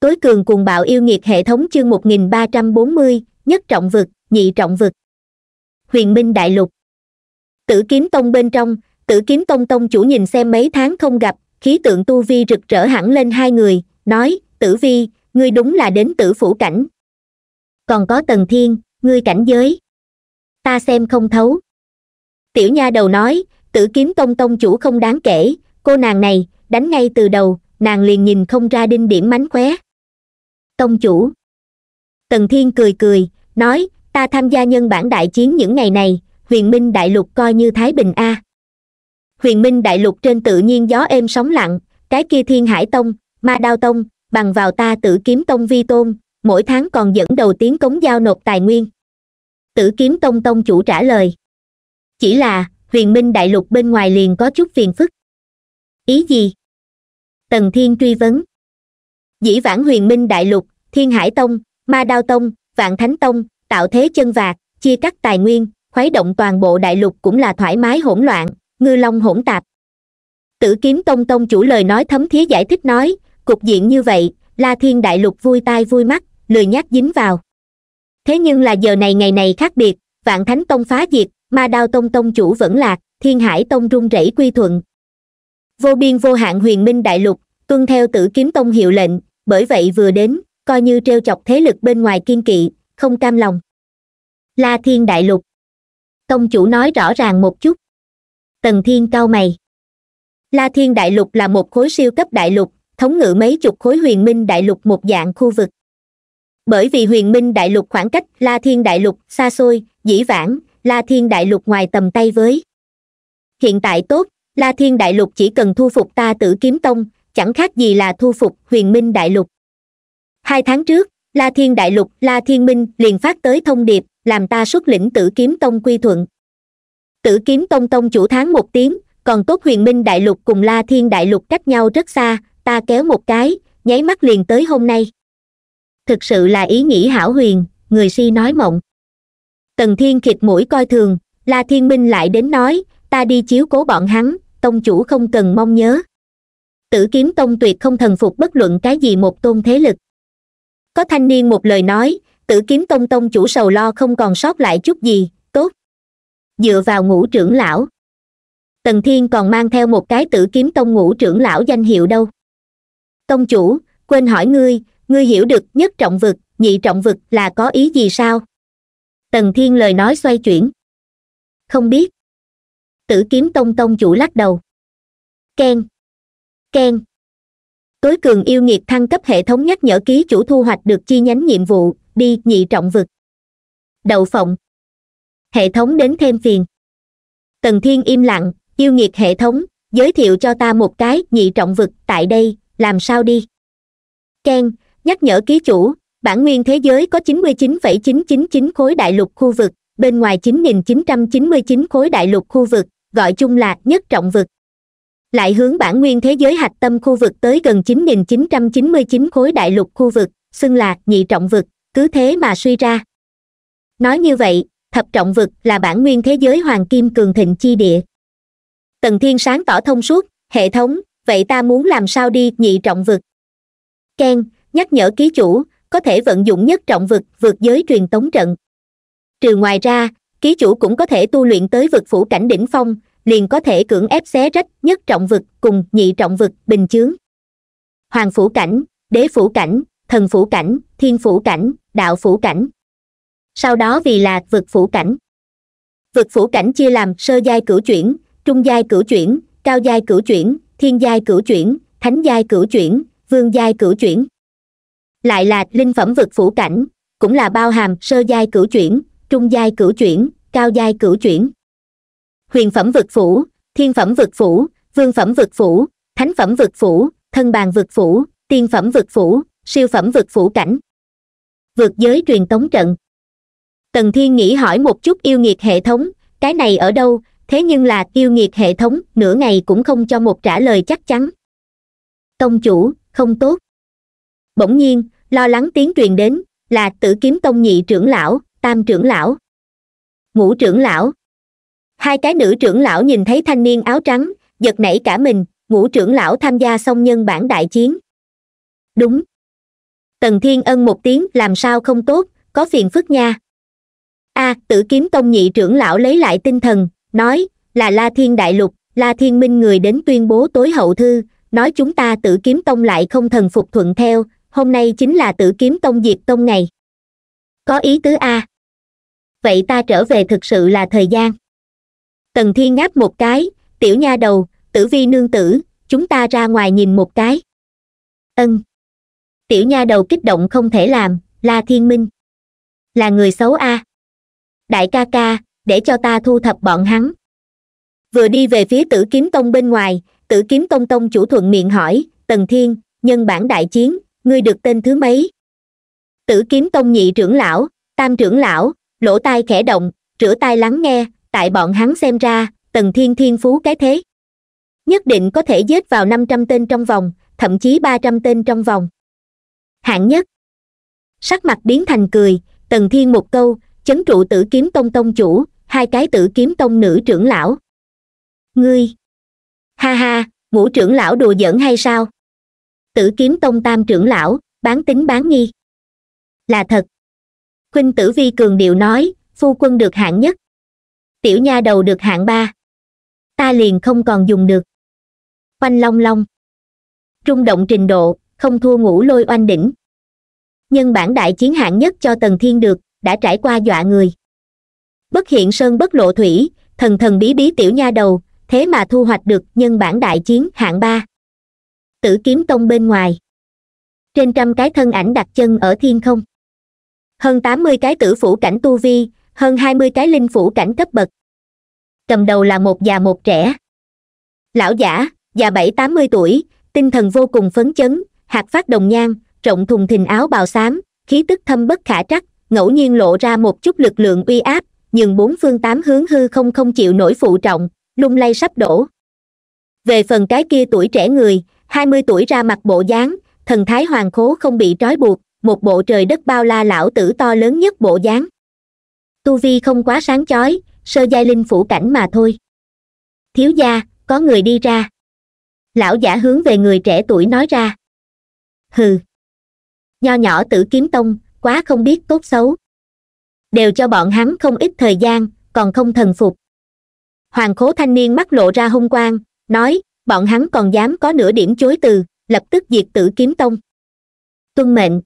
tối cường cuồng bạo yêu nghiệt hệ thống chương một nghìn ba trăm bốn mươi, nhất trọng vực, nhị trọng vực. Huyền minh đại lục. Tử kiếm tông bên trong, tử kiếm tông tông chủ nhìn xem mấy tháng không gặp, khí tượng tu vi rực rỡ hẳn lên hai người, nói, tử vi, ngươi đúng là đến tử phủ cảnh. Còn có tần thiên, ngươi cảnh giới. Ta xem không thấu. Tiểu nha đầu nói, tử kiếm tông tông chủ không đáng kể, cô nàng này, đánh ngay từ đầu, nàng liền nhìn không ra đinh điểm mánh khóe tông chủ. Tần thiên cười cười, nói, ta tham gia nhân bản đại chiến những ngày này, huyền minh đại lục coi như thái bình a. Huyền minh đại lục trên tự nhiên gió êm sóng lặng, cái kia thiên hải tông, ma đao tông, bằng vào ta tự kiếm tông vi tôn, mỗi tháng còn dẫn đầu tiến cống giao nộp tài nguyên. Tử kiếm tông tông chủ trả lời, chỉ là, huyền minh đại lục bên ngoài liền có chút phiền phức. Ý gì? Tần thiên truy vấn dĩ vãng huyền minh đại lục, thiên hải tông, ma đao tông, vạn thánh tông, tạo thế chân vạc, chia cắt tài nguyên, khuấy động toàn bộ đại lục cũng là thoải mái hỗn loạn, ngư long hỗn tạp. Tử kiếm tông tông chủ lời nói thấm thía giải thích nói, cục diện như vậy, la thiên đại lục vui tai vui mắt, lười nhác dính vào. Thế nhưng là giờ này ngày này khác biệt, vạn thánh tông phá diệt, ma đao tông tông chủ vẫn lạc, thiên hải tông rung rẩy quy thuận. Vô biên vô hạn huyền minh đại lục, tuân theo tử kiếm tông hiệu lệnh bởi vậy vừa đến, coi như trêu chọc thế lực bên ngoài kiên kỵ, không cam lòng. La thiên đại lục. Tông chủ nói rõ ràng một chút. Tần thiên cao mày. La thiên đại lục là một khối siêu cấp đại lục, thống ngự mấy chục khối huyền minh đại lục một dạng khu vực. Bởi vì huyền minh đại lục khoảng cách la thiên đại lục xa xôi, dĩ vãng, la thiên đại lục ngoài tầm tay với. Hiện tại tốt, la thiên đại lục chỉ cần thu phục ta tử kiếm tông chẳng khác gì là thu phục huyền minh đại lục. Hai tháng trước, la thiên đại lục, la thiên minh liền phát tới thông điệp, làm ta xuất lĩnh tử kiếm tông quy thuận. Tử kiếm tông tông chủ tháng một tiếng, còn tốt huyền minh đại lục cùng la thiên đại lục cách nhau rất xa, ta kéo một cái, nháy mắt liền tới hôm nay. Thực sự là ý nghĩ hảo huyền, người si nói mộng. Tần thiên khịt mũi coi thường, la thiên minh lại đến nói, ta đi chiếu cố bọn hắn, tông chủ không cần mong nhớ tử kiếm tông tuyệt không thần phục bất luận cái gì một tôn thế lực. Có thanh niên một lời nói, tử kiếm tông tông chủ sầu lo không còn sót lại chút gì, tốt. Dựa vào ngũ trưởng lão. Tần thiên còn mang theo một cái tử kiếm tông ngũ trưởng lão danh hiệu đâu? Tông chủ, quên hỏi ngươi ngươi hiểu được nhất trọng vực, nhị trọng vực là có ý gì sao? Tần thiên lời nói xoay chuyển. Không biết. Tử kiếm tông tông chủ lắc đầu. Ken ken. Tối cường yêu nghiệt thăng cấp hệ thống nhắc nhở ký chủ thu hoạch được chi nhánh nhiệm vụ đi nhị trọng vực. Đậu phộng. Hệ thống đến thêm phiền. Tần thiên im lặng yêu nghiệt hệ thống giới thiệu cho ta một cái nhị trọng vực tại đây làm sao đi? Ken nhắc nhở ký chủ bản nguyên thế giới có 99,999 khối đại lục khu vực bên ngoài 9.999 khối đại lục khu vực gọi chung là nhất trọng vực lại hướng bản nguyên thế giới hạch tâm khu vực tới gần 9.999 khối đại lục khu vực, xưng là nhị trọng vực, cứ thế mà suy ra. Nói như vậy, thập trọng vực là bản nguyên thế giới hoàng kim cường thịnh chi địa. Tần thiên sáng tỏ thông suốt, hệ thống, vậy ta muốn làm sao đi, nhị trọng vực? Ken nhắc nhở ký chủ, có thể vận dụng nhất trọng vực vượt giới truyền tống trận. Trừ ngoài ra, ký chủ cũng có thể tu luyện tới vực phủ cảnh đỉnh phong liền có thể cưỡng ép xé rách nhất trọng vực cùng nhị trọng vực bình chướng. Hoàng phủ cảnh, đế phủ cảnh, thần phủ cảnh, thiên phủ cảnh, đạo phủ cảnh. Sau đó vì là vực phủ cảnh. Vực phủ cảnh chia làm sơ giai cửu chuyển, trung giai cửu chuyển, cao giai cửu chuyển, thiên giai cửu chuyển, thánh giai cửu chuyển, vương giai cửu chuyển. Lại là linh phẩm vực phủ cảnh, cũng là bao hàm sơ giai cửu chuyển, trung giai cửu chuyển, cao giai cửu chuyển huyền phẩm vực phủ, thiên phẩm vực phủ, vương phẩm vực phủ, thánh phẩm vực phủ, thân bàn vực phủ, tiên phẩm vực phủ, siêu phẩm vực phủ cảnh. Vượt giới truyền tống trận. Tần thiên nghĩ hỏi một chút yêu nghiệt hệ thống, cái này ở đâu, thế nhưng là yêu nghiệt hệ thống, nửa ngày cũng không cho một trả lời chắc chắn. Tông chủ, không tốt. Bỗng nhiên, lo lắng tiếng truyền đến, là tử kiếm tông nhị trưởng lão, tam trưởng lão. Ngũ trưởng lão hai cái nữ trưởng lão nhìn thấy thanh niên áo trắng, giật nảy cả mình, ngũ trưởng lão tham gia xong nhân bản đại chiến. Đúng. Tần thiên ân một tiếng, làm sao không tốt, có phiền phức nha. A, tử kiếm tông nhị trưởng lão lấy lại tinh thần, nói, là la thiên đại lục, la thiên minh người đến tuyên bố tối hậu thư, nói chúng ta tử kiếm tông lại không thần phục thuận theo, hôm nay chính là tử kiếm tông diệt tông ngày. Có ý tứ a. Vậy ta trở về thực sự là thời gian tần thiên ngáp một cái, tiểu nha đầu, tử vi nương tử, chúng ta ra ngoài nhìn một cái. Ân. Tiểu nha đầu kích động không thể làm, la thiên minh. Là người xấu a. Đại ca ca, để cho ta thu thập bọn hắn. Vừa đi về phía tử kiếm tông bên ngoài, tử kiếm tông tông chủ thuận miệng hỏi, tần thiên, nhân bản đại chiến, ngươi được tên thứ mấy? Tử kiếm tông nhị trưởng lão, tam trưởng lão, lỗ tai khẽ động, rửa tai lắng nghe tại bọn hắn xem ra, tần thiên thiên phú cái thế. Nhất định có thể giết vào năm trăm tên trong vòng, thậm chí ba trăm tên trong vòng. Hạng nhất. Sắc mặt biến thành cười, tần thiên một câu, chấn trụ tử kiếm tông tông chủ, hai cái tử kiếm tông nữ trưởng lão. Ngươi. Ha ha, ngũ trưởng lão đùa giỡn hay sao? Tử kiếm tông tam trưởng lão, bán tính bán nghi. Là thật. Khuynh tử vi cường điệu nói, phu quân được hạng nhất tiểu nha đầu được hạng ba. Ta liền không còn dùng được. Oanh long long. Rung động trình độ, không thua ngũ lôi oanh đỉnh. Nhân bản đại chiến hạng nhất cho tần thiên được, đã trải qua dọa người. Bất hiện sơn bất lộ thủy, thần thần bí bí tiểu nha đầu, thế mà thu hoạch được nhân bản đại chiến hạng ba. Tử kiếm tông bên ngoài. Trên trăm cái thân ảnh đặt chân ở thiên không. Hơn tám mươi cái tử phủ cảnh tu vi hơn hai mươi cái linh phủ cảnh cấp bậc. Cầm đầu là một già một trẻ. Lão giả, già bảy tám mươi tuổi, tinh thần vô cùng phấn chấn, hạt phát đồng nhang, rộng thùng thình áo bào xám, khí tức thâm bất khả trắc, ngẫu nhiên lộ ra một chút lực lượng uy áp, nhưng bốn phương tám hướng hư không không chịu nổi phụ trọng, lung lay sắp đổ. Về phần cái kia tuổi trẻ người, hai mươi tuổi ra mặt bộ dáng, thần thái hoàng khố không bị trói buộc, một bộ trời đất bao la lão tử to lớn nhất bộ dáng tu vi không quá sáng chói, sơ giai linh phủ cảnh mà thôi. Thiếu gia, có người đi ra. Lão giả hướng về người trẻ tuổi nói ra. Hừ. Nho nhỏ tử kiếm tông, quá không biết tốt xấu. Đều cho bọn hắn không ít thời gian, còn không thần phục. Hoàng khố thanh niên mắt lộ ra hung quang, nói, bọn hắn còn dám có nửa điểm chối từ, lập tức diệt tử kiếm tông. Tuân mệnh.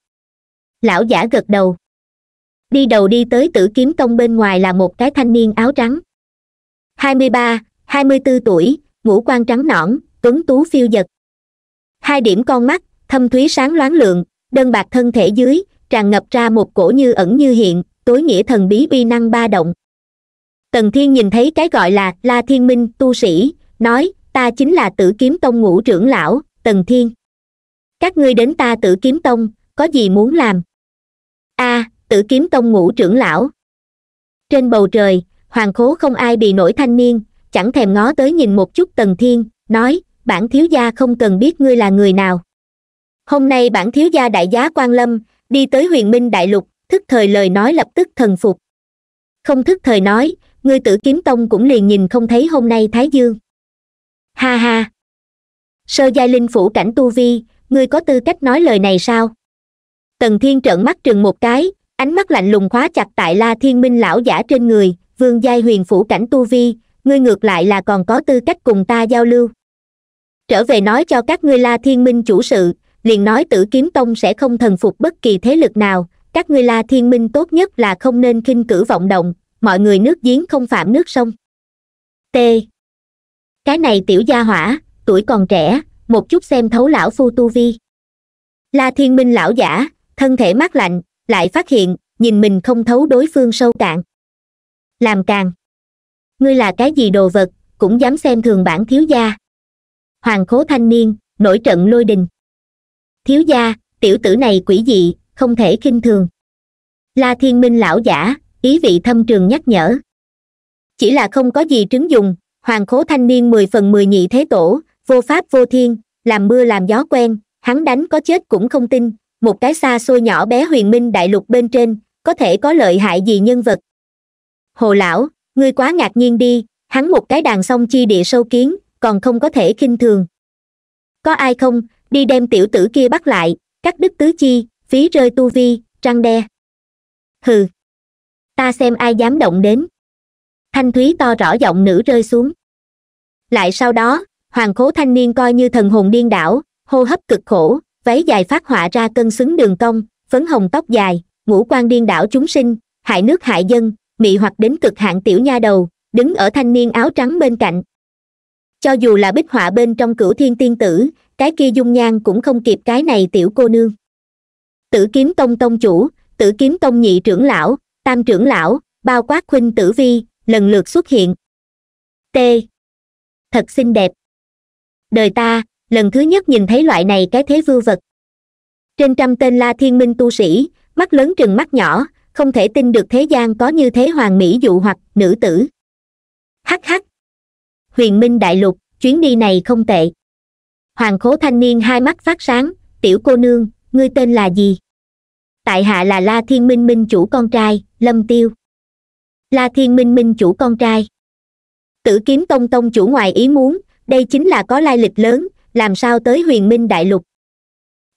Lão giả gật đầu đi đầu đi tới tử kiếm tông bên ngoài là một cái thanh niên áo trắng. Hai mươi ba, hai mươi bốn tuổi, ngũ quan trắng nõn, tuấn tú phiêu dật. Hai điểm con mắt, thâm thúy sáng loáng lượng, đơn bạc thân thể dưới, tràn ngập ra một cổ như ẩn như hiện, tối nghĩa thần bí uy năng ba động. Tần thiên nhìn thấy cái gọi là la thiên minh tu sĩ, nói, ta chính là tử kiếm tông ngũ trưởng lão, tần thiên. Các ngươi đến ta tử kiếm tông, có gì muốn làm? A tử kiếm tông ngũ trưởng lão. Trên bầu trời, hoàng khố không ai bị nổi thanh niên, chẳng thèm ngó tới nhìn một chút tần thiên, nói, bản thiếu gia không cần biết ngươi là người nào. Hôm nay bản thiếu gia đại giá quan lâm, đi tới huyền minh đại lục, thức thời lời nói lập tức thần phục. Không thức thời nói, ngươi tử kiếm tông cũng liền nhìn không thấy hôm nay thái dương. Ha ha. Sơ giai linh phủ cảnh tu vi, ngươi có tư cách nói lời này sao? Tần thiên trợn mắt trừng một cái ánh mắt lạnh lùng khóa chặt tại la thiên minh lão giả trên người, vương giai huyền phủ cảnh tu vi, ngươi ngược lại là còn có tư cách cùng ta giao lưu. Trở về nói cho các ngươi la thiên minh chủ sự, liền nói tử kiếm tông sẽ không thần phục bất kỳ thế lực nào, các ngươi la thiên minh tốt nhất là không nên khinh cử vọng động, mọi người nước giếng không phạm nước sông. T. Cái này tiểu gia hỏa, tuổi còn trẻ, một chút xem thấu lão phu tu vi. La thiên minh lão giả, thân thể mát lạnh lại phát hiện, nhìn mình không thấu đối phương sâu cạn. Làm càng. Ngươi là cái gì đồ vật, cũng dám xem thường bản thiếu gia. Hoàng khố thanh niên, nổi trận lôi đình. Thiếu gia, tiểu tử này quỷ dị, không thể khinh thường. La thiên minh lão giả, ý vị thâm trường nhắc nhở. Chỉ là không có gì trứng dùng, hoàng khố thanh niên mười phần mười nhị thế tổ, vô pháp vô thiên, làm mưa làm gió quen, hắn đánh có chết cũng không tin một cái xa xôi nhỏ bé huyền minh đại lục bên trên, có thể có lợi hại gì nhân vật? Hồ lão, ngươi quá ngạc nhiên đi, hắn một cái đàn song chi địa sâu kiến, còn không có thể khinh thường. Có ai không, đi đem tiểu tử kia bắt lại, cắt đứt tứ chi, phí rơi tu vi trăng đe. Hừ. Ta xem ai dám động đến. Thanh thúy to rõ giọng nữ rơi xuống. Lại sau đó, hoàng khố thanh niên coi như thần hồn điên đảo, hô hấp cực khổ váy dài phát họa ra cân xứng đường cong, phấn hồng tóc dài, ngũ quan điên đảo chúng sinh, hại nước hại dân, mị hoặc đến cực hạn tiểu nha đầu, đứng ở thanh niên áo trắng bên cạnh. Cho dù là bích họa bên trong cửu thiên tiên tử, cái kia dung nhan cũng không kịp cái này tiểu cô nương. Tử kiếm tông tông chủ, tử kiếm tông nhị trưởng lão, tam trưởng lão, bao quát khuynh tử vi, lần lượt xuất hiện. T. Thật xinh đẹp. Đời ta lần thứ nhất nhìn thấy loại này cái thế vưu vật. Trên trăm tên la thiên minh tu sĩ, mắt lớn trừng mắt nhỏ, không thể tin được thế gian có như thế hoàng mỹ dụ hoặc, nữ tử. Hắc hắc. Huyền minh đại lục, chuyến đi này không tệ. Hoàng khố thanh niên hai mắt phát sáng, tiểu cô nương, ngươi tên là gì? Tại hạ là la thiên minh minh chủ con trai, lâm tiêu. La thiên minh minh chủ con trai. Tử kiếm tông tông chủ ngoài ý muốn, đây chính là có lai lịch lớn làm sao tới huyền minh đại lục?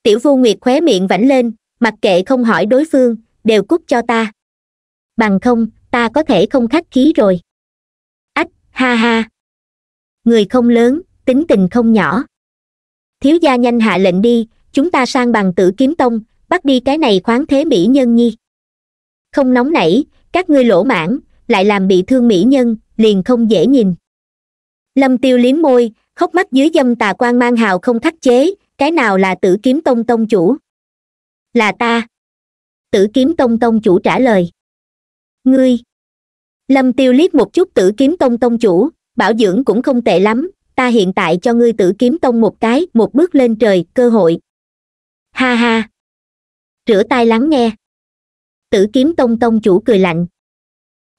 Tiểu vô nguyệt khóe miệng vảnh lên, mặc kệ không hỏi đối phương, đều cút cho ta. Bằng không, ta có thể không khách khí rồi. Ách, ha ha. Người không lớn, tính tình không nhỏ. Thiếu gia nhanh hạ lệnh đi, chúng ta sang bằng tử kiếm tông, bắt đi cái này khoáng thế mỹ nhân nhi. Không nóng nảy, các ngươi lỗ mãn, lại làm bị thương mỹ nhân, liền không dễ nhìn. Lâm tiêu liếm môi khóc mắt dưới dâm tà quan mang hào không khắc chế, cái nào là tử kiếm tông tông chủ? Là ta. Tử kiếm tông tông chủ trả lời. Ngươi. Lâm tiêu liếc một chút tử kiếm tông tông chủ, bảo dưỡng cũng không tệ lắm, ta hiện tại cho ngươi tử kiếm tông một cái, một bước lên trời, cơ hội. Ha ha. Rửa tay lắng nghe. Tử kiếm tông tông chủ cười lạnh.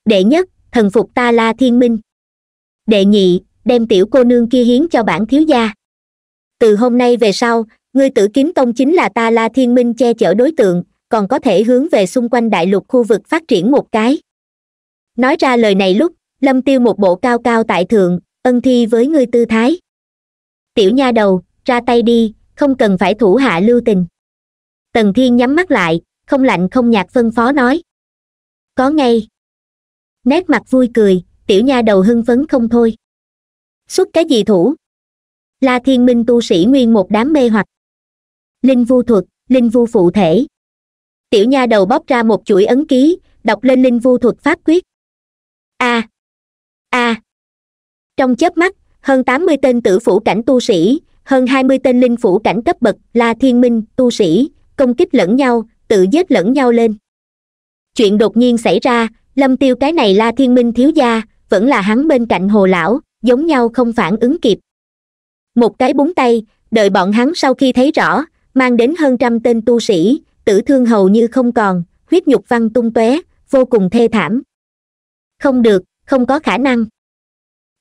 Đệ nhất, thần phục ta la thiên minh. Đệ nhị đem tiểu cô nương kia hiến cho bản thiếu gia. Từ hôm nay về sau, ngươi tử kiếm tông chính là ta la thiên minh che chở đối tượng, còn có thể hướng về xung quanh đại lục khu vực phát triển một cái. Nói ra lời này lúc, lâm tiêu một bộ cao cao tại thượng, ân thi với ngươi tư thái. Tiểu nha đầu, ra tay đi, không cần phải thủ hạ lưu tình. Tần thiên nhắm mắt lại, không lạnh không nhạt phân phó nói. Có ngay. Nét mặt vui cười, tiểu nha đầu hưng phấn không thôi xuất cái gì thủ? La thiên minh tu sĩ nguyên một đám mê hoặc. Linh vu thuật, linh vu phụ thể. Tiểu nha đầu bóc ra một chuỗi ấn ký, đọc lên linh vu thuật pháp quyết. A. A. Trong chớp mắt, hơn tám mươi tên tử phủ cảnh tu sĩ, hơn hai mươi tên linh phủ cảnh cấp bậc la thiên minh tu sĩ, công kích lẫn nhau, tự giết lẫn nhau lên. Chuyện đột nhiên xảy ra, lâm tiêu cái này la thiên minh thiếu gia, vẫn là hắn bên cạnh hồ lão giống nhau không phản ứng kịp. Một cái búng tay, đợi bọn hắn sau khi thấy rõ, mang đến hơn trăm tên tu sĩ, tử thương hầu như không còn, huyết nhục văn tung tóe, vô cùng thê thảm. Không được, không có khả năng.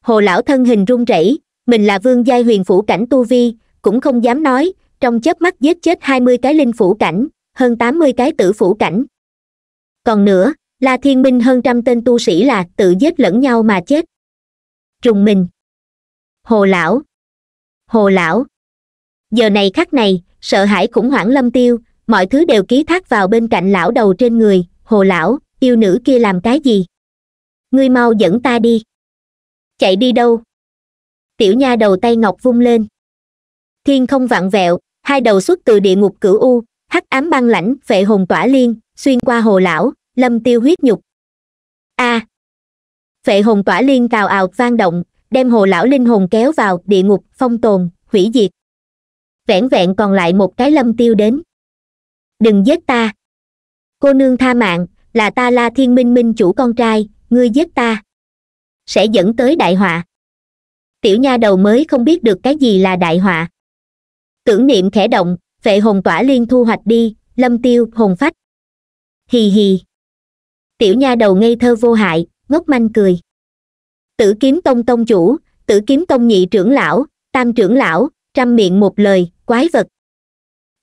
Hồ lão thân hình run rẩy, mình là vương giai huyền phủ cảnh tu vi, cũng không dám nói, trong chớp mắt giết chết hai mươi cái linh phủ cảnh, hơn tám mươi cái tử phủ cảnh. Còn nữa, la thiên minh hơn trăm tên tu sĩ là tự giết lẫn nhau mà chết trùng mình. Hồ lão. Hồ lão. Giờ này khắc này sợ hãi khủng hoảng lâm tiêu mọi thứ đều ký thác vào bên cạnh lão đầu trên người hồ lão yêu nữ kia làm cái gì? Ngươi mau dẫn ta đi. Chạy đi đâu? Tiểu nha đầu tay ngọc vung lên. Thiên không vặn vẹo hai đầu xuất từ địa ngục cửu u hắc ám băng lãnh vệ hồn tỏa liên xuyên qua hồ lão lâm tiêu huyết nhục. A à, phệ hồn tỏa liên cào ào vang động, đem hồ lão linh hồn kéo vào địa ngục, phong tồn, hủy diệt. Vẻn vẹn còn lại một cái lâm tiêu đến. Đừng giết ta. Cô nương tha mạng, là ta la thiên minh minh chủ con trai, ngươi giết ta. Sẽ dẫn tới đại họa. Tiểu nha đầu mới không biết được cái gì là đại họa. Tưởng niệm khẽ động, vệ hồn tỏa liên thu hoạch đi, lâm tiêu, hồn phách. Hì hì. Tiểu nha đầu ngây thơ vô hại ngốc manh cười. Tử kiếm tông tông chủ, tử kiếm tông nhị trưởng lão, tam trưởng lão, trăm miệng một lời, quái vật.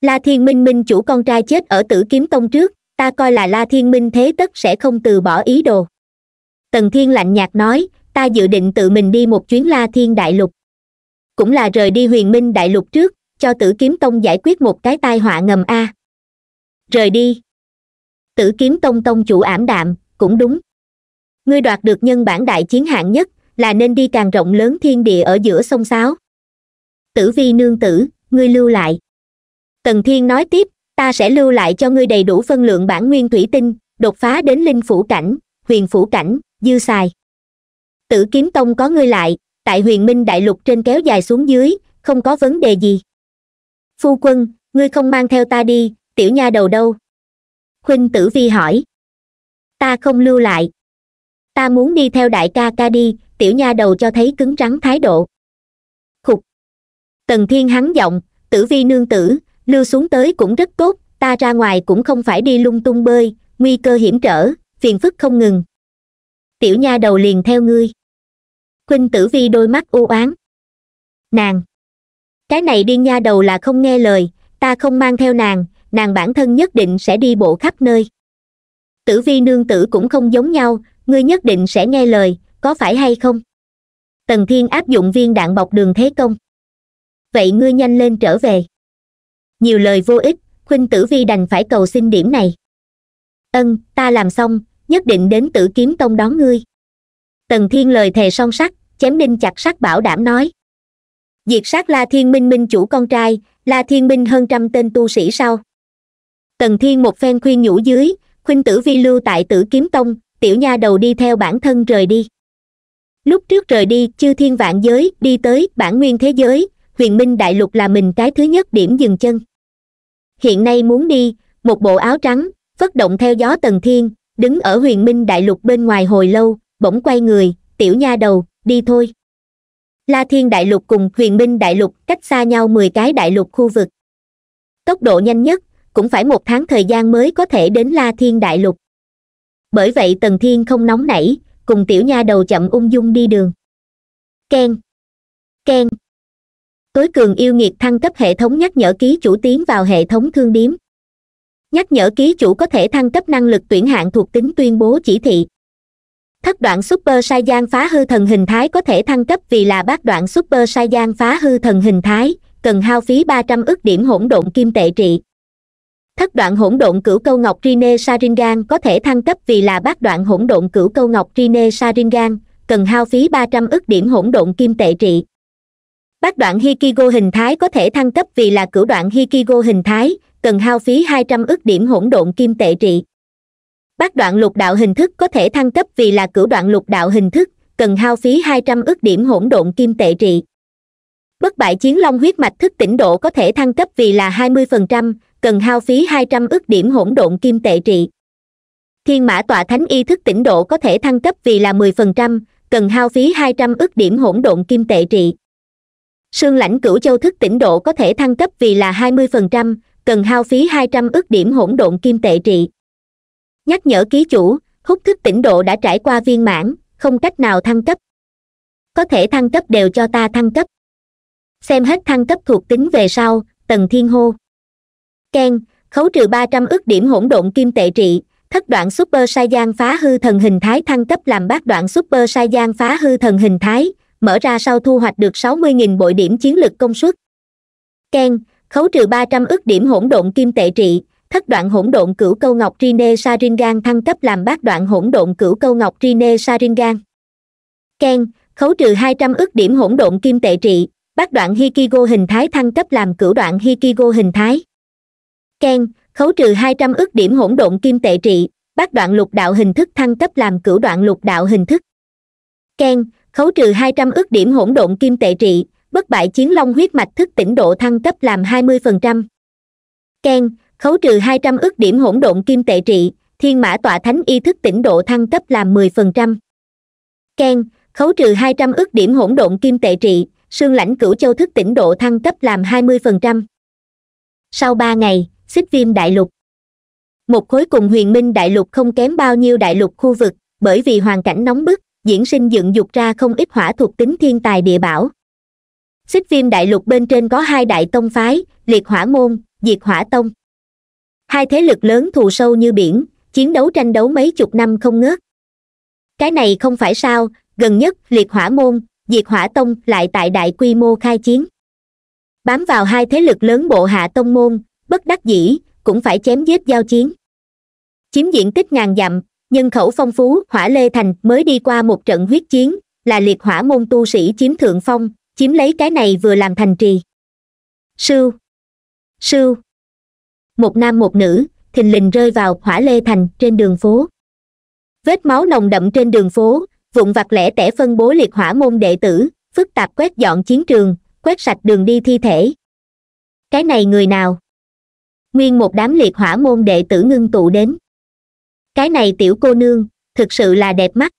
La thiên minh minh chủ con trai chết ở tử kiếm tông trước, ta coi là la thiên minh thế tất sẽ không từ bỏ ý đồ. Tần thiên lạnh nhạt nói, ta dự định tự mình đi một chuyến la thiên đại lục. Cũng là rời đi huyền minh đại lục trước, cho tử kiếm tông giải quyết một cái tai họa ngầm a. Rời đi. Tử kiếm tông tông chủ ảm đạm, cũng đúng ngươi đoạt được nhân bản đại chiến hạng nhất, là nên đi càng rộng lớn thiên địa ở giữa sông sáo. Tử vi nương tử, ngươi lưu lại. Tần thiên nói tiếp, ta sẽ lưu lại cho ngươi đầy đủ phân lượng bản nguyên thủy tinh, đột phá đến linh phủ cảnh, huyền phủ cảnh, dư xài. Tử kiếm tông có ngươi lại, tại huyền minh đại lục trên kéo dài xuống dưới, không có vấn đề gì. Phu quân, ngươi không mang theo ta đi, tiểu nha đầu đâu? Khuynh tử vi hỏi. Ta không lưu lại ta muốn đi theo đại ca ca đi, tiểu nha đầu cho thấy cứng rắn thái độ. Khục. Tần thiên hắn giọng, tử vi nương tử, lưu xuống tới cũng rất tốt, ta ra ngoài cũng không phải đi lung tung bơi, nguy cơ hiểm trở, phiền phức không ngừng. Tiểu nha đầu liền theo ngươi. Khuynh tử vi đôi mắt u oán. Nàng. Cái này điên nha đầu là không nghe lời, ta không mang theo nàng nàng bản thân nhất định sẽ đi bộ khắp nơi. Tử vi nương tử cũng không giống nhau ngươi nhất định sẽ nghe lời, có phải hay không? Tần thiên áp dụng viên đạn bọc đường thế công. Vậy ngươi nhanh lên trở về. Nhiều lời vô ích, khuynh tử vi đành phải cầu xin điểm này. Ân, ta làm xong, nhất định đến tử kiếm tông đón ngươi. Tần thiên lời thề son sắt, chém đinh chặt sắt bảo đảm nói. Diệt sát la thiên minh minh chủ con trai, la thiên minh hơn trăm tên tu sĩ sau. Tần thiên một phen khuyên nhủ dưới, khuynh tử vi lưu tại tử kiếm tông tiểu nha đầu đi theo bản thân rời đi. Lúc trước rời đi, chư thiên vạn giới, đi tới bản nguyên thế giới, huyền minh đại lục là mình cái thứ nhất điểm dừng chân. Hiện nay muốn đi, một bộ áo trắng, phất động theo gió tần thiên, đứng ở huyền minh đại lục bên ngoài hồi lâu, bỗng quay người, tiểu nha đầu, đi thôi. La thiên đại lục cùng huyền minh đại lục cách xa nhau mười cái đại lục khu vực. Tốc độ nhanh nhất, cũng phải một tháng thời gian mới có thể đến la thiên đại lục bởi vậy tần thiên không nóng nảy, cùng tiểu nha đầu chậm ung dung đi đường. Ken. Ken. Tối cường yêu nghiệt thăng cấp hệ thống nhắc nhở ký chủ tiến vào hệ thống thương điếm. Nhắc nhở ký chủ có thể thăng cấp năng lực tuyển hạng thuộc tính tuyên bố chỉ thị. Thất đoạn super sai gian phá hư thần hình thái có thể thăng cấp vì là bát đoạn super sai gian phá hư thần hình thái, cần hao phí ba trăm ức điểm hỗn độn kim tệ trị thất đoạn hỗn độn cửu câu ngọc rine saringan có thể thăng cấp vì là bát đoạn hỗn độn cửu câu ngọc rine saringan, cần hao phí ba trăm ức điểm hỗn độn kim tệ trị. Bát đoạn hikigo hình thái có thể thăng cấp vì là cửu đoạn hikigo hình thái, cần hao phí hai trăm ức điểm hỗn độn kim tệ trị. Bát đoạn lục đạo hình thức có thể thăng cấp vì là cửu đoạn lục đạo hình thức, cần hao phí hai trăm ức điểm hỗn độn kim tệ trị. Bất bại chiến long huyết mạch thức tỉnh độ có thể thăng cấp vì là hai mươi phần trăm cần hao phí hai trăm ước điểm hỗn độn kim tệ trị. Thiên mã tọa thánh y thức tỉnh độ có thể thăng cấp vì là mười phần trăm, cần hao phí hai trăm ước điểm hỗn độn kim tệ trị. Sương lãnh cửu châu thức tỉnh độ có thể thăng cấp vì là hai mươi phần trăm, cần hao phí hai trăm ước điểm hỗn độn kim tệ trị. Nhắc nhở ký chủ, hút thức tỉnh độ đã trải qua viên mãn, không cách nào thăng cấp. Có thể thăng cấp đều cho ta thăng cấp. Xem hết thăng cấp thuộc tính về sau, tần thiên hô ken, khấu trừ ba trăm ước điểm hỗn độn kim tệ trị, thất đoạn super sai gian phá hư thần hình thái thăng cấp làm bát đoạn super sai gian phá hư thần hình thái, mở ra sau thu hoạch được sáu mươi nghìn bội điểm chiến lược công suất. Ken, khấu trừ ba trăm ước điểm hỗn độn kim tệ trị, thất đoạn hỗn độn cửu câu ngọc rine saringan thăng cấp làm bát đoạn hỗn độn cửu câu ngọc rine saringan ken, khấu trừ hai trăm ước điểm hỗn độn kim tệ trị, bát đoạn hikigo hình thái thăng cấp làm cửu đoạn hikigo hình thái ken, khấu trừ hai trăm ước điểm hỗn độn kim tệ trị, bắt đoạn lục đạo hình thức thăng cấp làm cửu đoạn lục đạo hình thức. Ken, khấu trừ hai trăm ước điểm hỗn độn kim tệ trị, bất bại chiến long huyết mạch thức tỉnh độ thăng cấp làm hai mươi phần trăm. Ken, khấu trừ hai trăm ước điểm hỗn độn kim tệ trị, thiên mã tọa thánh y thức tỉnh độ thăng cấp làm mười phần trăm. Ken, khấu trừ hai trăm ước điểm hỗn độn kim tệ trị, sương lãnh cửu châu thức tỉnh độ thăng cấp làm hai mươi phần trăm. Sau ba ngày xích viêm đại lục. Một khối cùng huyền minh đại lục không kém bao nhiêu đại lục khu vực, bởi vì hoàn cảnh nóng bức, diễn sinh dựng dục ra không ít hỏa thuộc tính thiên tài địa bảo. Xích viêm đại lục bên trên có hai đại tông phái, liệt hỏa môn, diệt hỏa tông. Hai thế lực lớn thù sâu như biển, chiến đấu tranh đấu mấy chục năm không ngớt. Cái này không phải sao, gần nhất liệt hỏa môn, diệt hỏa tông lại tại đại quy mô khai chiến. Bám vào hai thế lực lớn bộ hạ tông môn bất đắc dĩ, cũng phải chém giết giao chiến. Chiếm diện tích ngàn dặm, nhân khẩu phong phú, hỏa lê thành, mới đi qua một trận huyết chiến, là liệt hỏa môn tu sĩ chiếm thượng phong, chiếm lấy cái này vừa làm thành trì. Sưu sưu một nam một nữ, thình lình rơi vào hỏa lê thành trên đường phố. Vết máu nồng đậm trên đường phố, vụn vặt lẻ tẻ phân bố liệt hỏa môn đệ tử, phức tạp quét dọn chiến trường, quét sạch đường đi thi thể. Cái này người nào? Nguyên một đám liệt hỏa môn đệ tử ngưng tụ đến. Cái này tiểu cô nương, thực sự là đẹp mắt.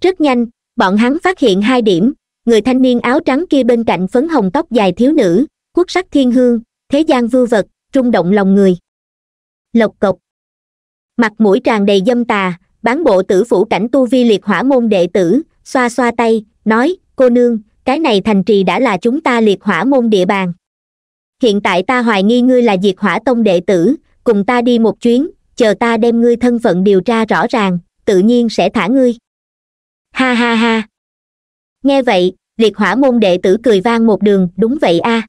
Rất nhanh, bọn hắn phát hiện hai điểm, người thanh niên áo trắng kia bên cạnh phấn hồng tóc dài thiếu nữ, quốc sắc thiên hương, thế gian vưu vật, rung động lòng người. Lộc cộc. Mặt mũi tràn đầy dâm tà, bán bộ tử phủ cảnh tu vi liệt hỏa môn đệ tử, xoa xoa tay, nói, cô nương, cái này thành trì đã là chúng ta liệt hỏa môn địa bàn hiện tại ta hoài nghi ngươi là diệt hỏa tông đệ tử, cùng ta đi một chuyến, chờ ta đem ngươi thân phận điều tra rõ ràng, tự nhiên sẽ thả ngươi. Ha ha ha. Nghe vậy, liệt hỏa môn đệ tử cười vang một đường, đúng vậy a.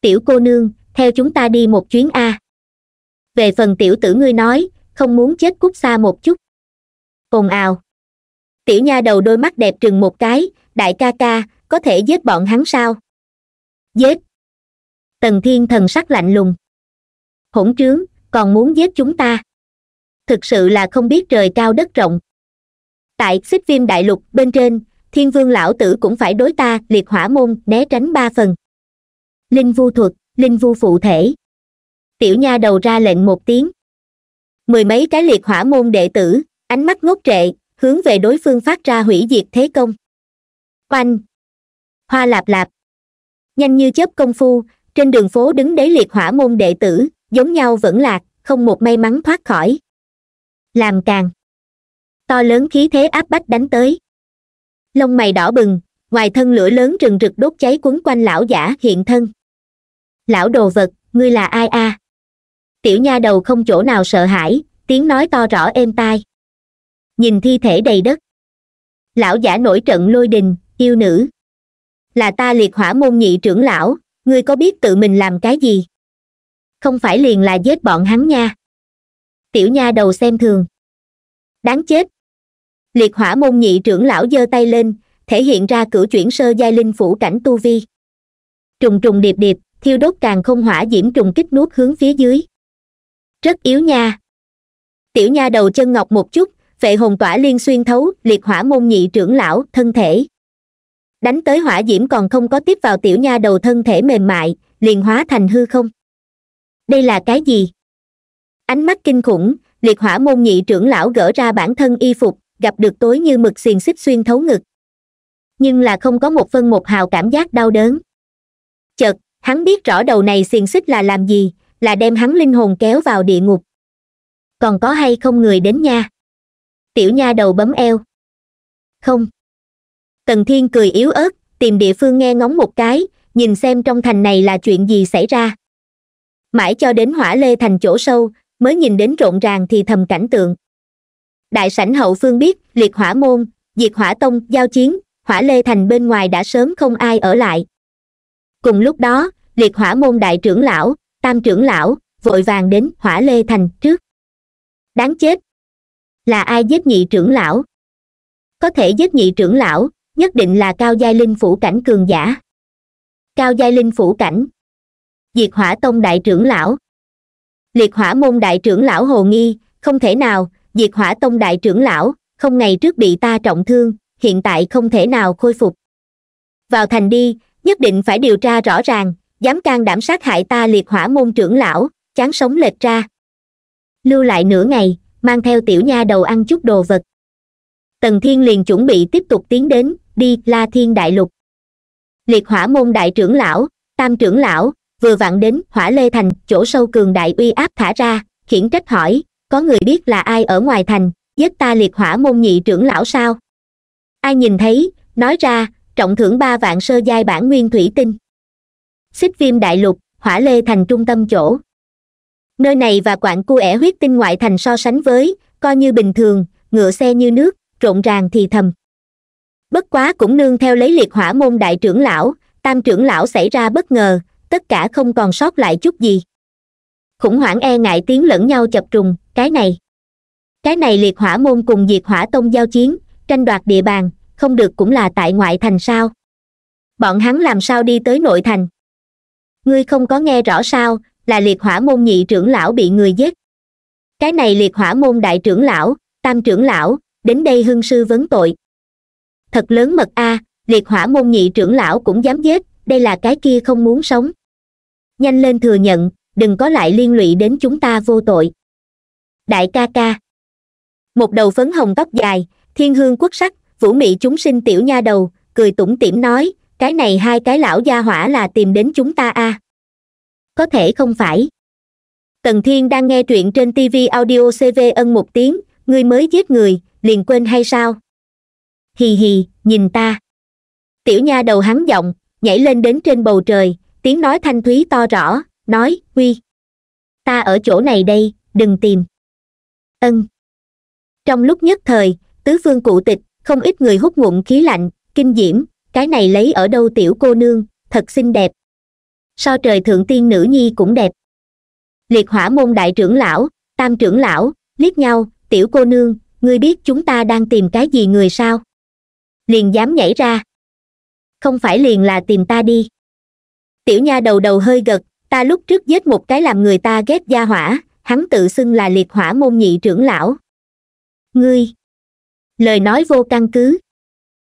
Tiểu cô nương, theo chúng ta đi một chuyến a. Về phần tiểu tử ngươi nói, không muốn chết cút xa một chút. Ồn ào. Tiểu nha đầu đôi mắt đẹp trừng một cái, đại ca ca, có thể giết bọn hắn sao? Giết tần thiên thần sắc lạnh lùng. Hỗn trướng, còn muốn giết chúng ta? Thực sự là không biết trời cao đất rộng. Tại xích viêm đại lục bên trên, thiên vương lão tử cũng phải đối ta, liệt hỏa môn, né tránh ba phần. Linh vu thuật, linh vu phụ thể. Tiểu nha đầu ra lệnh một tiếng. Mười mấy cái liệt hỏa môn đệ tử, ánh mắt ngốc trệ, hướng về đối phương phát ra hủy diệt thế công. Oanh! Hoa lạp lạp. Nhanh như chớp công phu trên đường phố đứng đấy liệt hỏa môn đệ tử, giống nhau vẫn lạc, không một may mắn thoát khỏi. Làm càng. To lớn khí thế áp bách đánh tới. Lông mày đỏ bừng, ngoài thân lửa lớn rừng rực đốt cháy quấn quanh lão giả hiện thân. Lão đồ vật, ngươi là ai a? Tiểu nha đầu không chỗ nào sợ hãi, tiếng nói to rõ êm tai. Nhìn thi thể đầy đất. Lão giả nổi trận lôi đình, yêu nữ. Là ta liệt hỏa môn nhị trưởng lão ngươi có biết tự mình làm cái gì? Không phải liền là giết bọn hắn nha. Tiểu nha đầu xem thường. Đáng chết. Liệt hỏa môn nhị trưởng lão giơ tay lên, thể hiện ra cửu chuyển sơ giai linh phủ cảnh tu vi. Trùng trùng điệp điệp, thiêu đốt càng không hỏa diễm trùng kích nuốt hướng phía dưới. Rất yếu nha. Tiểu nha đầu chân ngọc một chút, vệ hồn tỏa liên xuyên thấu, liệt hỏa môn nhị trưởng lão thân thể đánh tới hỏa diễm còn không có tiếp vào tiểu nha đầu thân thể mềm mại, liền hóa thành hư không. Đây là cái gì? Ánh mắt kinh khủng, liệt hỏa môn nhị trưởng lão gỡ ra bản thân y phục, gặp được tối như mực xiềng xích xuyên thấu ngực. Nhưng là không có một phân một hào cảm giác đau đớn. Chợt, hắn biết rõ đầu này xiềng xích là làm gì, là đem hắn linh hồn kéo vào địa ngục. Còn có hay không người đến nha? Tiểu nha đầu bấm eo. Không tần thiên cười yếu ớt, tìm địa phương nghe ngóng một cái, nhìn xem trong thành này là chuyện gì xảy ra. Mãi cho đến hỏa lê thành chỗ sâu, mới nhìn đến rộn ràng thì thầm cảnh tượng. Đại sảnh hậu phương biết, liệt hỏa môn, diệt hỏa tông, giao chiến, hỏa lê thành bên ngoài đã sớm không ai ở lại. Cùng lúc đó, liệt hỏa môn đại trưởng lão, tam trưởng lão, vội vàng đến hỏa lê thành trước. Đáng chết! Là ai giết nhị trưởng lão? Có thể giết nhị trưởng lão nhất định là cao giai linh phủ cảnh cường giả. Cao giai linh phủ cảnh. Diệt hỏa tông đại trưởng lão. Liệt hỏa môn đại trưởng lão hồ nghi, không thể nào, diệt hỏa tông đại trưởng lão, không ngày trước bị ta trọng thương, hiện tại không thể nào khôi phục. Vào thành đi, nhất định phải điều tra rõ ràng, dám can đảm sát hại ta liệt hỏa môn trưởng lão, chán sống lệch ra. Lưu lại nửa ngày, mang theo tiểu nha đầu ăn chút đồ vật. Tần thiên liền chuẩn bị tiếp tục tiến đến đi, la thiên đại lục. Liệt hỏa môn đại trưởng lão, tam trưởng lão, vừa vặn đến hỏa lê thành, chỗ sâu cường đại uy áp thả ra, khiển trách hỏi, có người biết là ai ở ngoài thành, giết ta liệt hỏa môn nhị trưởng lão sao? Ai nhìn thấy, nói ra, trọng thưởng ba vạn sơ giai bản nguyên thủy tinh. Xích viêm đại lục, hỏa lê thành trung tâm chỗ. Nơi này và quạng cu ẻ huyết tinh ngoại thành so sánh với, coi như bình thường, ngựa xe như nước, rộn ràng thì thầm bất quá cũng nương theo lấy liệt hỏa môn đại trưởng lão, tam trưởng lão xảy ra bất ngờ, tất cả không còn sót lại chút gì. Khủng hoảng e ngại tiếng lẫn nhau chập trùng, cái này. Cái này liệt hỏa môn cùng diệt hỏa tông giao chiến, tranh đoạt địa bàn, không được cũng là tại ngoại thành sao? Bọn hắn làm sao đi tới nội thành? Ngươi không có nghe rõ sao, là liệt hỏa môn nhị trưởng lão bị người giết. Cái này liệt hỏa môn đại trưởng lão, tam trưởng lão, đến đây hưng sư vấn tội thật lớn mật a, liệt hỏa môn nhị trưởng lão cũng dám giết, đây là cái kia không muốn sống. Nhanh lên thừa nhận, đừng có lại liên lụy đến chúng ta vô tội. Đại ca ca. Một đầu phấn hồng tóc dài, thiên hương quốc sắc, vũ mị chúng sinh tiểu nha đầu, cười tủm tỉm nói, cái này hai cái lão gia hỏa là tìm đến chúng ta a. Có thể không phải. Tần thiên đang nghe truyện trên tv audio cv ân một tiếng, ngươi mới giết người, liền quên hay sao? Hì hì, nhìn ta. Tiểu nha đầu hắn giọng, nhảy lên đến trên bầu trời, tiếng nói thanh thúy to rõ, nói, huy, ta ở chỗ này đây, đừng tìm. Ân. Trong lúc nhất thời, tứ phương cụ tịch, không ít người hút ngụm khí lạnh, kinh diễm, cái này lấy ở đâu tiểu cô nương, thật xinh đẹp. So trời thượng tiên nữ nhi cũng đẹp. Liệt hỏa môn đại trưởng lão, tam trưởng lão, liếc nhau, tiểu cô nương, ngươi biết chúng ta đang tìm cái gì người sao? Liền dám nhảy ra. Không phải liền là tìm ta đi. Tiểu nha đầu đầu hơi gật, ta lúc trước giết một cái làm người ta ghét gia hỏa, hắn tự xưng là liệt hỏa môn nhị trưởng lão. Ngươi, lời nói vô căn cứ.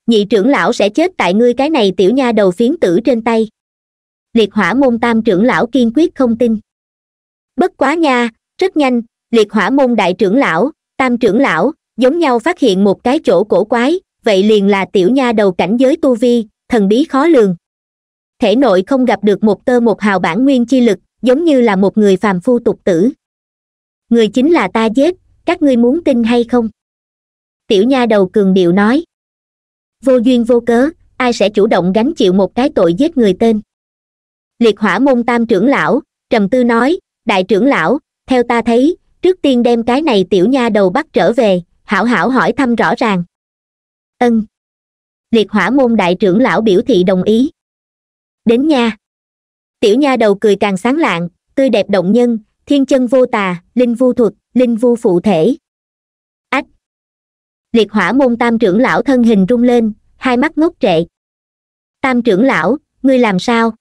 Nhị trưởng lão sẽ chết tại ngươi cái này tiểu nha đầu phiến tử trên tay. Liệt hỏa môn tam trưởng lão kiên quyết không tin. Bất quá nha, rất nhanh, liệt hỏa môn đại trưởng lão, tam trưởng lão, giống nhau phát hiện một cái chỗ cổ quái vậy liền là tiểu nha đầu cảnh giới tu vi, thần bí khó lường. Thể nội không gặp được một tơ một hào bản nguyên chi lực, giống như là một người phàm phu tục tử. Người chính là ta giết, các ngươi muốn tin hay không? Tiểu nha đầu cường điệu nói. Vô duyên vô cớ, ai sẽ chủ động gánh chịu một cái tội giết người tên? Liệt hỏa môn tam trưởng lão, trầm tư nói, đại trưởng lão, theo ta thấy, trước tiên đem cái này tiểu nha đầu bắt trở về, hảo hảo hỏi thăm rõ ràng ân. Liệt hỏa môn đại trưởng lão biểu thị đồng ý. Đến nha. Tiểu nha đầu cười càng sáng lạng, tươi đẹp động nhân, thiên chân vô tà, linh vu thuật, linh vu phụ thể. Ách. Liệt hỏa môn tam trưởng lão thân hình rung lên, hai mắt ngốc trệ. Tam trưởng lão, ngươi làm sao?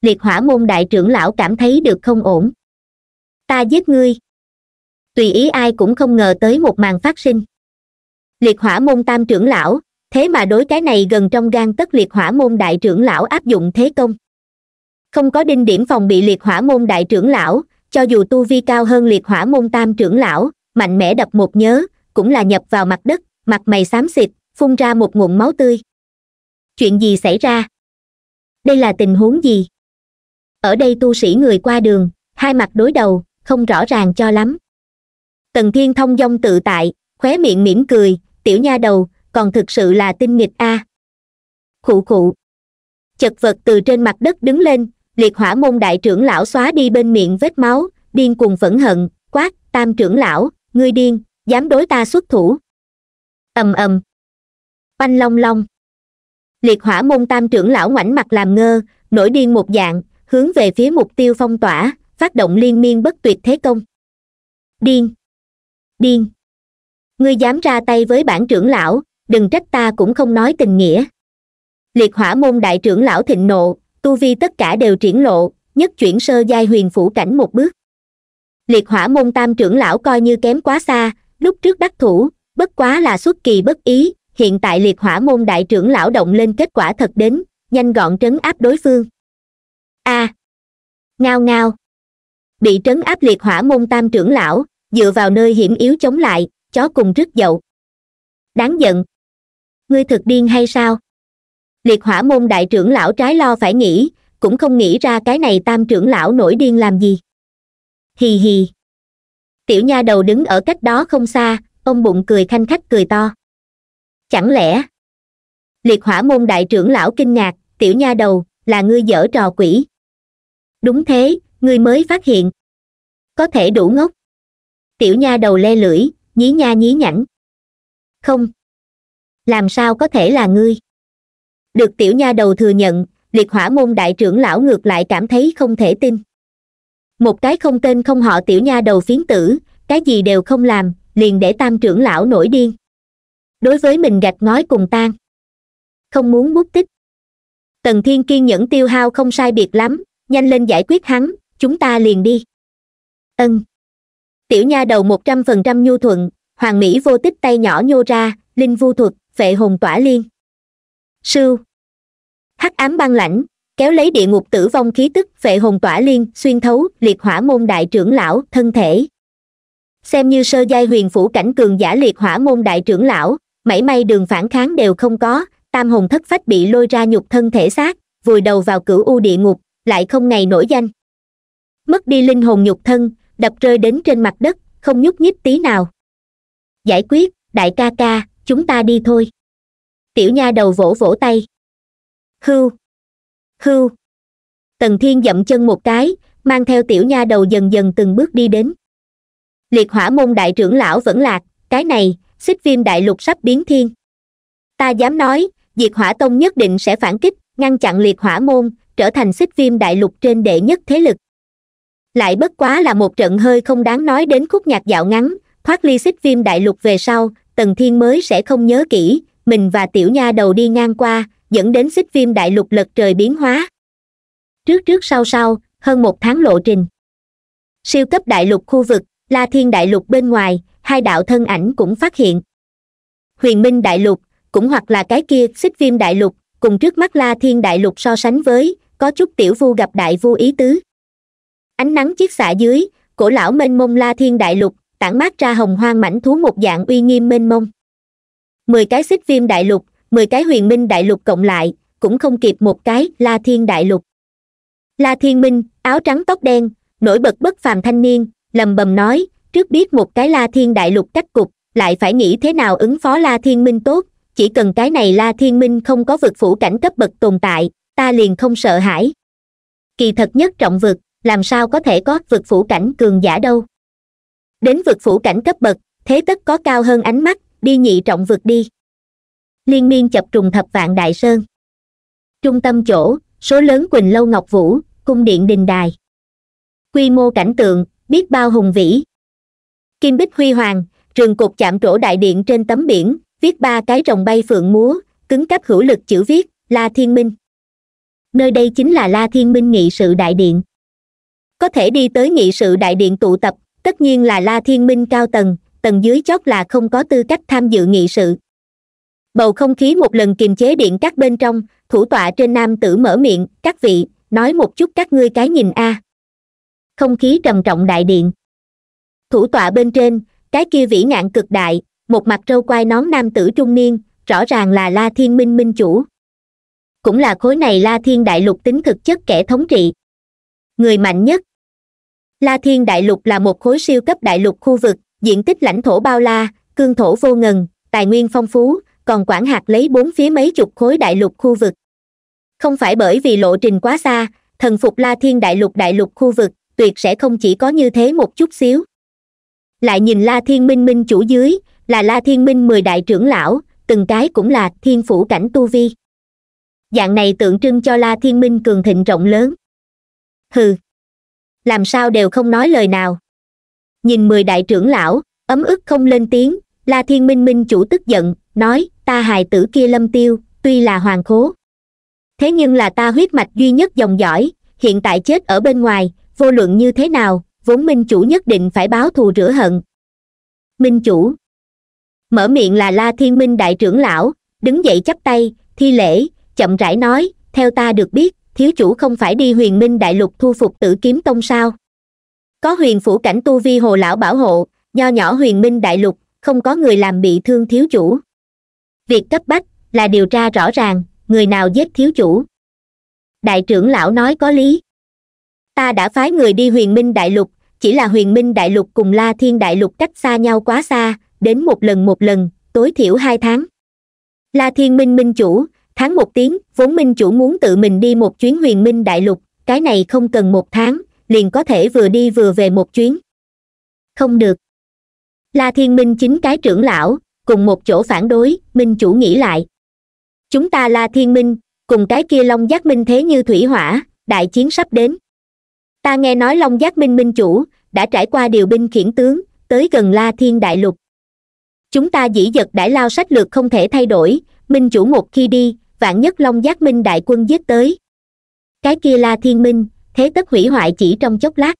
Liệt hỏa môn đại trưởng lão cảm thấy được không ổn. Ta giết ngươi. Tùy ý ai cũng không ngờ tới một màn phát sinh liệt hỏa môn tam trưởng lão. Thế mà đối cái này gần trong gan tất liệt hỏa môn đại trưởng lão áp dụng thế công. Không có đinh điểm phòng bị liệt hỏa môn đại trưởng lão, cho dù tu vi cao hơn liệt hỏa môn tam trưởng lão, mạnh mẽ đập một nhớ, cũng là nhập vào mặt đất, mặt mày xám xịt, phun ra một nguồn máu tươi. Chuyện gì xảy ra? Đây là tình huống gì? Ở đây tu sĩ người qua đường, hai mặt đối đầu, không rõ ràng cho lắm. Tần thiên thông dong tự tại, khóe miệng mỉm cười tiểu nha đầu, còn thực sự là tinh nghịch a. À. khụ khụ. Chật vật từ trên mặt đất đứng lên, liệt hỏa môn đại trưởng lão xóa đi bên miệng vết máu, điên cùng phẫn hận, quát, tam trưởng lão, ngươi điên, dám đối ta xuất thủ. Ầm ầm. Oanh long long. Liệt hỏa môn tam trưởng lão ngoảnh mặt làm ngơ, nổi điên một dạng, hướng về phía mục tiêu phong tỏa, phát động liên miên bất tuyệt thế công. Điên. Điên ngươi dám ra tay với bản trưởng lão, đừng trách ta cũng không nói tình nghĩa. Liệt hỏa môn đại trưởng lão thịnh nộ, tu vi tất cả đều triển lộ, nhất chuyển sơ giai huyền phủ cảnh một bước. Liệt hỏa môn tam trưởng lão coi như kém quá xa, lúc trước đắc thủ, bất quá là xuất kỳ bất ý, hiện tại liệt hỏa môn đại trưởng lão động lên kết quả thật đến, nhanh gọn trấn áp đối phương. A. Ngao ngao. Bị trấn áp liệt hỏa môn tam trưởng lão, dựa vào nơi hiểm yếu chống lại chó cùng rứt dậu. Đáng giận. Ngươi thực điên hay sao? Liệt hỏa môn đại trưởng lão trái lo phải nghĩ, cũng không nghĩ ra cái này tam trưởng lão nổi điên làm gì. Hì hì. Tiểu nha đầu đứng ở cách đó không xa, ông bụng cười khanh khách cười to. Chẳng lẽ? Liệt hỏa môn đại trưởng lão kinh ngạc, tiểu nha đầu, là ngươi dở trò quỷ. Đúng thế, ngươi mới phát hiện. Có thể đủ ngốc. Tiểu nha đầu le lưỡi nhí nha nhí nhảnh. Không. Làm sao có thể là ngươi? Được tiểu nha đầu thừa nhận, liệt hỏa môn đại trưởng lão ngược lại cảm thấy không thể tin. Một cái không tên không họ tiểu nha đầu phiến tử, cái gì đều không làm, liền để tam trưởng lão nổi điên. Đối với mình gạch ngói cùng tan. Không muốn bút tích. Tần thiên kiên nhẫn tiêu hao không sai biệt lắm, nhanh lên giải quyết hắn, chúng ta liền đi. Ân tiểu nha đầu một trăm phần trăm nhu thuận, hoàng mỹ vô tích tay nhỏ nhô ra, linh vu thuật, vệ hồn tỏa liên. Sưu hắc ám băng lãnh, kéo lấy địa ngục tử vong khí tức, vệ hồn tỏa liên, xuyên thấu, liệt hỏa môn đại trưởng lão, thân thể. Xem như sơ giai huyền phủ cảnh cường giả liệt hỏa môn đại trưởng lão, mảy may đường phản kháng đều không có, tam hồn thất phách bị lôi ra nhục thân thể xác, vùi đầu vào cửu u địa ngục, lại không ngày nổi danh. Mất đi linh hồn nhục thân đập rơi đến trên mặt đất, không nhúc nhích tí nào. Giải quyết, đại ca ca, chúng ta đi thôi. Tiểu nha đầu vỗ vỗ tay. Hưu. Hưu. Tần thiên dậm chân một cái, mang theo tiểu nha đầu dần dần từng bước đi đến. Liệt hỏa môn đại trưởng lão vẫn lạc, cái này, xích viêm đại lục sắp biến thiên. Ta dám nói, diệt hỏa tông nhất định sẽ phản kích, ngăn chặn liệt hỏa môn, trở thành xích viêm đại lục trên đệ nhất thế lực lại bất quá là một trận hơi không đáng nói đến khúc nhạc dạo ngắn, thoát ly xích viêm đại lục về sau, tần thiên mới sẽ không nhớ kỹ, mình và tiểu nha đầu đi ngang qua, dẫn đến xích viêm đại lục lật trời biến hóa. Trước trước sau sau, hơn một tháng lộ trình. Siêu cấp đại lục khu vực, la thiên đại lục bên ngoài, hai đạo thân ảnh cũng phát hiện. Huyền minh đại lục, cũng hoặc là cái kia xích viêm đại lục, cùng trước mắt la thiên đại lục so sánh với, có chút tiểu vu gặp đại vu ý tứ ánh nắng chiếc xạ dưới, cổ lão mênh mông la thiên đại lục, tản mát ra hồng hoang mảnh thú một dạng uy nghiêm mênh mông. Mười cái xích viêm đại lục, mười cái huyền minh đại lục cộng lại, cũng không kịp một cái la thiên đại lục. La thiên minh, áo trắng tóc đen, nổi bật bất phàm thanh niên, lầm bầm nói, trước biết một cái la thiên đại lục cách cục, lại phải nghĩ thế nào ứng phó la thiên minh tốt, chỉ cần cái này la thiên minh không có vực phủ cảnh cấp bậc tồn tại, ta liền không sợ hãi. Kỳ thật nhất trọng vực làm sao có thể có vực phủ cảnh cường giả đâu? Đến vực phủ cảnh cấp bậc, thế tất có cao hơn ánh mắt, đi nhị trọng vực đi. Liên miên chập trùng thập vạn đại sơn. Trung tâm chỗ, số lớn quỳnh lâu ngọc vũ, cung điện đình đài. Quy mô cảnh tượng, biết bao hùng vĩ. Kim bích huy hoàng trường cục chạm trổ đại điện trên tấm biển, viết ba cái rồng bay phượng múa, cứng cáp hữu lực chữ viết, la thiên minh. Nơi đây chính là la thiên minh nghị sự đại điện có thể đi tới nghị sự đại điện tụ tập, tất nhiên là la thiên minh cao tầng tầng dưới chót là không có tư cách tham dự nghị sự. Bầu không khí một lần kiềm chế điện các bên trong, thủ tọa trên nam tử mở miệng, các vị, nói một chút các ngươi cái nhìn a. Không khí trầm trọng đại điện. Thủ tọa bên trên, cái kia vĩ ngạn cực đại, một mặt trâu quai nón nam tử trung niên, rõ ràng là la thiên minh minh chủ. Cũng là khối này la thiên đại lục tính thực chất kẻ thống trị. Người mạnh nhất la thiên đại lục là một khối siêu cấp đại lục khu vực, diện tích lãnh thổ bao la, cương thổ vô ngần, tài nguyên phong phú, còn quản hạt lấy bốn phía mấy chục khối đại lục khu vực. Không phải bởi vì lộ trình quá xa, thần phục la thiên đại lục đại lục khu vực, tuyệt sẽ không chỉ có như thế một chút xíu. Lại nhìn la thiên minh minh chủ dưới, là la thiên minh mười đại trưởng lão, từng cái cũng là thiên phủ cảnh tu vi. Dạng này tượng trưng cho la thiên minh cường thịnh rộng lớn. Hừ làm sao đều không nói lời nào. Nhìn mười đại trưởng lão, ấm ức không lên tiếng, la thiên minh minh chủ tức giận, nói, ta hài tử kia lâm tiêu, tuy là hoàng khố. Thế nhưng là ta huyết mạch duy nhất dòng dõi, hiện tại chết ở bên ngoài, vô luận như thế nào, vốn minh chủ nhất định phải báo thù rửa hận. Minh chủ. Mở miệng là la thiên minh đại trưởng lão, đứng dậy chắp tay, thi lễ, chậm rãi nói, theo ta được biết thiếu chủ không phải đi huyền minh đại lục thu phục tử kiếm tông sao? Có huyền phủ cảnh tu vi hồ lão bảo hộ, nho nhỏ huyền minh đại lục, không có người làm bị thương thiếu chủ. Việc cấp bách là điều tra rõ ràng, người nào giết thiếu chủ? Đại trưởng lão nói có lý. Ta đã phái người đi huyền minh đại lục, chỉ là huyền minh đại lục cùng la thiên đại lục cách xa nhau quá xa, đến một lần một lần, tối thiểu hai tháng. La thiên minh minh chủ tháng một tiếng, vốn minh chủ muốn tự mình đi một chuyến huyền minh đại lục, cái này không cần một tháng, liền có thể vừa đi vừa về một chuyến. Không được. La thiên minh chính cái trưởng lão, cùng một chỗ phản đối, minh chủ nghĩ lại. Chúng ta la thiên minh, cùng cái kia long giác minh thế như thủy hỏa, đại chiến sắp đến. Ta nghe nói long giác minh minh chủ, đã trải qua điều binh khiển tướng, tới gần la thiên đại lục. Chúng ta dĩ dật đãi lao sách lược không thể thay đổi minh chủ một khi đi, vạn nhất long giác minh đại quân giết tới. Cái kia la thiên minh, thế tất hủy hoại chỉ trong chốc lát.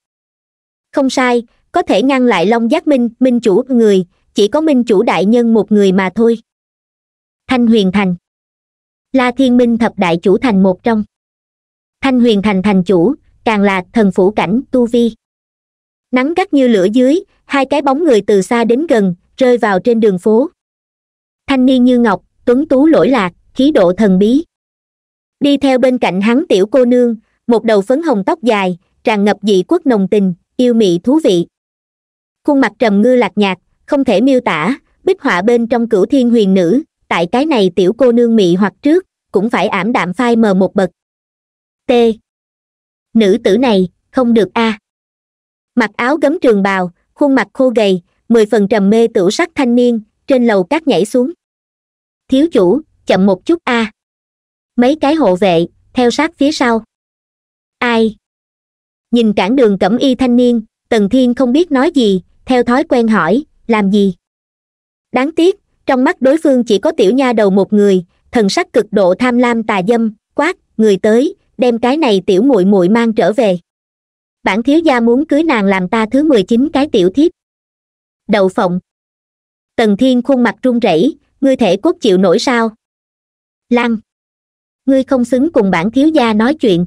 Không sai, có thể ngăn lại long giác minh minh chủ người, chỉ có minh chủ đại nhân một người mà thôi. Thanh huyền thành. La thiên minh thập đại chủ thành một trong. Thanh huyền thành thành chủ, càng là thần phủ cảnh tu vi. Nắng gắt như lửa dưới, hai cái bóng người từ xa đến gần, rơi vào trên đường phố. Thanh niên như ngọc tuấn tú lỗi lạc, khí độ thần bí. Đi theo bên cạnh hắn tiểu cô nương, một đầu phấn hồng tóc dài, tràn ngập dị quốc nồng tình, yêu mị thú vị. Khuôn mặt trầm ngư lạc nhạt, không thể miêu tả, bích họa bên trong cửu thiên huyền nữ, tại cái này tiểu cô nương mị hoặc trước, cũng phải ảm đạm phai mờ một bậc. T. Nữ tử này, không được a. Mặc áo gấm trường bào, khuôn mặt khô gầy, mười phần trầm mê tửu sắc thanh niên, trên lầu cát nhảy xuống thiếu chủ, chậm một chút a. Mấy cái hộ vệ, theo sát phía sau. Ai? Nhìn cản đường cẩm y thanh niên, tần thiên không biết nói gì, theo thói quen hỏi, làm gì? Đáng tiếc, trong mắt đối phương chỉ có tiểu nha đầu một người, thần sắc cực độ tham lam tà dâm, quát, người tới, đem cái này tiểu muội muội mang trở về. Bản thiếu gia muốn cưới nàng làm ta thứ mười chín cái tiểu thiếp. Đậu phộng. Tần thiên khuôn mặt run rẩy ngươi thể quốc chịu nổi sao? Lăng. Ngươi không xứng cùng bản thiếu gia nói chuyện.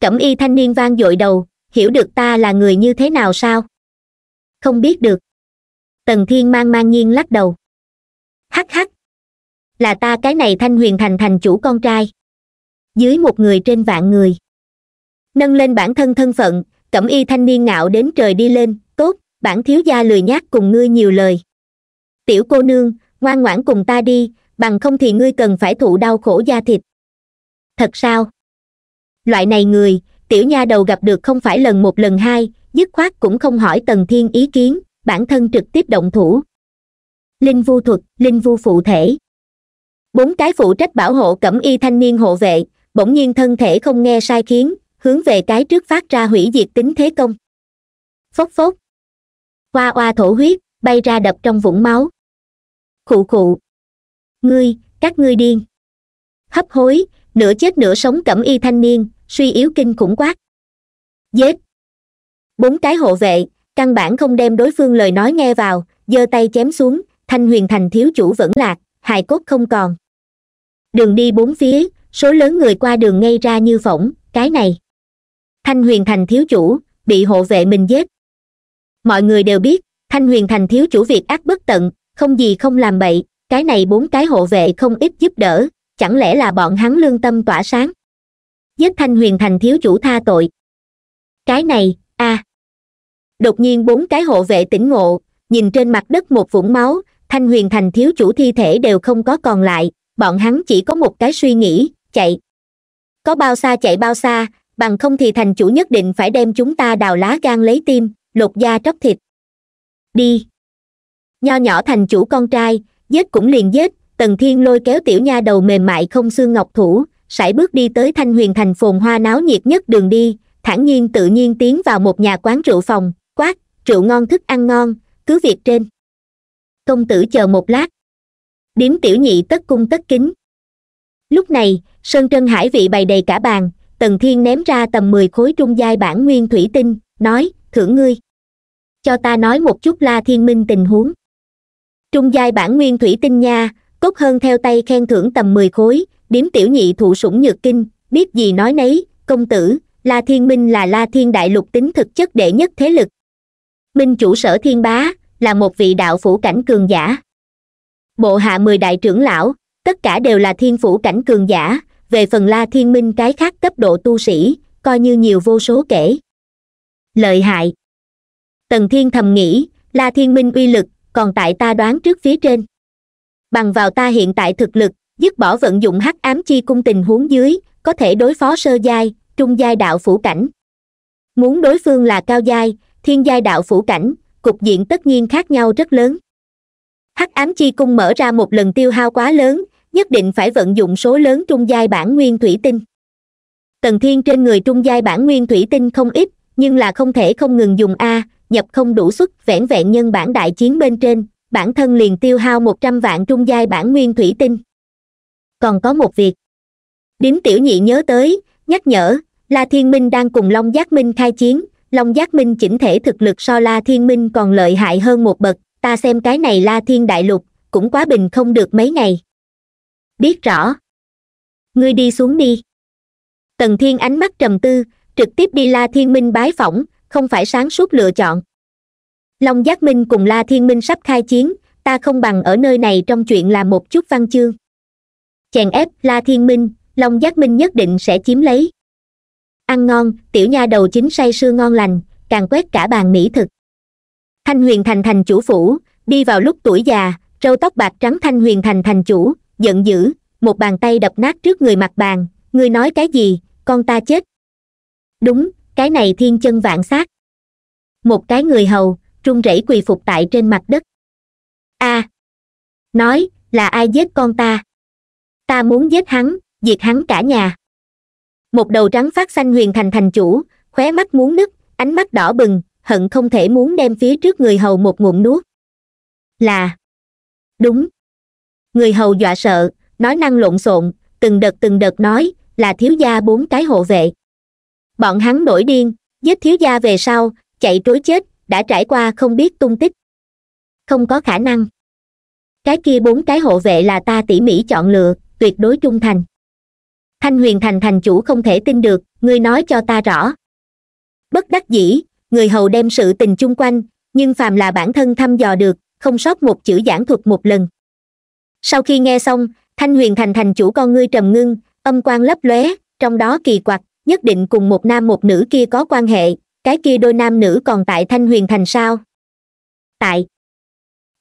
Cẩm y thanh niên vang dội đầu, hiểu được ta là người như thế nào sao? Không biết được. Tần thiên mang mang nhiên lắc đầu. Hắc hắc. Là ta cái này thanh huyền thành thành chủ con trai. Dưới một người trên vạn người. Nâng lên bản thân thân phận, cẩm y thanh niên ngạo đến trời đi lên, tốt, bản thiếu gia lười nhác cùng ngươi nhiều lời. Tiểu cô nương ngoan ngoãn cùng ta đi, bằng không thì ngươi cần phải thụ đau khổ da thịt. Thật sao? Loại này người, tiểu nha đầu gặp được không phải lần một lần hai, dứt khoát cũng không hỏi tần thiên ý kiến, bản thân trực tiếp động thủ. Linh vu thuật, linh vu phụ thể. Bốn cái phụ trách bảo hộ cẩm y thanh niên hộ vệ, bỗng nhiên thân thể không nghe sai khiến, hướng về cái trước phát ra hủy diệt tính thế công. Phốc phốc. Hoa oa thổ huyết, bay ra đập trong vũng máu khụ khụ. Ngươi, các ngươi điên. Hấp hối, nửa chết nửa sống cẩm y thanh niên, suy yếu kinh khủng quát. Giết. Bốn cái hộ vệ, căn bản không đem đối phương lời nói nghe vào, giơ tay chém xuống, thanh huyền thành thiếu chủ vẫn lạc, hài cốt không còn. Đường đi bốn phía, số lớn người qua đường ngay ra như phỏng, cái này. Thanh huyền thành thiếu chủ, bị hộ vệ mình giết. Mọi người đều biết, thanh huyền thành thiếu chủ việc ác bất tận không gì không làm bậy, cái này bốn cái hộ vệ không ít giúp đỡ, chẳng lẽ là bọn hắn lương tâm tỏa sáng? Giết thanh huyền thành thiếu chủ tha tội. Cái này, a. Đột nhiên bốn cái hộ vệ tỉnh ngộ, nhìn trên mặt đất một vũng máu, thanh huyền thành thiếu chủ thi thể đều không có còn lại, bọn hắn chỉ có một cái suy nghĩ, chạy. Có bao xa chạy bao xa, bằng không thì thành chủ nhất định phải đem chúng ta đào lá gan lấy tim, lột da tróc thịt. Đi nho nhỏ thành chủ con trai giết cũng liền giết tần thiên lôi kéo tiểu nha đầu mềm mại không xương ngọc thủ, sải bước đi tới thanh huyền thành phồn hoa náo nhiệt nhất đường đi, thản nhiên tự nhiên tiến vào một nhà quán rượu phòng, quát, rượu ngon thức ăn ngon, cứ việc trên. Công tử chờ một lát. Điếm tiểu nhị tất cung tất kính. Lúc này, sơn trân hải vị bày đầy cả bàn, tần thiên ném ra tầm mười khối trung giai bản nguyên thủy tinh, nói, thưởng ngươi. Cho ta nói một chút la thiên minh tình huống trung giai bản nguyên thủy tinh nha, cốt hơn theo tay khen thưởng tầm mười khối, điếm tiểu nhị thụ sủng nhược kinh, biết gì nói nấy, công tử, la thiên minh là la thiên đại lục tính thực chất đệ nhất thế lực. Minh chủ sở thiên bá, là một vị đạo phủ cảnh cường giả. Bộ hạ mười đại trưởng lão, tất cả đều là thiên phủ cảnh cường giả, về phần la thiên minh cái khác cấp độ tu sĩ, coi như nhiều vô số kể. Lợi hại. Tần thiên thầm nghĩ, la thiên minh uy lực còn tại ta đoán trước phía trên. Bằng vào ta hiện tại thực lực, dứt bỏ vận dụng hắc ám chi cung tình huống dưới, có thể đối phó sơ giai, trung giai đạo phủ cảnh. Muốn đối phương là cao giai, thiên giai đạo phủ cảnh, cục diện tất nhiên khác nhau rất lớn. Hắc ám chi cung mở ra một lần tiêu hao quá lớn, nhất định phải vận dụng số lớn trung giai bản nguyên thủy tinh. Tần thiên trên người trung giai bản nguyên thủy tinh không ít, nhưng là không thể không ngừng dùng a nhập không đủ suất vẻn vẹn nhân bản đại chiến bên trên, bản thân liền tiêu hao một trăm vạn trung giai bản nguyên thủy tinh. Còn có một việc. Điếm tiểu nhị nhớ tới, nhắc nhở, la thiên minh đang cùng long giác minh khai chiến, long giác minh chỉnh thể thực lực so la thiên minh còn lợi hại hơn một bậc, ta xem cái này la thiên đại lục, cũng quá bình không được mấy ngày. Biết rõ. Ngươi đi xuống đi. Tần thiên ánh mắt trầm tư, trực tiếp đi la thiên minh bái phỏng không phải sáng suốt lựa chọn. Long giác minh cùng la thiên minh sắp khai chiến, ta không bằng ở nơi này trong chuyện là một chút văn chương. Chèn ép, la thiên minh, long giác minh nhất định sẽ chiếm lấy. Ăn ngon, tiểu nha đầu chính say sưa ngon lành, càng quét cả bàn mỹ thực. Thanh huyền thành thành chủ phủ, đi vào lúc tuổi già, râu tóc bạc trắng thanh huyền thành thành chủ, giận dữ, một bàn tay đập nát trước người mặt bàn, ngươi nói cái gì, con ta chết. Đúng cái này thiên chân vạn xác một cái người hầu, run rẩy quỳ phục tại trên mặt đất. A. Nói, là ai giết con ta? Ta muốn giết hắn, diệt hắn cả nhà. Một đầu trắng phát xanh huyền thành thành chủ, khóe mắt muốn nứt, ánh mắt đỏ bừng, hận không thể muốn đem phía trước người hầu một ngụm nuốt. Là. Đúng. Người hầu dọa sợ, nói năng lộn xộn, từng đợt từng đợt nói, là thiếu gia bốn cái hộ vệ bọn hắn nổi điên, giết thiếu gia về sau, chạy trối chết, đã trải qua không biết tung tích. Không có khả năng. Cái kia bốn cái hộ vệ là ta tỉ mỉ chọn lựa, tuyệt đối trung thành. Thanh huyền thành thành chủ không thể tin được, ngươi nói cho ta rõ. Bất đắc dĩ, người hầu đem sự tình chung quanh, nhưng phàm là bản thân thăm dò được, không sót một chữ giảng thuật một lần. Sau khi nghe xong, thanh huyền thành thành chủ con ngươi trầm ngưng, âm quan lấp lóe, trong đó kỳ quặc nhất định cùng một nam một nữ kia có quan hệ, cái kia đôi nam nữ còn tại thanh huyền thành sao? Tại.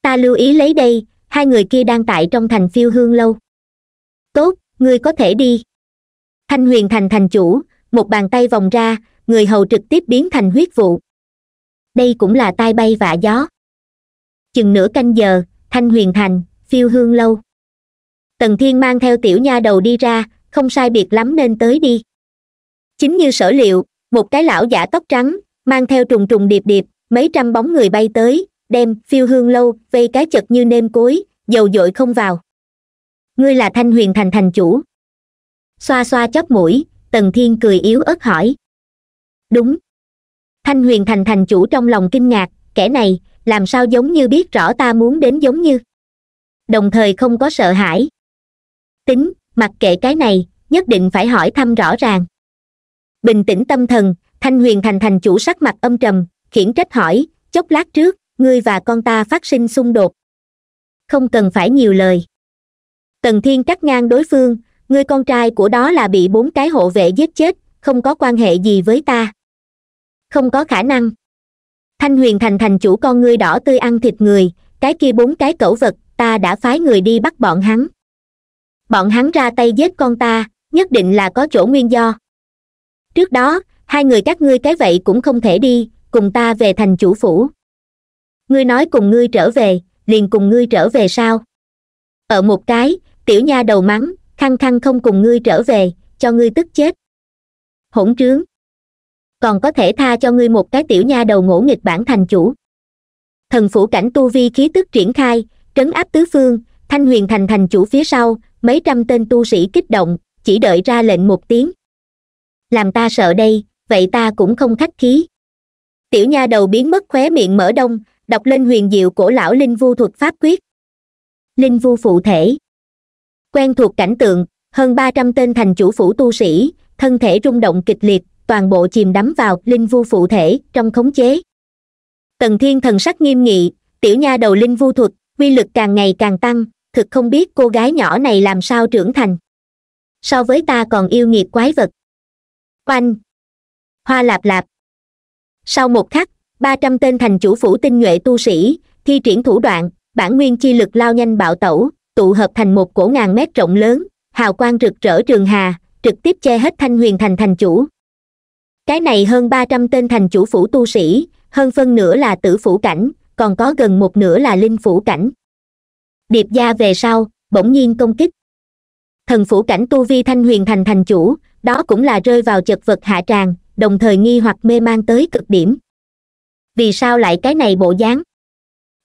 Ta lưu ý lấy đây, hai người kia đang tại trong thành phiêu hương lâu. Tốt, ngươi có thể đi. Thanh huyền thành thành chủ, một bàn tay vòng ra, người hầu trực tiếp biến thành huyết vụ. Đây cũng là tai bay vạ gió. Chừng nửa canh giờ, thanh huyền thành, phiêu hương lâu. Tần thiên mang theo tiểu nha đầu đi ra, không sai biệt lắm nên tới đi chính như sở liệu, một cái lão giả tóc trắng, mang theo trùng trùng điệp điệp, mấy trăm bóng người bay tới, đem phiêu hương lâu, vây cái chật như nêm cối, dầu dội không vào. Ngươi là thanh huyền thành thành chủ. Xoa xoa chóp mũi, tần thiên cười yếu ớt hỏi. Đúng. Thanh huyền thành thành chủ trong lòng kinh ngạc, kẻ này, làm sao giống như biết rõ ta muốn đến giống như? Đồng thời không có sợ hãi. Tính, mặc kệ cái này, nhất định phải hỏi thăm rõ ràng bình tĩnh tâm thần, thanh huyền thành thành chủ sắc mặt âm trầm, khiển trách hỏi, chốc lát trước, ngươi và con ta phát sinh xung đột. Không cần phải nhiều lời. Tần thiên cắt ngang đối phương, ngươi con trai của đó là bị bốn cái hộ vệ giết chết, không có quan hệ gì với ta. Không có khả năng. Thanh huyền thành thành chủ con ngươi đỏ tươi ăn thịt người, cái kia bốn cái cẩu vật, ta đã phái người đi bắt bọn hắn. Bọn hắn ra tay giết con ta, nhất định là có chỗ nguyên do trước đó, hai người các ngươi cái vậy cũng không thể đi, cùng ta về thành chủ phủ. Ngươi nói cùng ngươi trở về, liền cùng ngươi trở về sao? Ở một cái, tiểu nha đầu mắng, khăng khăng không cùng ngươi trở về, cho ngươi tức chết. Hỗn trướng. Còn có thể tha cho ngươi một cái tiểu nha đầu ngỗ nghịch bản thành chủ. Thần phủ cảnh tu vi khí tức triển khai, trấn áp tứ phương, thanh huyền thành thành chủ phía sau, mấy trăm tên tu sĩ kích động, chỉ đợi ra lệnh một tiếng làm ta sợ đây, vậy ta cũng không khách khí. Tiểu nha đầu biến mất khóe miệng mở đông, đọc lên huyền diệu cổ lão linh vu thuật pháp quyết. Linh vu phụ thể. Quen thuộc cảnh tượng, hơn ba trăm tên thành chủ phủ tu sĩ, thân thể rung động kịch liệt, toàn bộ chìm đắm vào linh vu phụ thể trong khống chế. Tần thiên thần sắc nghiêm nghị, tiểu nha đầu linh vu thuật, quy lực càng ngày càng tăng, thực không biết cô gái nhỏ này làm sao trưởng thành. So với ta còn yêu nghiệt quái vật oanh. Hoa lạp lạp. Sau một khắc, ba trăm tên thành chủ phủ tinh nhuệ tu sĩ, thi triển thủ đoạn, bản nguyên chi lực lao nhanh bạo tẩu, tụ hợp thành một cổ ngàn mét rộng lớn, hào quang rực rỡ trường hà, trực tiếp che hết thanh huyền thành thành chủ. Cái này hơn ba trăm tên thành chủ phủ tu sĩ, hơn phân nửa là tử phủ cảnh, còn có gần một nửa là linh phủ cảnh. Điệp gia về sau, bỗng nhiên công kích thần phủ cảnh tu vi thanh huyền thành thành chủ, đó cũng là rơi vào chật vật hạ tràng, đồng thời nghi hoặc mê man tới cực điểm. Vì sao lại cái này bộ dáng?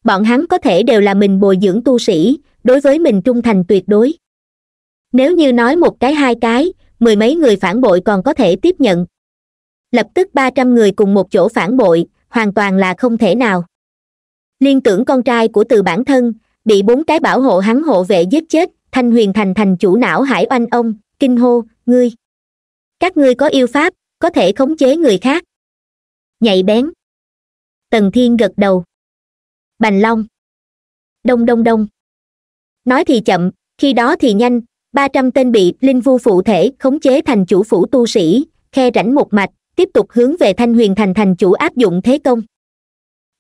Bọn hắn có thể đều là mình bồi dưỡng tu sĩ, đối với mình trung thành tuyệt đối. Nếu như nói một cái hai cái, mười mấy người phản bội còn có thể tiếp nhận. Lập tức ba trăm người cùng một chỗ phản bội, hoàn toàn là không thể nào. Liên tưởng con trai của từ bản thân, bị bốn cái bảo hộ hắn hộ vệ giết chết thanh huyền thành thành chủ não hải oanh ông, kinh hô, ngươi. Các ngươi có yêu pháp, có thể khống chế người khác. Nhạy bén. Tần thiên gật đầu. Bành long. Đông đông đông. Nói thì chậm, khi đó thì nhanh, ba trăm tên bị linh vu phụ thể khống chế thành chủ phủ tu sĩ, khe rãnh một mạch, tiếp tục hướng về thanh huyền thành thành chủ áp dụng thế công.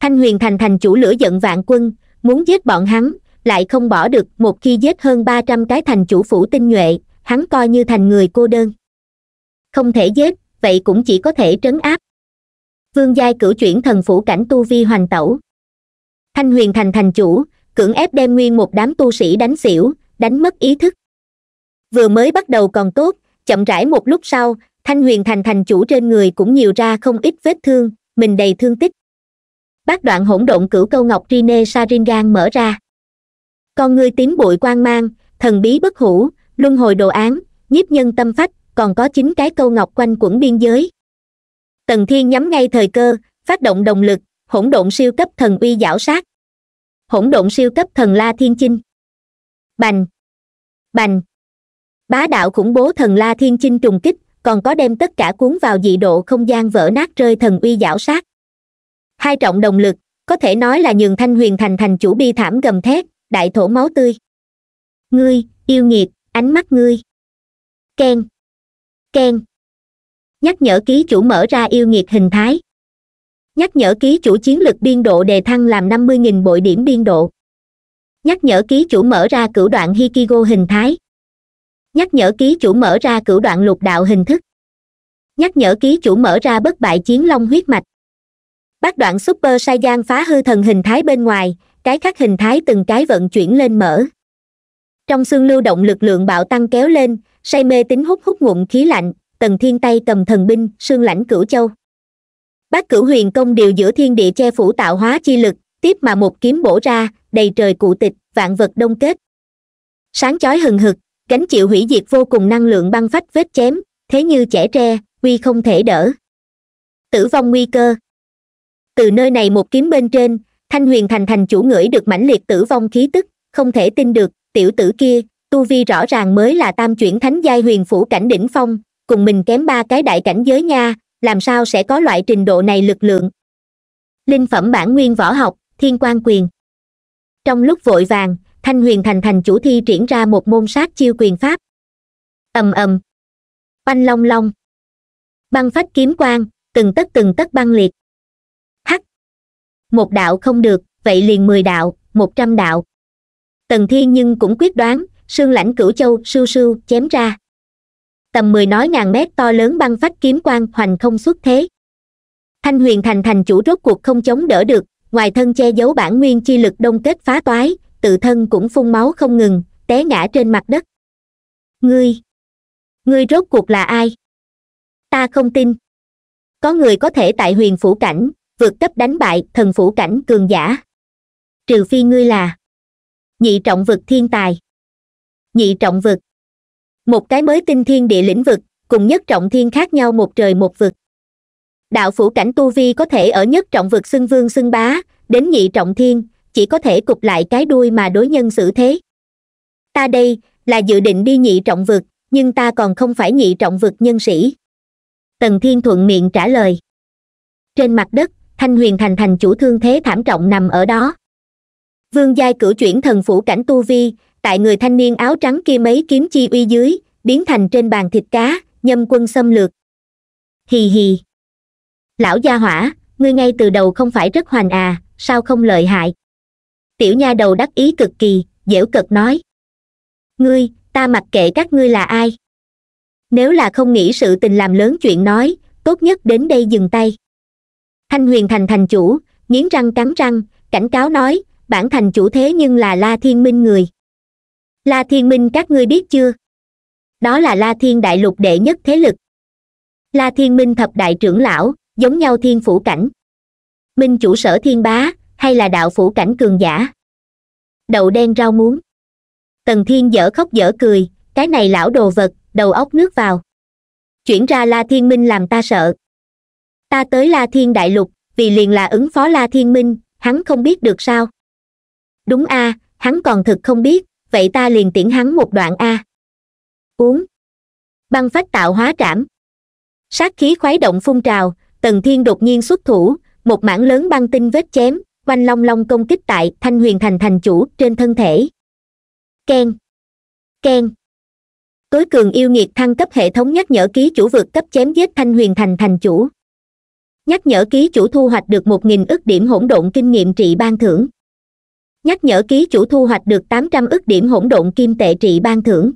Thanh huyền thành thành chủ lửa giận vạn quân, muốn giết bọn hắn lại không bỏ được, một khi giết hơn ba trăm cái thành chủ phủ tinh nhuệ, hắn coi như thành người cô đơn. Không thể giết, vậy cũng chỉ có thể trấn áp. Vương giai cửu chuyển thần phủ cảnh tu vi hoành tẩu. Thanh huyền thành thành chủ, cưỡng ép đem nguyên một đám tu sĩ đánh xỉu, đánh mất ý thức. Vừa mới bắt đầu còn tốt, chậm rãi một lúc sau, thanh huyền thành thành chủ trên người cũng nhiều ra không ít vết thương, mình đầy thương tích. Bác đoạn hỗn độn cửu câu ngọc rine saringan mở ra con ngươi tím bụi quan mang, thần bí bất hủ, luân hồi đồ án, nhiếp nhân tâm phách, còn có chín cái câu ngọc quanh quẩn biên giới. Tần thiên nhắm ngay thời cơ, phát động động lực, hỗn độn siêu cấp thần uy giảo sát. Hỗn độn siêu cấp thần la thiên chinh. Bành! Bành! Bá đạo khủng bố thần la thiên chinh trùng kích, còn có đem tất cả cuốn vào dị độ không gian vỡ nát rơi thần uy giảo sát. Hai trọng động lực, có thể nói là nhường thanh huyền thành thành chủ bi thảm gầm thét đại thổ máu tươi. Ngươi, yêu nghiệt, ánh mắt ngươi. Ken ken nhắc nhở ký chủ mở ra yêu nghiệt hình thái. Nhắc nhở ký chủ chiến lực biên độ đề thăng làm năm mươi nghìn bội điểm biên độ. Nhắc nhở ký chủ mở ra cửu đoạn hikigo hình thái. Nhắc nhở ký chủ mở ra cửu đoạn lục đạo hình thức. Nhắc nhở ký chủ mở ra bất bại chiến long huyết mạch. Bác đoạn super saiyan phá hư thần hình thái bên ngoài cái khác hình thái từng cái vận chuyển lên mở. Trong xương lưu động lực lượng bạo tăng kéo lên, say mê tính hút hút ngụm khí lạnh, tần thiên tay cầm thần binh, sương lãnh cửu châu. Bác cửu huyền công điều giữa thiên địa che phủ tạo hóa chi lực, tiếp mà một kiếm bổ ra, đầy trời cụ tịch, vạn vật đông kết. Sáng chói hừng hực cánh chịu hủy diệt vô cùng năng lượng băng phách vết chém, thế như trẻ tre, uy không thể đỡ. Tử vong nguy cơ. Từ nơi này một kiếm bên trên thanh huyền thành thành chủ ngửi được mãnh liệt tử vong khí tức, không thể tin được, tiểu tử kia, tu vi rõ ràng mới là tam chuyển thánh giai huyền phủ cảnh đỉnh phong, cùng mình kém ba cái đại cảnh giới nha, làm sao sẽ có loại trình độ này lực lượng? Linh phẩm bản nguyên võ học, thiên quan quyền. Trong lúc vội vàng, thanh huyền thành thành chủ thi triển ra một môn sát chiêu quyền pháp. Ầm ầm. Oanh long long. Băng phách kiếm quang, từng tấc từng tấc băng liệt một đạo không được, vậy liền mười đạo, một trăm đạo. Tần thiên nhưng cũng quyết đoán, sương lãnh cửu châu, sưu sưu chém ra. Tầm mười nói ngàn mét to lớn băng phách kiếm quang hoành không xuất thế. Thanh huyền thành thành chủ rốt cuộc không chống đỡ được, ngoài thân che giấu bản nguyên chi lực đông kết phá toái, tự thân cũng phun máu không ngừng, té ngã trên mặt đất. Ngươi ngươi rốt cuộc là ai? Ta không tin. Có người có thể tại huyền phủ cảnh vượt cấp đánh bại thần phủ cảnh cường giả. Trừ phi ngươi là nhị trọng vực thiên tài. Nhị trọng vực. Một cái mới tinh thiên địa lĩnh vực, cùng nhất trọng thiên khác nhau một trời một vực. Đạo phủ cảnh tu vi có thể ở nhất trọng vực xưng vương xưng bá, đến nhị trọng thiên, chỉ có thể cục lại cái đuôi mà đối nhân xử thế. Ta đây là dự định đi nhị trọng vực, nhưng ta còn không phải nhị trọng vực nhân sĩ. Tần thiên thuận miệng trả lời. Trên mặt đất thanh huyền thành thành chủ thương thế thảm trọng nằm ở đó. Vương giai cử chuyển thần phủ cảnh tu vi, tại người thanh niên áo trắng kia mấy kiếm chi uy dưới, biến thành trên bàn thịt cá, nhâm quân xâm lược. Hì hì. Lão gia hỏa, ngươi ngay từ đầu không phải rất hoành à sao không lợi hại? Tiểu nha đầu đắc ý cực kỳ dễu cực nói. Ngươi, ta mặc kệ các ngươi là ai. Nếu là không nghĩ sự tình làm lớn chuyện nói, tốt nhất đến đây dừng tay thanh huyền thành thành chủ, nghiến răng cắn răng, cảnh cáo nói, bản thành chủ thế nhưng là la thiên minh người. La thiên minh các ngươi biết chưa? Đó là la thiên đại lục đệ nhất thế lực. La thiên minh thập đại trưởng lão, giống nhau thiên phủ cảnh. Minh chủ sở thiên bá, hay là đạo phủ cảnh cường giả? Đậu đen rau muống. Tần thiên dở khóc dở cười, cái này lão đồ vật, đầu óc nước vào. Chuyển ra la thiên minh làm ta sợ ta tới la thiên đại lục, vì liền là ứng phó la thiên minh, hắn không biết được sao? Đúng a, hắn còn thực không biết, vậy ta liền tiễn hắn một đoạn a. Uống. Băng phách tạo hóa trảm. Sát khí khuấy động phun trào, tần thiên đột nhiên xuất thủ, một mảng lớn băng tinh vết chém quanh long long công kích tại thanh huyền thành thành chủ trên thân thể. Ken ken tối cường yêu nghiệt thăng cấp hệ thống nhắc nhở ký chủ vượt cấp chém giết thanh huyền thành thành chủ nhắc nhở ký chủ thu hoạch được một nghìn ức điểm hỗn độn kinh nghiệm trị ban thưởng. Nhắc nhở ký chủ thu hoạch được tám trăm ức điểm hỗn độn kim tệ trị ban thưởng.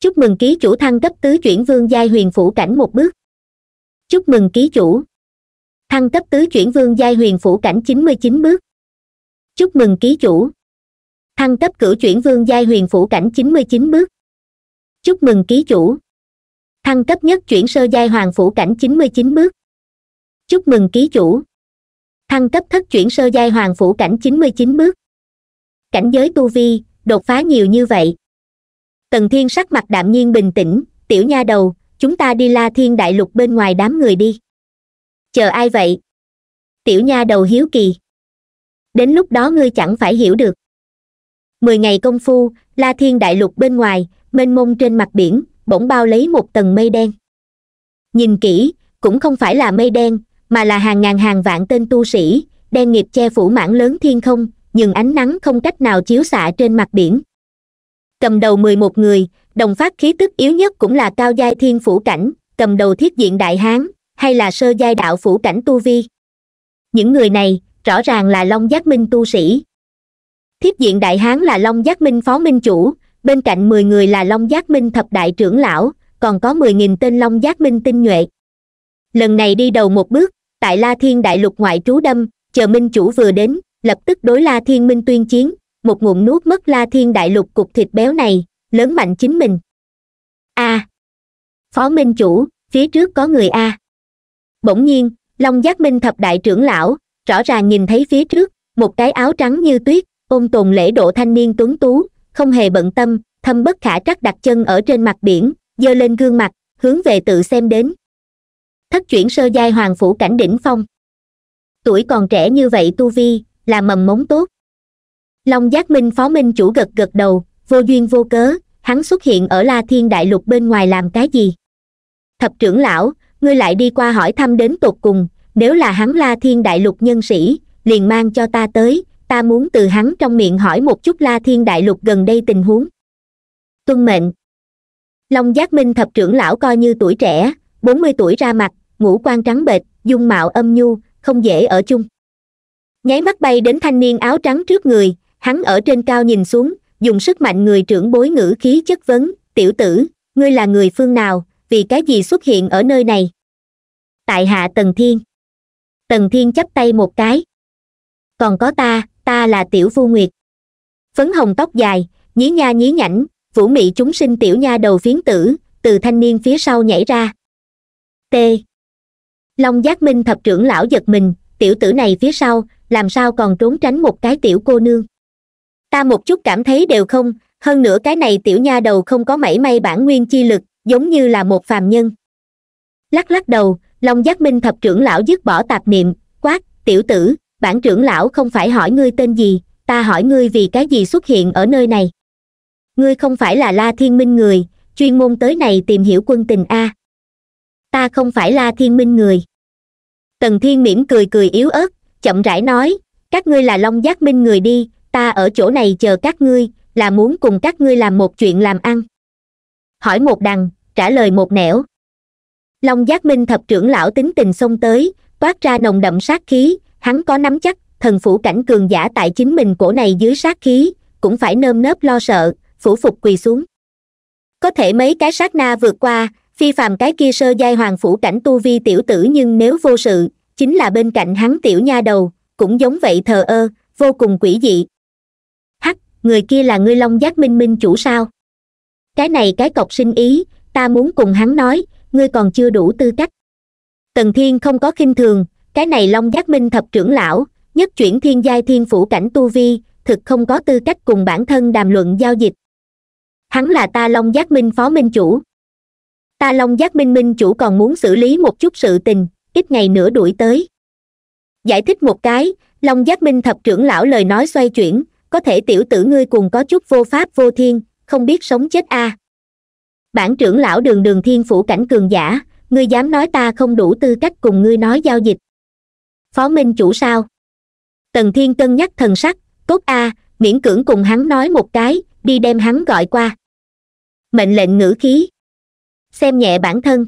Chúc mừng ký chủ thăng cấp tứ chuyển vương giai huyền phủ cảnh một bước. Chúc mừng ký chủ. Thăng cấp tứ chuyển vương giai huyền phủ cảnh chín mươi chín bước. Chúc mừng ký chủ. Thăng cấp cửu chuyển vương giai huyền phủ cảnh chín mươi chín bước. Chúc mừng ký chủ. Thăng cấp nhất chuyển sơ giai hoàng phủ cảnh chín mươi chín bước chúc mừng ký chủ. Thăng cấp thất chuyển sơ giai hoàng phủ cảnh chín mươi chín bước. Cảnh giới tu vi, đột phá nhiều như vậy. Tần thiên sắc mặt đạm nhiên bình tĩnh, tiểu nha đầu, chúng ta đi la thiên đại lục bên ngoài đám người đi. Chờ ai vậy? Tiểu nha đầu hiếu kỳ. Đến lúc đó ngươi chẳng phải hiểu được. Mười ngày công phu, la thiên đại lục bên ngoài, mênh mông trên mặt biển, bỗng bao lấy một tầng mây đen. Nhìn kỹ, cũng không phải là mây đen mà là hàng ngàn hàng vạn tên tu sĩ đen nghiệp che phủ mảng lớn thiên không, nhưng ánh nắng không cách nào chiếu xạ trên mặt biển. Cầm đầu mười một người, đồng phát khí tức yếu nhất cũng là cao giai thiên phủ cảnh, cầm đầu thiết diện đại hán, hay là sơ giai đạo phủ cảnh tu vi. Những người này, rõ ràng là long giác minh tu sĩ. Thiết diện đại hán là long giác minh phó minh chủ, bên cạnh mười người là long giác minh thập đại trưởng lão, còn có mười nghìn tên long giác minh tinh nhuệ. Lần này đi đầu một bước tại la thiên đại lục ngoại trú đâm, chờ minh chủ vừa đến, lập tức đối la thiên minh tuyên chiến. Một ngụm nuốt mất la thiên đại lục cục thịt béo này, lớn mạnh chính mình. A. Phó minh chủ, phía trước có người a. Bỗng nhiên, long giác minh thập đại trưởng lão, rõ ràng nhìn thấy phía trước, một cái áo trắng như tuyết ôm tồn lễ độ thanh niên tuấn tú, không hề bận tâm, thâm bất khả trắc đặt chân ở trên mặt biển, giơ lên gương mặt, hướng về tự xem đến thất chuyển sơ giai hoàng phủ cảnh đỉnh phong. Tuổi còn trẻ như vậy tu vi là mầm mống tốt. Long giác minh phó minh chủ gật gật đầu, vô duyên vô cớ, hắn xuất hiện ở la thiên đại lục bên ngoài làm cái gì? Thập trưởng lão, ngươi lại đi qua hỏi thăm đến tột cùng, nếu là hắn la thiên đại lục nhân sĩ, liền mang cho ta tới, ta muốn từ hắn trong miệng hỏi một chút la thiên đại lục gần đây tình huống. Tuân mệnh. Long giác minh thập trưởng lão coi như tuổi trẻ, bốn mươi tuổi ra mặt ngũ quan trắng bệch, dung mạo âm nhu, không dễ ở chung. Nháy mắt bay đến thanh niên áo trắng trước người, hắn ở trên cao nhìn xuống, dùng sức mạnh người trưởng bối ngữ khí chất vấn, tiểu tử, ngươi là người phương nào, vì cái gì xuất hiện ở nơi này? Tại hạ tần thiên. Tần thiên chắp tay một cái. Còn có ta ta là tiểu vu nguyệt. Phấn hồng tóc dài, nhí nha nhí nhảnh, vũ mị chúng sinh tiểu nha đầu phiến tử, từ thanh niên phía sau nhảy ra. T long giác minh thập trưởng lão giật mình, tiểu tử này phía sau, làm sao còn trốn tránh một cái tiểu cô nương? Ta một chút cảm thấy đều không, hơn nữa cái này tiểu nha đầu không có mảy may bản nguyên chi lực, giống như là một phàm nhân. Lắc lắc đầu, long giác minh thập trưởng lão dứt bỏ tạp niệm, quát, tiểu tử, bản trưởng lão không phải hỏi ngươi tên gì, ta hỏi ngươi vì cái gì xuất hiện ở nơi này. Ngươi không phải là la thiên minh người, chuyên môn tới này tìm hiểu quân tình a ta không phải là thiên minh người. Tần thiên mỉm cười cười yếu ớt, chậm rãi nói, các ngươi là long giác minh người đi, ta ở chỗ này chờ các ngươi, là muốn cùng các ngươi làm một chuyện làm ăn. Hỏi một đằng, trả lời một nẻo. Long giác minh thập trưởng lão tính tình xông tới, toát ra nồng đậm sát khí, hắn có nắm chắc, thần phủ cảnh cường giả tại chính mình cổ này dưới sát khí, cũng phải nơm nớp lo sợ, phủ phục quỳ xuống. Có thể mấy cái sát na vượt qua phi phàm cái kia sơ giai hoàng phủ cảnh tu vi tiểu tử nhưng nếu vô sự, chính là bên cạnh hắn tiểu nha đầu, cũng giống vậy thờ ơ, vô cùng quỷ dị. Hắc, người kia là ngươi long giác minh minh chủ sao? Cái này cái cọc sinh ý, ta muốn cùng hắn nói, ngươi còn chưa đủ tư cách. Tần thiên không có khinh thường, cái này long giác minh thập trưởng lão, nhất chuyển thiên giai thiên phủ cảnh tu vi, thực không có tư cách cùng bản thân đàm luận giao dịch. Hắn là ta long giác minh phó minh chủ ta long giác minh minh chủ còn muốn xử lý một chút sự tình, ít ngày nữa đuổi tới. Giải thích một cái, long giác minh thập trưởng lão lời nói xoay chuyển, có thể tiểu tử ngươi cùng có chút vô pháp vô thiên, không biết sống chết a. Bản trưởng lão đường đường thiên phủ cảnh cường giả, ngươi dám nói ta không đủ tư cách cùng ngươi nói giao dịch. Phó minh chủ sao? Tần thiên cân nhắc thần sắc cốt a, miễn cưỡng cùng hắn nói một cái, đi đem hắn gọi qua. Mệnh lệnh ngữ khí xem nhẹ bản thân.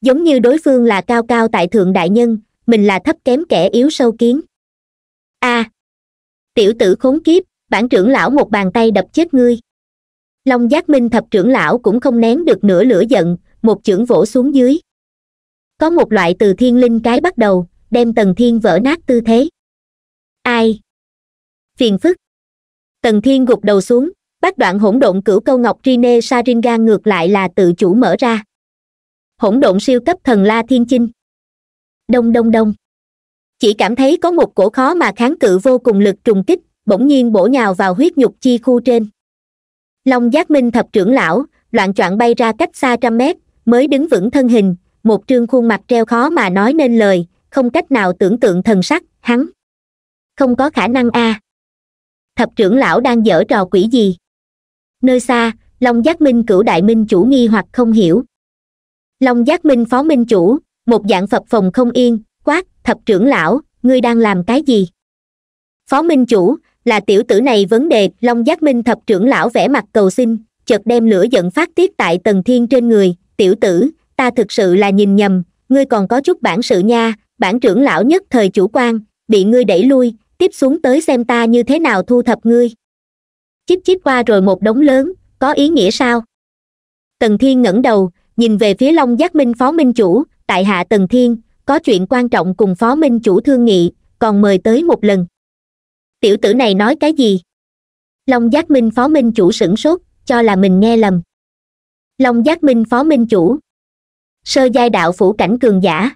Giống như đối phương là cao cao tại thượng đại nhân, mình là thấp kém kẻ yếu sâu kiến. A. Tiểu tử khốn kiếp, bản trưởng lão một bàn tay đập chết ngươi. Long giác minh thập trưởng lão cũng không nén được nửa lửa giận, một chưởng vỗ xuống dưới. Có một loại từ thiên linh cái bắt đầu, đem tần thiên vỡ nát tư thế. Ai? Phiền phức. Tần thiên gục đầu xuống bát đoạn hỗn độn cửu câu ngọc rine saringan ngược lại là tự chủ mở ra. Hỗn độn siêu cấp thần la thiên chinh. Đông đông đông. Chỉ cảm thấy có một cổ khó mà kháng cự vô cùng lực trùng kích, bỗng nhiên bổ nhào vào huyết nhục chi khu trên. Long giác minh thập trưởng lão, loạn choạng bay ra cách xa trăm mét, mới đứng vững thân hình, một trương khuôn mặt treo khó mà nói nên lời, không cách nào tưởng tượng thần sắc, hắn. Không có khả năng a. Thập trưởng lão đang dở trò quỷ gì? Nơi xa, long giác minh cửu đại minh chủ nghi hoặc không hiểu. Long giác minh phó minh chủ, một dạng phập phòng không yên, quát, thập trưởng lão, ngươi đang làm cái gì? Phó minh chủ, là tiểu tử này vấn đề, long giác minh thập trưởng lão vẽ mặt cầu xin, chợt đem lửa giận phát tiết tại tần thiên trên người, tiểu tử, ta thực sự là nhìn nhầm, ngươi còn có chút bản sự nha, bản trưởng lão nhất thời chủ quan, bị ngươi đẩy lui, tiếp xuống tới xem ta như thế nào thu thập ngươi chíp chích qua rồi một đống lớn, có ý nghĩa sao? Tần thiên ngẩng đầu, nhìn về phía long giác minh phó minh chủ, tại hạ tần thiên, có chuyện quan trọng cùng phó minh chủ thương nghị, còn mời tới một lần. Tiểu tử này nói cái gì? Long giác minh phó minh chủ sửng sốt, cho là mình nghe lầm. Long giác minh phó minh chủ, sơ giai đạo phủ cảnh cường giả.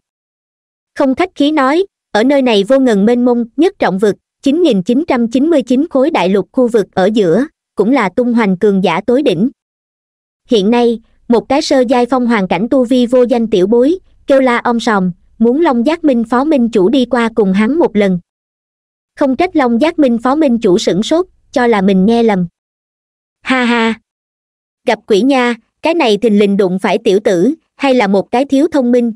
Không khách khí nói, ở nơi này vô ngần mênh mông, nhất trọng vực 9.999 khối đại lục khu vực ở giữa, cũng là tung hoành cường giả tối đỉnh. Hiện nay, một cái sơ giai phong hoàn cảnh tu vi vô danh tiểu bối, kêu la om sòm, muốn long giác minh phó minh chủ đi qua cùng hắn một lần. Không trách long giác minh phó minh chủ sửng sốt, cho là mình nghe lầm. Ha ha! Gặp quỷ nha, cái này thình lình đụng phải tiểu tử, hay là một cái thiếu thông minh?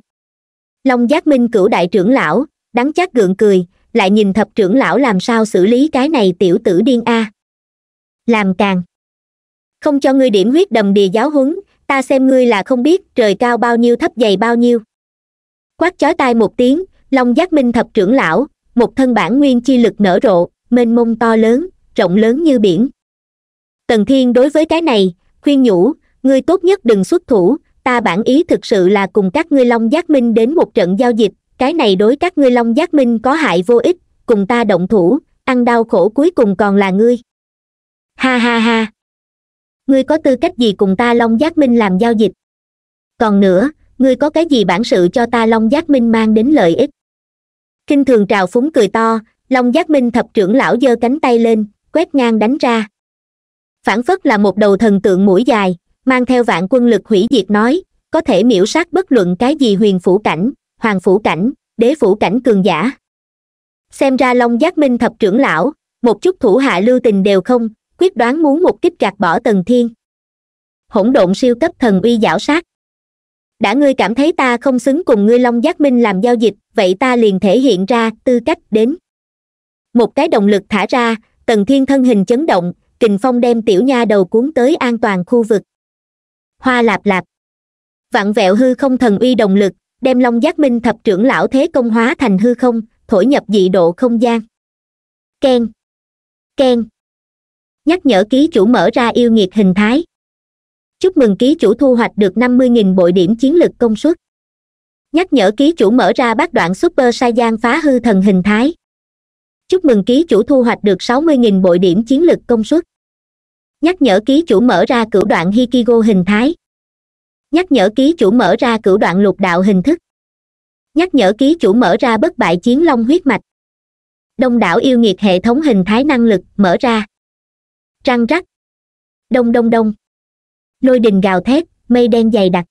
Long giác minh cửu đại trưởng lão đắng chắc gượng cười lại nhìn thập trưởng lão làm sao xử lý cái này tiểu tử điên a. Làm càng. Không cho ngươi điểm huyết đầm đìa giáo huấn, ta xem ngươi là không biết trời cao bao nhiêu thấp dày bao nhiêu. Quát chói tai một tiếng, long giác minh thập trưởng lão, một thân bản nguyên chi lực nở rộ, mênh mông to lớn, rộng lớn như biển. Tần thiên đối với cái này, khuyên nhủ, ngươi tốt nhất đừng xuất thủ, ta bản ý thực sự là cùng các ngươi long giác minh đến một trận giao dịch cái này đối các ngươi long giác minh có hại vô ích, cùng ta động thủ, ăn đau khổ cuối cùng còn là ngươi. Ha ha ha. Ngươi có tư cách gì cùng ta long giác minh làm giao dịch? Còn nữa, ngươi có cái gì bản sự cho ta long giác minh mang đến lợi ích? Kinh thường trào phúng cười to, long giác minh thập trưởng lão giơ cánh tay lên, quét ngang đánh ra. Phản phất là một đầu thần tượng mũi dài, mang theo vạn quân lực hủy diệt nói, có thể miễu sát bất luận cái gì huyền phủ cảnh hoàng phủ cảnh, đế phủ cảnh cường giả. Xem ra long giác minh thập trưởng lão, một chút thủ hạ lưu tình đều không, quyết đoán muốn một kích gạt bỏ tần thiên. Hỗn độn siêu cấp thần uy giảo sát. Đã ngươi cảm thấy ta không xứng cùng ngươi long giác minh làm giao dịch, vậy ta liền thể hiện ra tư cách đến. Một cái động lực thả ra, tần thiên thân hình chấn động, kình phong đem tiểu nha đầu cuốn tới an toàn khu vực. Hoa lạp lạp. Vặn vẹo hư không thần uy động lực đem long giác minh thập trưởng lão thế công hóa thành hư không, thổi nhập dị độ không gian. Keng. Keng. Nhắc nhở ký chủ mở ra yêu nghiệt hình thái. Chúc mừng ký chủ thu hoạch được năm mươi nghìn bội điểm chiến lực công suất. Nhắc nhở ký chủ mở ra bát đoạn super sai gian phá hư thần hình thái. Chúc mừng ký chủ thu hoạch được sáu mươi nghìn bội điểm chiến lực công suất. Nhắc nhở ký chủ mở ra cửu đoạn hikigo hình thái nhắc nhở ký chủ mở ra cửu đoạn lục đạo hình thức. Nhắc nhở ký chủ mở ra bất bại chiến long huyết mạch. Đông đảo yêu nghiệt hệ thống hình thái năng lực mở ra. Trăng rắc. Đông đông đông. Lôi đình gào thét, mây đen dày đặc.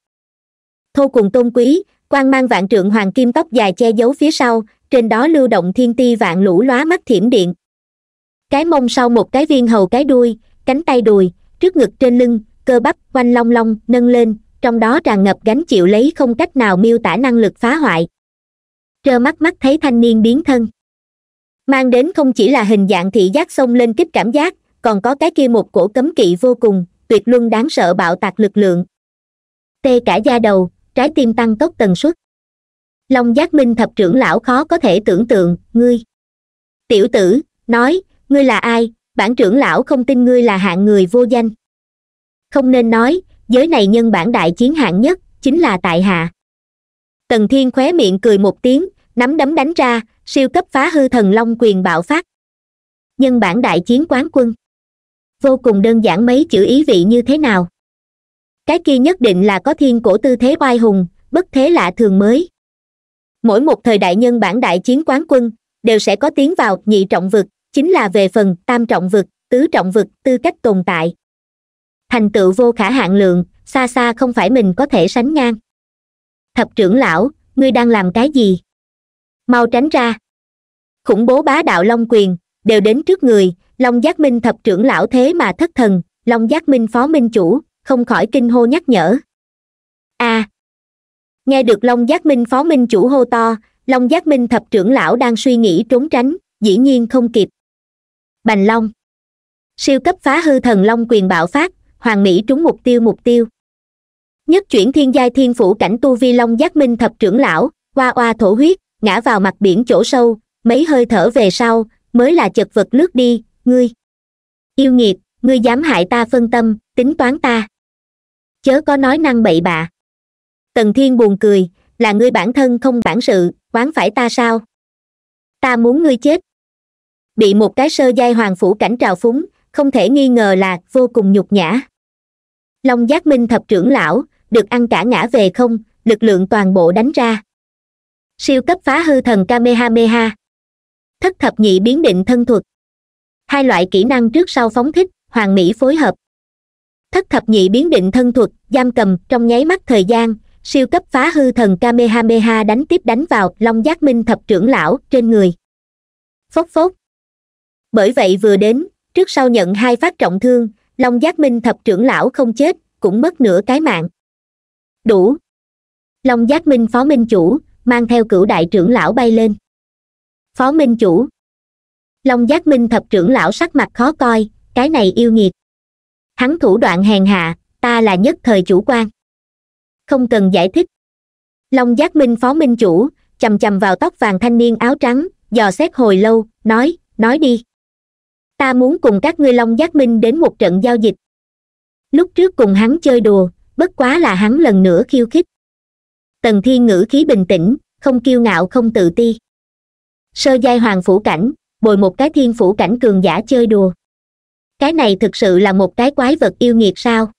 Thô cùng tôn quý quan mang vạn trượng hoàng kim tóc dài che giấu phía sau, trên đó lưu động thiên ti vạn lũ lóa mắt thiểm điện. Cái mông sau một cái viên hầu cái đuôi, cánh tay đùi, trước ngực trên lưng, cơ bắp quanh long long, nâng lên trong đó tràn ngập gánh chịu lấy không cách nào miêu tả năng lực phá hoại. Trơ mắt mắt thấy thanh niên biến thân. Mang đến không chỉ là hình dạng thị giác xông lên kích cảm giác, còn có cái kia một cổ cấm kỵ vô cùng, tuyệt luân đáng sợ bạo tạc lực lượng. Tê cả da đầu, trái tim tăng tốc tần suất. Long giác minh thập trưởng lão khó có thể tưởng tượng, ngươi. Tiểu tử, nói, ngươi là ai? Bản trưởng lão không tin ngươi là hạng người vô danh. Không nên nói giới này nhân bản đại chiến hạng nhất, chính là tại hạ. Tần thiên khóe miệng cười một tiếng, nắm đấm đánh ra, siêu cấp phá hư thần long quyền bạo phát. Nhân bản đại chiến quán quân. Vô cùng đơn giản mấy chữ ý vị như thế nào? Cái kia nhất định là có thiên cổ tư thế oai hùng, bất thế lạ thường mới. Mỗi một thời đại nhân bản đại chiến quán quân, đều sẽ có tiến vào nhị trọng vực, chính là về phần tam trọng vực, tứ trọng vực, tư cách tồn tại thành tựu vô khả hạn lượng, xa xa không phải mình có thể sánh ngang. Thập trưởng lão, ngươi đang làm cái gì? Mau tránh ra. Khủng bố bá đạo long quyền, đều đến trước người, long giác minh thập trưởng lão thế mà thất thần, long giác minh phó minh chủ, không khỏi kinh hô nhắc nhở. A. Nghe được long giác minh phó minh chủ hô to, long giác minh thập trưởng lão đang suy nghĩ trốn tránh, dĩ nhiên không kịp. Bành long. Siêu cấp phá hư thần long quyền bạo phát hoàng mỹ trúng mục tiêu mục tiêu. Nhất chuyển thiên giai thiên phủ cảnh tu vi long giác minh thập trưởng lão oa oa thổ huyết, ngã vào mặt biển chỗ sâu, mấy hơi thở về sau, mới là chật vật lướt đi, ngươi. Yêu nghiệt, ngươi dám hại ta phân tâm, tính toán ta. Chớ có nói năng bậy bạ. Tần thiên buồn cười, là ngươi bản thân không bản sự quán phải ta sao? Ta muốn ngươi chết. Bị một cái sơ giai hoàng phủ cảnh trào phúng không thể nghi ngờ là vô cùng nhục nhã. Long giác minh thập trưởng lão, được ăn cả ngã về không, lực lượng toàn bộ đánh ra. Siêu cấp phá hư thần kamehameha. Thất thập nhị biến định thân thuật. Hai loại kỹ năng trước sau phóng thích hoàng mỹ phối hợp. Thất thập nhị biến định thân thuật, giam cầm, trong nháy mắt thời gian, siêu cấp phá hư thần kamehameha đánh tiếp đánh vào long giác minh thập trưởng lão trên người. Phốc phốc. Bởi vậy vừa đến trước sau nhận hai phát trọng thương, long giác minh thập trưởng lão không chết, cũng mất nửa cái mạng. Đủ. Long giác minh phó minh chủ, mang theo cửu đại trưởng lão bay lên. Phó minh chủ. Long giác minh thập trưởng lão sắc mặt khó coi, cái này yêu nghiệt. Hắn thủ đoạn hèn hạ, ta là nhất thời chủ quan. Không cần giải thích. Long giác minh phó minh chủ, chầm chầm vào tóc vàng thanh niên áo trắng, dò xét hồi lâu, nói nói đi ta muốn cùng các ngươi long giác minh đến một trận giao dịch. Lúc trước cùng hắn chơi đùa, bất quá là hắn lần nữa khiêu khích. Tần thiên ngữ khí bình tĩnh, không kiêu ngạo, không tự ti. Sơ giai hoàng phủ cảnh, bồi một cái thiên phủ cảnh cường giả chơi đùa. Cái này thực sự là một cái quái vật yêu nghiệt sao?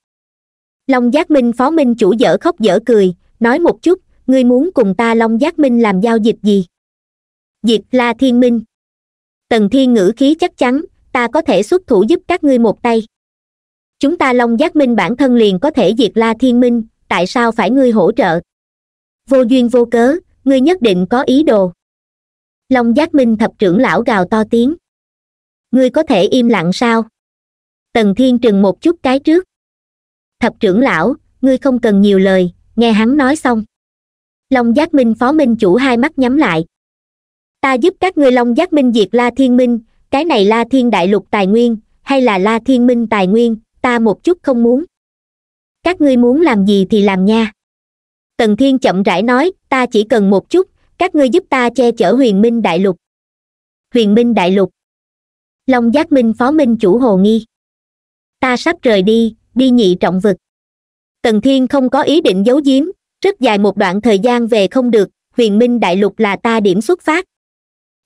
Long giác minh phó minh chủ dở khóc dở cười, nói một chút, ngươi muốn cùng ta long giác minh làm giao dịch gì? Diệt la thiên minh. Tần thiên ngữ khí chắc chắn ta có thể xuất thủ giúp các ngươi một tay. Chúng ta long giác minh bản thân liền có thể diệt la thiên minh, tại sao phải ngươi hỗ trợ? Vô duyên vô cớ, ngươi nhất định có ý đồ. Long giác minh thập trưởng lão gào to tiếng. Ngươi có thể im lặng sao? Tần thiên trừng một chút cái trước. Thập trưởng lão, ngươi không cần nhiều lời, nghe hắn nói xong. Long giác minh phó minh chủ hai mắt nhắm lại. Ta giúp các ngươi long giác minh diệt la thiên minh cái này la thiên đại lục tài nguyên, hay là la thiên minh tài nguyên, ta một chút không muốn. Các ngươi muốn làm gì thì làm nha. Tần thiên chậm rãi nói, ta chỉ cần một chút, các ngươi giúp ta che chở huyền minh đại lục. Huyền minh đại lục. Long giác minh phó minh chủ hồ nghi. Ta sắp rời đi đi nhị trọng vực. Tần thiên không có ý định giấu giếm, rất dài một đoạn thời gian về không được, huyền minh đại lục là ta điểm xuất phát.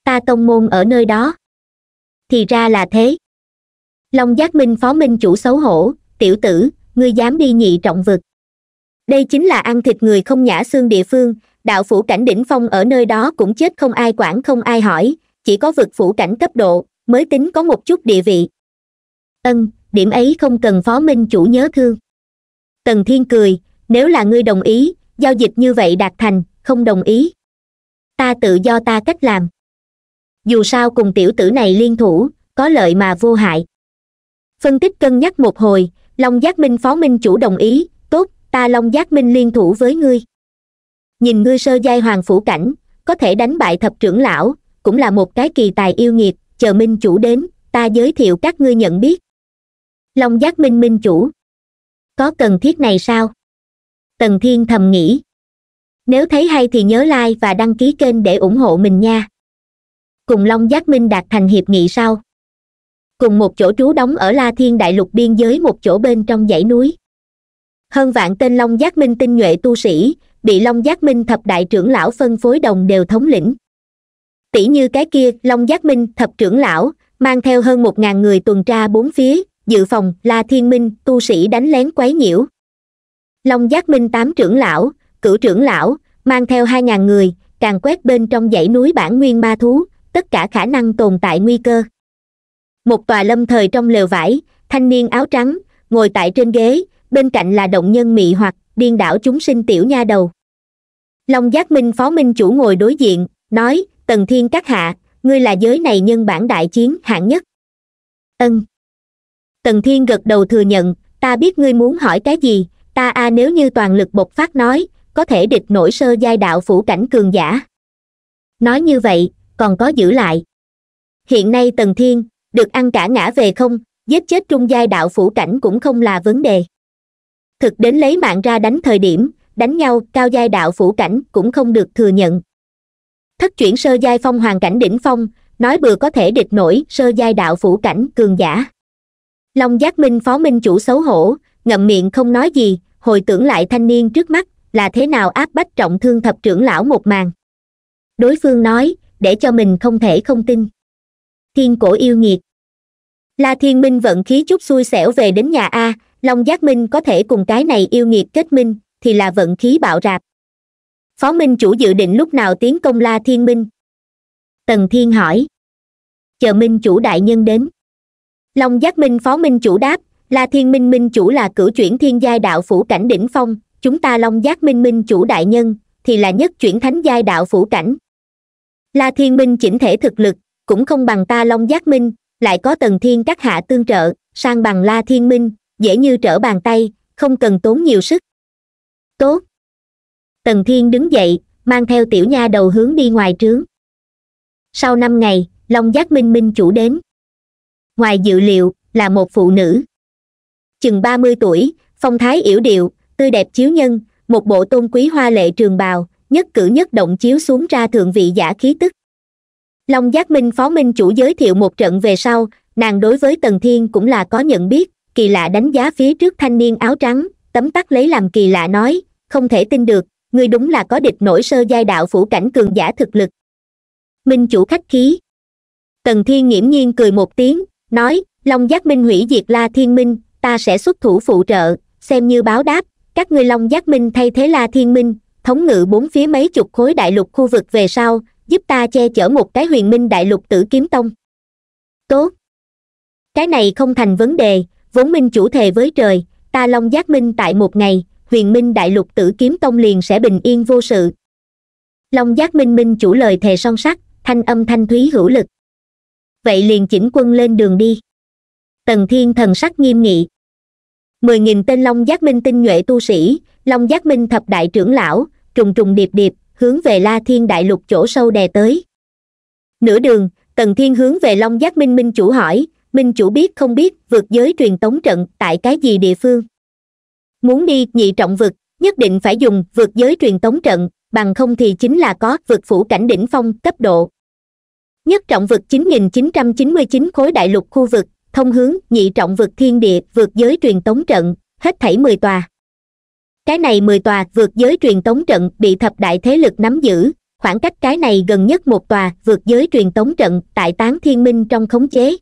Ta tông môn ở nơi đó thì ra là thế. Long giác minh phó minh chủ xấu hổ, tiểu tử, ngươi dám đi nhị trọng vực. Đây chính là ăn thịt người không nhã xương địa phương, đạo phủ cảnh đỉnh phong ở nơi đó cũng chết không ai quản không ai hỏi, chỉ có vực phủ cảnh cấp độ, mới tính có một chút địa vị. Ân, điểm ấy không cần phó minh chủ nhớ thương. Tần thiên cười, nếu là ngươi đồng ý, giao dịch như vậy đạt thành, không đồng ý. Ta tự do ta cách làm dù sao cùng tiểu tử này liên thủ, có lợi mà vô hại. Phân tích cân nhắc một hồi, long giác minh phó minh chủ đồng ý, tốt, ta long giác minh liên thủ với ngươi. Nhìn ngươi sơ giai hoàng phủ cảnh, có thể đánh bại thập trưởng lão, cũng là một cái kỳ tài yêu nghiệt, chờ minh chủ đến, ta giới thiệu các ngươi nhận biết. Long giác minh minh chủ. Có cần thiết này sao? Tần thiên thầm nghĩ. Nếu thấy hay thì nhớ like và đăng ký kênh để ủng hộ mình nha cùng long giác minh đạt thành hiệp nghị sau cùng một chỗ trú đóng ở la thiên đại lục biên giới một chỗ bên trong dãy núi. Hơn vạn tên long giác minh tinh nhuệ tu sĩ, bị long giác minh thập đại trưởng lão phân phối đồng đều thống lĩnh. Tỷ như cái kia, long giác minh thập trưởng lão, mang theo hơn một ngàn người tuần tra bốn phía, dự phòng la thiên minh tu sĩ đánh lén quấy nhiễu. Long giác minh tám trưởng lão, cửu trưởng lão, mang theo hai ngàn người càng quét bên trong dãy núi bản nguyên ma thú tất cả khả năng tồn tại nguy cơ. Một tòa lâm thời trong lều vải, thanh niên áo trắng, ngồi tại trên ghế, bên cạnh là động nhân mị hoặc, điên đảo chúng sinh tiểu nha đầu. Long giác minh phó minh chủ ngồi đối diện, nói, tần thiên các hạ, ngươi là giới này nhân bản đại chiến hạng nhất. Ân. Tần thiên gật đầu thừa nhận, ta biết ngươi muốn hỏi cái gì, ta a nếu như toàn lực bộc phát nói, có thể địch nổi sơ giai đạo phủ cảnh cường giả. Nói như vậy còn có giữ lại. Hiện nay tần thiên được ăn cả ngã về không, giết chết trung giai đạo phủ cảnh cũng không là vấn đề. Thực đến lấy mạng ra đánh thời điểm, đánh nhau, cao giai đạo phủ cảnh cũng không được thừa nhận. Thất chuyển sơ giai phong hoàng cảnh đỉnh phong, nói bừa có thể địch nổi sơ giai đạo phủ cảnh cường giả. Long giác minh phó minh chủ xấu hổ, ngậm miệng không nói gì, hồi tưởng lại thanh niên trước mắt là thế nào áp bách trọng thương thập trưởng lão một màn. Đối phương nói để cho mình không thể không tin. Thiên cổ yêu nghiệt. La thiên minh vận khí chút xui xẻo về đến nhà a, long giác minh có thể cùng cái này yêu nghiệt kết minh, thì là vận khí bạo rạp. Phó minh chủ dự định lúc nào tiến công la thiên minh? Tần thiên hỏi. Chờ minh chủ đại nhân đến. Long giác minh phó minh chủ đáp, la thiên minh minh chủ là cử chuyển thiên giai đạo phủ cảnh đỉnh phong, chúng ta long giác minh minh chủ đại nhân, thì là nhất chuyển thánh giai đạo phủ cảnh la thiên minh chỉnh thể thực lực, cũng không bằng ta long giác minh, lại có tần thiên các hạ tương trợ, sang bằng la thiên minh, dễ như trở bàn tay, không cần tốn nhiều sức. Tốt. Tần thiên đứng dậy, mang theo tiểu nha đầu hướng đi ngoài trướng. Sau năm ngày, long giác minh minh chủ đến. Ngoài dự liệu, là một phụ nữ. Chừng ba mươi tuổi, phong thái yểu điệu, tươi đẹp chiếu nhân, một bộ tôn quý hoa lệ trường bào nhất cử nhất động chiếu xuống ra thượng vị giả khí tức. Long giác minh phó minh chủ giới thiệu một trận về sau, nàng đối với tần thiên cũng là có nhận biết, kỳ lạ đánh giá phía trước thanh niên áo trắng, tấm tắc lấy làm kỳ lạ nói, không thể tin được, ngươi đúng là có địch nổi sơ giai đạo phủ cảnh cường giả thực lực. Minh chủ khách khí. Tần thiên nghiễm nhiên cười một tiếng, nói, long giác minh hủy diệt la thiên minh, ta sẽ xuất thủ phụ trợ, xem như báo đáp, các ngươi long giác minh thay thế la thiên minh thống ngự bốn phía mấy chục khối đại lục khu vực về sau, giúp ta che chở một cái huyền minh đại lục tử kiếm tông. Tốt. Cái này không thành vấn đề, vốn minh chủ thề với trời, ta long giác minh tại một ngày, huyền minh đại lục tử kiếm tông liền sẽ bình yên vô sự. Long giác minh minh chủ lời thề son sắt, thanh âm thanh thúy hữu lực. Vậy liền chỉnh quân lên đường đi. Tần thiên thần sắc nghiêm nghị. Mười nghìn tên long giác minh tinh nhuệ tu sĩ long giác minh thập đại trưởng lão, trùng trùng điệp điệp, hướng về la thiên đại lục chỗ sâu đè tới. Nửa đường, tần thiên hướng về long giác minh minh chủ hỏi, minh chủ biết không biết vượt giới truyền tống trận tại cái gì địa phương? Muốn đi, nhị trọng vực, nhất định phải dùng vượt giới truyền tống trận, bằng không thì chính là có vượt phủ cảnh đỉnh phong cấp độ. Nhất trọng vực 9999 khối đại lục khu vực, thông hướng nhị trọng vực thiên địa vượt giới truyền tống trận, hết thảy 10 tòa cái này 10 tòa vượt giới truyền tống trận bị thập đại thế lực nắm giữ. Khoảng cách cái này gần nhất một tòa vượt giới truyền tống trận tại tán thiên minh trong khống chế.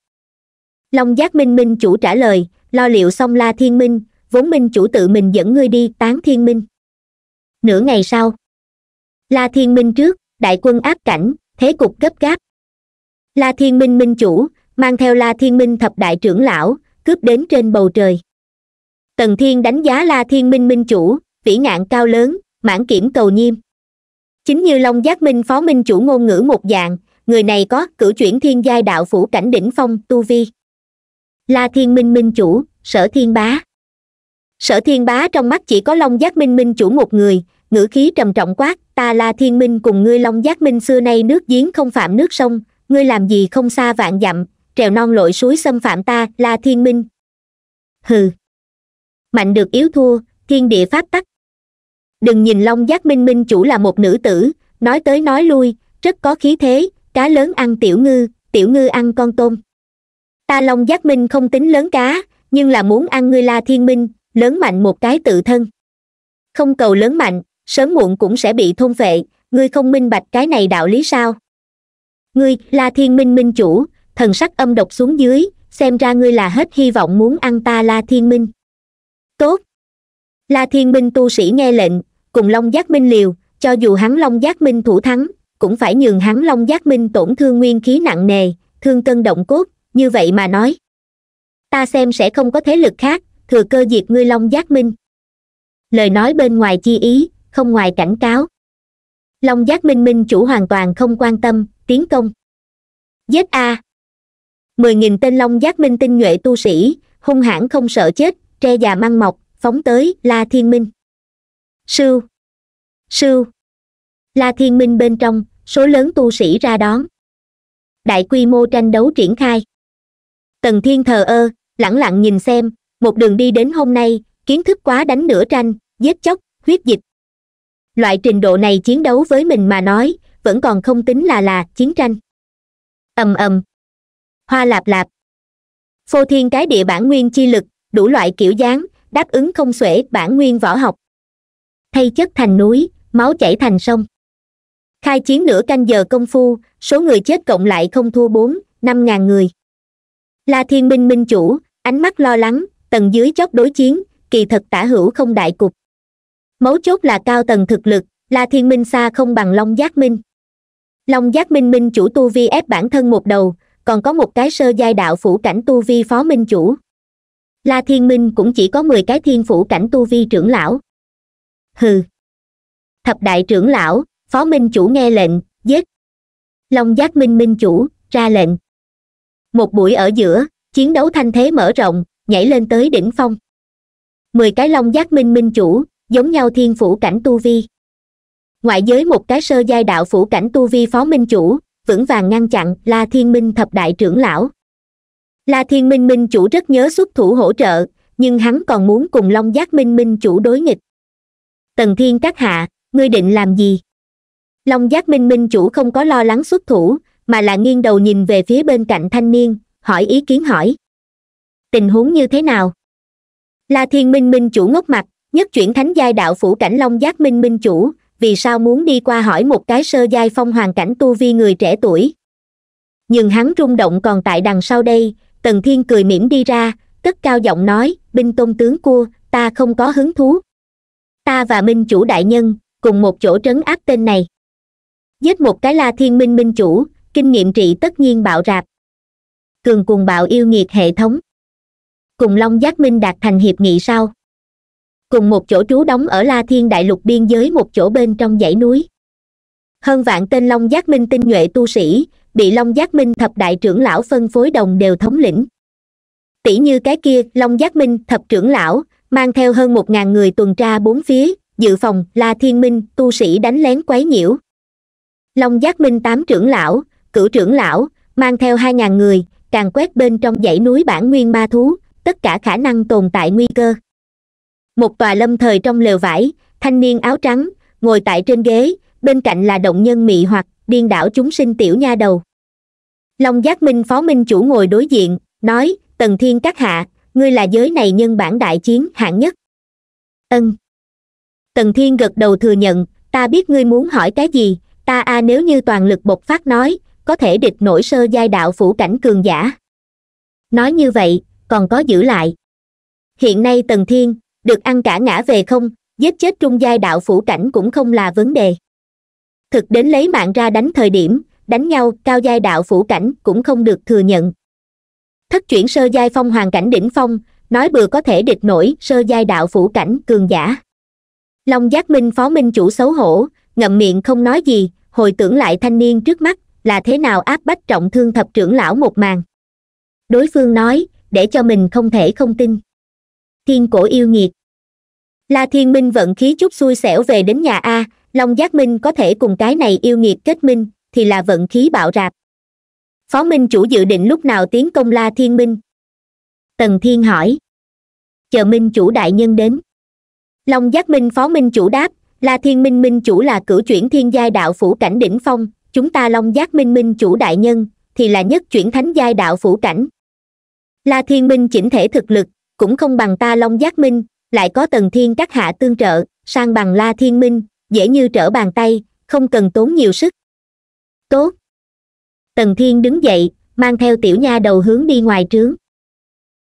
Long giác minh minh chủ trả lời, lo liệu xong la thiên minh, vốn minh chủ tự mình dẫn ngươi đi tán thiên minh. Nửa ngày sau, la thiên minh trước, đại quân áp cảnh, thế cục gấp gáp. La thiên minh minh chủ, mang theo la thiên minh thập đại trưởng lão, cướp đến trên bầu trời tần thiên đánh giá la thiên minh minh chủ, vĩ ngạn cao lớn, mãn kiểm cầu nhiêm. Chính như long giác minh phó minh chủ ngôn ngữ một dạng, người này có cử chuyển thiên giai đạo phủ cảnh đỉnh phong, tu vi. La thiên minh minh chủ, sở thiên bá. Sở thiên bá trong mắt chỉ có long giác minh minh chủ một người, ngữ khí trầm trọng quát, ta la thiên minh, cùng ngươi long giác minh xưa nay nước giếng không phạm nước sông, ngươi làm gì không xa vạn dặm, trèo non lội suối xâm phạm ta, la thiên minh. Hừ mạnh được yếu thua, thiên địa pháp tắc. Đừng nhìn long giác minh minh chủ là một nữ tử, nói tới nói lui, rất có khí thế, cá lớn ăn tiểu ngư tiểu ngư ăn con tôm. Ta long giác minh không tính lớn cá, nhưng là muốn ăn ngươi la thiên minh, lớn mạnh một cái tự thân. Không cầu lớn mạnh, sớm muộn cũng sẽ bị thôn phệ ngươi không minh bạch cái này đạo lý sao? Ngươi, la thiên minh minh chủ, thần sắc âm độc xuống dưới, xem ra ngươi là hết hy vọng muốn ăn ta la thiên minh tốt. La thiên minh tu sĩ nghe lệnh, cùng long giác minh liều, cho dù hắn long giác minh thủ thắng, cũng phải nhường hắn long giác minh tổn thương nguyên khí nặng nề, thương cân động cốt, như vậy mà nói. Ta xem sẽ không có thế lực khác, thừa cơ diệt ngươi long giác minh. Lời nói bên ngoài chi ý, không ngoài cảnh cáo. Long giác minh minh chủ hoàn toàn không quan tâm, tiến công. Giết a. Mười nghìn tên long giác minh tinh nhuệ tu sĩ, hung hãn không sợ chết tre già măng mọc, phóng tới la thiên minh. Sưu. Sưu. La thiên minh bên trong, số lớn tu sĩ ra đón. Đại quy mô tranh đấu triển khai. Tần thiên thờ ơ lẳng lặng nhìn xem, một đường đi đến hôm nay, kiến thức quá đánh nửa tranh, giết chóc, huyết dịch. Loại trình độ này chiến đấu với mình mà nói, vẫn còn không tính là là chiến tranh. Ầm ầm. Hoa lạp lạp. Phô thiên cái địa bản nguyên chi lực đủ loại kiểu dáng, đáp ứng không xuể bản nguyên võ học. Thay chất thành núi, máu chảy thành sông. Khai chiến nửa canh giờ công phu, số người chết cộng lại không thua bốn, năm ngàn người. La thiên minh minh chủ, ánh mắt lo lắng, tầng dưới chót đối chiến, kỳ thật tả hữu không đại cục. Mấu chốt là cao tầng thực lực, la thiên minh xa không bằng long giác minh. Long giác minh minh chủ tu vi ép bản thân một đầu, còn có một cái sơ giai đạo phủ cảnh tu vi phó minh chủ la thiên minh cũng chỉ có mười cái thiên phủ cảnh tu vi trưởng lão. Hừ. Thập đại trưởng lão, phó minh chủ nghe lệnh, giết. Long giác minh minh chủ, ra lệnh. Một buổi ở giữa, chiến đấu thanh thế mở rộng, nhảy lên tới đỉnh phong. Mười cái long giác minh minh chủ, giống nhau thiên phủ cảnh tu vi. Ngoại giới một cái sơ giai đạo phủ cảnh tu vi phó minh chủ, vững vàng ngăn chặn la thiên minh thập đại trưởng lão la thiên minh minh chủ rất nhớ xuất thủ hỗ trợ, nhưng hắn còn muốn cùng long giác minh minh chủ đối nghịch. Tần thiên các hạ, ngươi định làm gì? Long giác minh minh chủ không có lo lắng xuất thủ, mà là nghiêng đầu nhìn về phía bên cạnh thanh niên, hỏi ý kiến hỏi. Tình huống như thế nào? La thiên minh minh chủ ngốc mặt, nhất chuyển thánh giai đạo phủ cảnh long giác minh minh chủ, vì sao muốn đi qua hỏi một cái sơ giai phong hoàn cảnh tu vi người trẻ tuổi? Nhưng hắn rung động còn tại đằng sau đây tần thiên cười mỉm đi ra, cất cao giọng nói, binh tôn tướng cua, ta không có hứng thú. Ta và minh chủ đại nhân, cùng một chỗ trấn áp tên này. Giết một cái la thiên minh minh chủ, kinh nghiệm trị tất nhiên bạo rạp. Cường cùng bạo yêu nghiệt hệ thống. Cùng long giác minh đạt thành hiệp nghị sau. Cùng một chỗ trú đóng ở la thiên đại lục biên giới một chỗ bên trong dãy núi. Hơn vạn tên long giác minh tinh nhuệ tu sĩ bị long giác minh thập đại trưởng lão phân phối đồng đều thống lĩnh. Tỷ như cái kia, long giác minh thập trưởng lão, mang theo hơn một ngàn người tuần tra bốn phía, dự phòng la thiên minh, tu sĩ đánh lén quấy nhiễu. Long giác minh tám trưởng lão, cửu trưởng lão, mang theo hai ngàn người càng quét bên trong dãy núi bản nguyên ma thú, tất cả khả năng tồn tại nguy cơ. Một tòa lâm thời trong lều vải, thanh niên áo trắng, ngồi tại trên ghế, bên cạnh là động nhân mị hoặc điên đảo chúng sinh tiểu nha đầu. Long giác minh phó minh chủ ngồi đối diện, nói, tần thiên các hạ, ngươi là giới này nhân bản đại chiến hạng nhất. Ân. Tần thiên gật đầu thừa nhận, ta biết ngươi muốn hỏi cái gì, ta a nếu như toàn lực bộc phát nói, có thể địch nổi sơ giai đạo phủ cảnh cường giả. Nói như vậy, còn có giữ lại. Hiện nay tần thiên, được ăn cả ngã về không, giết chết trung giai đạo phủ cảnh cũng không là vấn đề thực đến lấy mạng ra đánh thời điểm, đánh nhau, cao giai đạo phủ cảnh cũng không được thừa nhận. Thất chuyển sơ giai phong hoàng cảnh đỉnh phong, nói bừa có thể địch nổi sơ giai đạo phủ cảnh cường giả. Long giác minh phó minh chủ xấu hổ, ngậm miệng không nói gì, hồi tưởng lại thanh niên trước mắt, là thế nào áp bách trọng thương thập trưởng lão một màn. Đối phương nói, để cho mình không thể không tin. Thiên cổ yêu nghiệt. La thiên minh vận khí chút xui xẻo về đến nhà a long giác minh có thể cùng cái này yêu nghiệt kết minh, thì là vận khí bạo rạp. Phó minh chủ dự định lúc nào tiến công la thiên minh? Tần thiên hỏi. Chờ minh chủ đại nhân đến. Long giác minh phó minh chủ đáp, la thiên minh minh chủ là cử chuyển thiên giai đạo phủ cảnh đỉnh phong, chúng ta long giác minh minh chủ đại nhân, thì là nhất chuyển thánh giai đạo phủ cảnh. La thiên minh chỉnh thể thực lực, cũng không bằng ta long giác minh, lại có tần thiên các hạ tương trợ, sang bằng la thiên minh dễ như trở bàn tay, không cần tốn nhiều sức. Tốt. Tần thiên đứng dậy, mang theo tiểu nha đầu hướng đi ngoài trướng.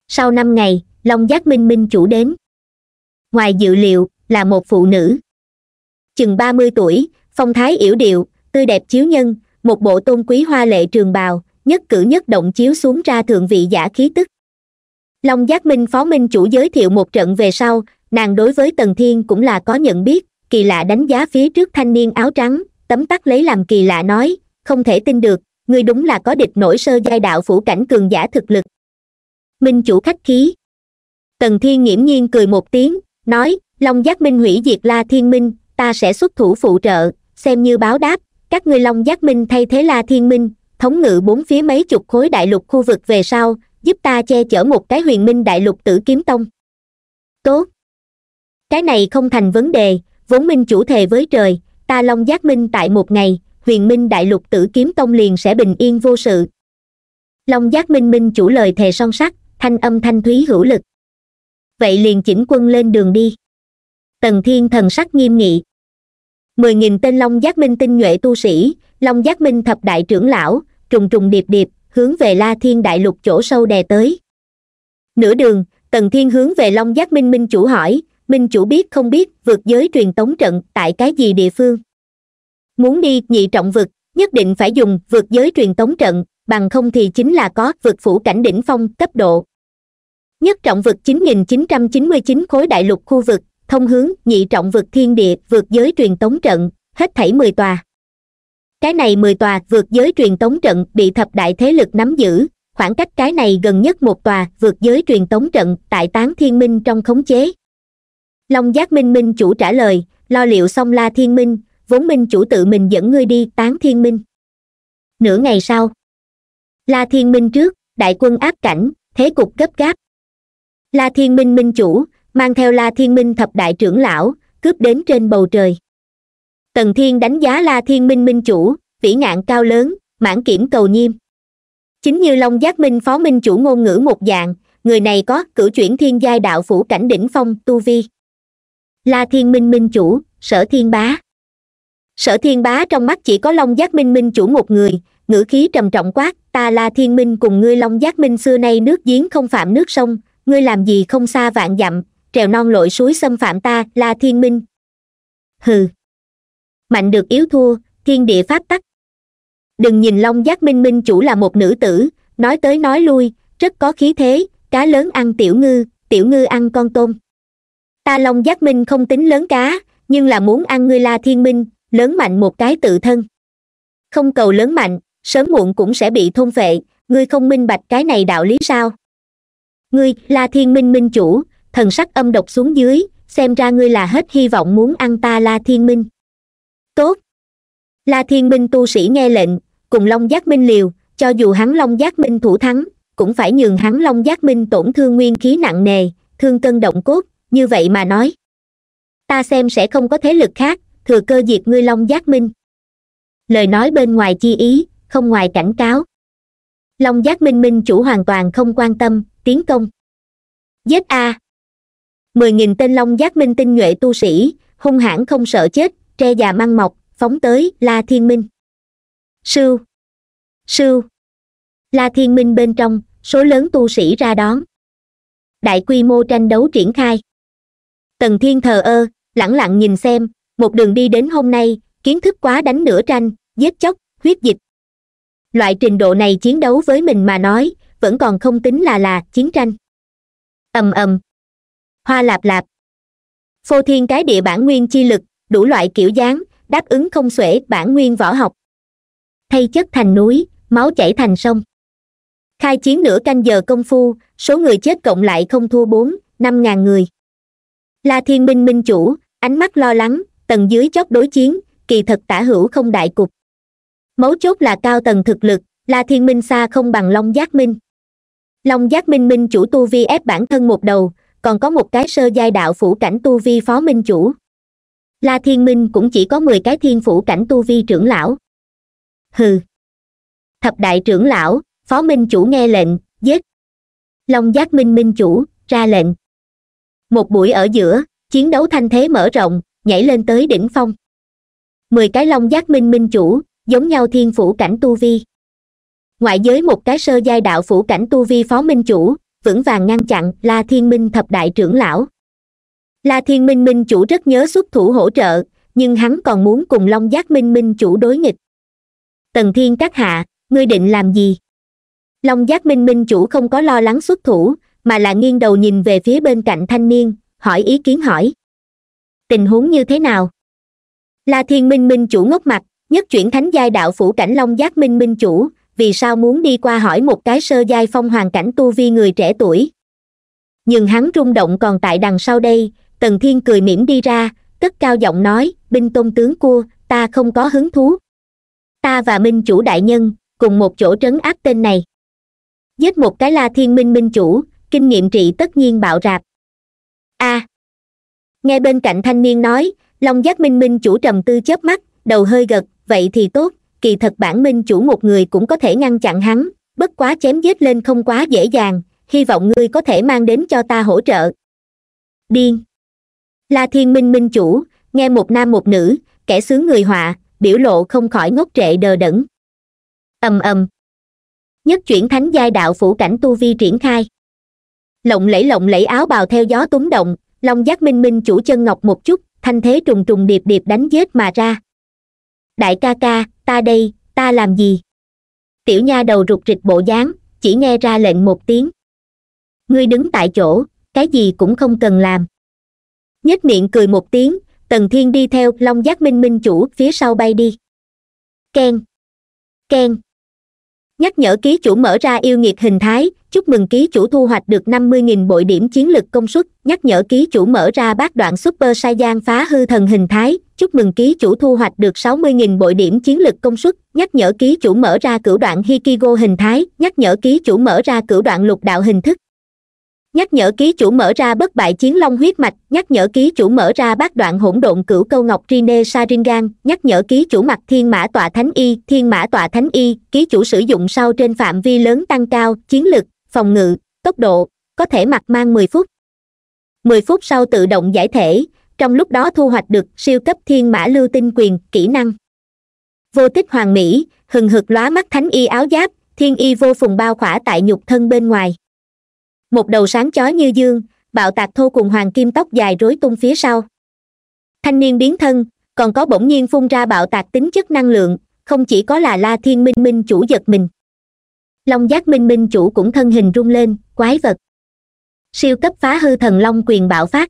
Sau năm ngày, long giác minh minh chủ đến. Ngoài dự liệu, là một phụ nữ. Chừng ba mươi tuổi, phong thái yểu điệu, tươi đẹp chiếu nhân, một bộ tôn quý hoa lệ trường bào, nhất cử nhất động chiếu xuống ra thượng vị giả khí tức. Long giác minh phó minh chủ giới thiệu một trận về sau, nàng đối với tần thiên cũng là có nhận biết kỳ lạ đánh giá phía trước thanh niên áo trắng, tấm tắc lấy làm kỳ lạ nói, không thể tin được, ngươi đúng là có địch nổi sơ giai đạo phủ cảnh cường giả thực lực. Minh chủ khách khí. Tần thiên nghiễm nhiên cười một tiếng, nói, long giác minh hủy diệt la thiên minh, ta sẽ xuất thủ phụ trợ, xem như báo đáp, các ngươi long giác minh thay thế la thiên minh, thống ngự bốn phía mấy chục khối đại lục khu vực về sau, giúp ta che chở một cái huyền minh đại lục tử kiếm tông. Tốt. Cái này không thành vấn đề vốn minh chủ thề với trời, ta long giác minh tại một ngày, huyền minh đại lục tử kiếm tông liền sẽ bình yên vô sự. Long giác minh minh chủ lời thề son sắt, thanh âm thanh thúy hữu lực. Vậy liền chỉnh quân lên đường đi. Tần thiên thần sắc nghiêm nghị. Mười nghìn tên long giác minh tinh nhuệ tu sĩ, long giác minh thập đại trưởng lão, trùng trùng điệp điệp, hướng về la thiên đại lục chỗ sâu đè tới. Nửa đường, tần thiên hướng về long giác minh minh chủ hỏi minh chủ biết không biết, vượt giới truyền tống trận tại cái gì địa phương. Muốn đi, nhị trọng vực, nhất định phải dùng vượt giới truyền tống trận, bằng không thì chính là có vượt phủ cảnh đỉnh phong, cấp độ. Nhất trọng vực 9999 khối đại lục khu vực, thông hướng nhị trọng vực thiên địa, vượt giới truyền tống trận, hết thảy 10 tòa. Cái này 10 tòa, vượt giới truyền tống trận bị thập đại thế lực nắm giữ, khoảng cách cái này gần nhất một tòa, vượt giới truyền tống trận tại tán thiên minh trong khống chế long giác minh minh chủ trả lời, lo liệu xong la thiên minh, vốn minh chủ tự mình dẫn ngươi đi, tán thiên minh. Nửa ngày sau, la thiên minh trước, đại quân áp cảnh, thế cục gấp gáp. La thiên minh minh chủ, mang theo la thiên minh thập đại trưởng lão, cướp đến trên bầu trời. Tần thiên đánh giá la thiên minh minh chủ, vĩ ngạn cao lớn, mãn kiểm cầu nhiêm chính như long giác minh phó minh chủ ngôn ngữ một dạng, người này có cử chuyển thiên giai đạo phủ cảnh đỉnh phong tu vi la thiên minh minh chủ, sở thiên bá. Sở thiên bá trong mắt chỉ có long giác minh minh chủ một người, ngữ khí trầm trọng quát, ta la thiên minh, cùng ngươi long giác minh xưa nay nước giếng không phạm nước sông, ngươi làm gì không xa vạn dặm, trèo non lội suối xâm phạm ta, la thiên minh. Hừ. Mạnh được yếu thua, thiên địa pháp tắc. Đừng nhìn long giác minh minh chủ là một nữ tử, nói tới nói lui, rất có khí thế, cá lớn ăn tiểu ngư tiểu ngư ăn con tôm ta long giác minh không tính lớn cá, nhưng là muốn ăn ngươi la thiên minh, lớn mạnh một cái tự thân. Không cầu lớn mạnh, sớm muộn cũng sẽ bị thôn phệ ngươi không minh bạch cái này đạo lý sao? Ngươi, la thiên minh minh chủ, thần sắc âm độc xuống dưới, xem ra ngươi là hết hy vọng muốn ăn ta la thiên minh. Tốt. La thiên minh tu sĩ nghe lệnh, cùng long giác minh liều, cho dù hắn long giác minh thủ thắng, cũng phải nhường hắn long giác minh tổn thương nguyên khí nặng nề, thương cân động cốt như vậy mà nói, ta xem sẽ không có thế lực khác, thừa cơ diệt ngươi long giác minh. Lời nói bên ngoài chi ý, không ngoài cảnh cáo. Long giác minh minh chủ hoàn toàn không quan tâm, tiến công. Giết a. Mười nghìn tên long giác minh tinh nhuệ tu sĩ, hung hãn không sợ chết, tre già măng mọc, phóng tới la thiên minh. Sưu. Sưu. La thiên minh bên trong, số lớn tu sĩ ra đón. Đại quy mô tranh đấu triển khai tần thiên thờ ơ lẳng lặng nhìn xem, một đường đi đến hôm nay, kiến thức quá đánh nửa tranh, giết chóc, huyết dịch. Loại trình độ này chiến đấu với mình mà nói, vẫn còn không tính là là chiến tranh. Ầm ầm. Hoa lạp lạp. Phô thiên cái địa bản nguyên chi lực, đủ loại kiểu dáng, đáp ứng không xuể bản nguyên võ học. Thay chất thành núi, máu chảy thành sông. Khai chiến nửa canh giờ công phu, số người chết cộng lại không thua bốn, năm ngàn người la thiên minh minh chủ, ánh mắt lo lắng, tầng dưới chót đối chiến, kỳ thật tả hữu không đại cục. Mấu chốt là cao tầng thực lực, la thiên minh xa không bằng long giác minh. Long giác minh minh chủ tu vi ép bản thân một đầu, còn có một cái sơ giai đạo phủ cảnh tu vi phó minh chủ. La thiên minh cũng chỉ có mười cái thiên phủ cảnh tu vi trưởng lão. Hừ. Thập đại trưởng lão, phó minh chủ nghe lệnh, giết. Long giác minh minh chủ, ra lệnh một buổi ở giữa, chiến đấu thanh thế mở rộng, nhảy lên tới đỉnh phong. Mười cái long giác minh minh chủ, giống nhau thiên phủ cảnh tu vi. Ngoại giới một cái sơ giai đạo phủ cảnh tu vi phó minh chủ, vững vàng ngăn chặn la thiên minh thập đại trưởng lão. La thiên minh minh chủ rất nhớ xuất thủ hỗ trợ, nhưng hắn còn muốn cùng long giác minh minh chủ đối nghịch. Tần thiên các hạ, ngươi định làm gì? Long giác minh minh chủ không có lo lắng xuất thủ mà là nghiêng đầu nhìn về phía bên cạnh thanh niên, hỏi ý kiến hỏi. Tình huống như thế nào? La thiên minh minh chủ ngốc mặt, nhất chuyển thánh giai đạo phủ cảnh long giác minh minh chủ, vì sao muốn đi qua hỏi một cái sơ giai phong hoàn cảnh tu vi người trẻ tuổi? Nhưng hắn rung động còn tại đằng sau đây, tần thiên cười mỉm đi ra, cất cao giọng nói, binh tôn tướng cua, ta không có hứng thú. Ta và minh chủ đại nhân, cùng một chỗ trấn áp tên này. Giết một cái la thiên minh minh chủ kinh nghiệm trị tất nhiên bạo rạp. A. Nghe bên cạnh thanh niên nói, long giác minh minh chủ trầm tư chớp mắt, đầu hơi gật, vậy thì tốt, kỳ thật bản minh chủ một người cũng có thể ngăn chặn hắn, bất quá chém giết lên không quá dễ dàng, hy vọng ngươi có thể mang đến cho ta hỗ trợ. Điên. La thiên minh minh chủ, nghe một nam một nữ, kẻ sướng người họa, biểu lộ không khỏi ngốc trệ đờ đẫn. Ầm ầm. Nhất chuyển thánh giai đạo phủ cảnh tu vi triển khai lộng lẫy lộng lẫy áo bào theo gió túng động, long giác minh minh chủ chân ngọc một chút, thanh thế trùng trùng điệp điệp đánh giết mà ra. Đại ca ca, ta đây, ta làm gì? Tiểu nha đầu rụt rịch bộ dáng, chỉ nghe ra lệnh một tiếng. Ngươi đứng tại chỗ, cái gì cũng không cần làm. Nhếch miệng cười một tiếng, tần thiên đi theo long giác minh minh chủ phía sau bay đi. Keng keng. Nhắc nhở ký chủ mở ra yêu nghiệt hình thái chúc mừng ký chủ thu hoạch được năm mươi nghìn bội điểm chiến lực công suất, nhắc nhở ký chủ mở ra bát đoạn super saiyan phá hư thần hình thái. Chúc mừng ký chủ thu hoạch được sáu mươi nghìn bội điểm chiến lực công suất, nhắc nhở ký chủ mở ra cửu đoạn hikigo hình thái, nhắc nhở ký chủ mở ra cửu đoạn lục đạo hình thức. Nhắc nhở ký chủ mở ra bất bại chiến long huyết mạch, nhắc nhở ký chủ mở ra bát đoạn hỗn độn cửu câu ngọc rine saringan nhắc nhở ký chủ mặc thiên mã tọa thánh y, thiên mã tọa thánh y, ký chủ sử dụng sau trên phạm vi lớn tăng cao, chiến lực phòng ngự, tốc độ, có thể mặc mang mười phút. Mười phút sau tự động giải thể, trong lúc đó thu hoạch được siêu cấp thiên mã lưu tinh quyền, kỹ năng. Vô tích hoàng mỹ, hừng hực lóa mắt thánh y áo giáp, thiên y vô phùng bao khỏa tại nhục thân bên ngoài. Một đầu sáng chói như dương, bạo tạc thô cùng hoàng kim tóc dài rối tung phía sau. Thanh niên biến thân, còn có bỗng nhiên phun ra bạo tạc tính chất năng lượng, không chỉ có là la thiên minh minh chủ giật mình long giác minh minh chủ cũng thân hình rung lên, quái vật. Siêu cấp phá hư thần long quyền bạo phát.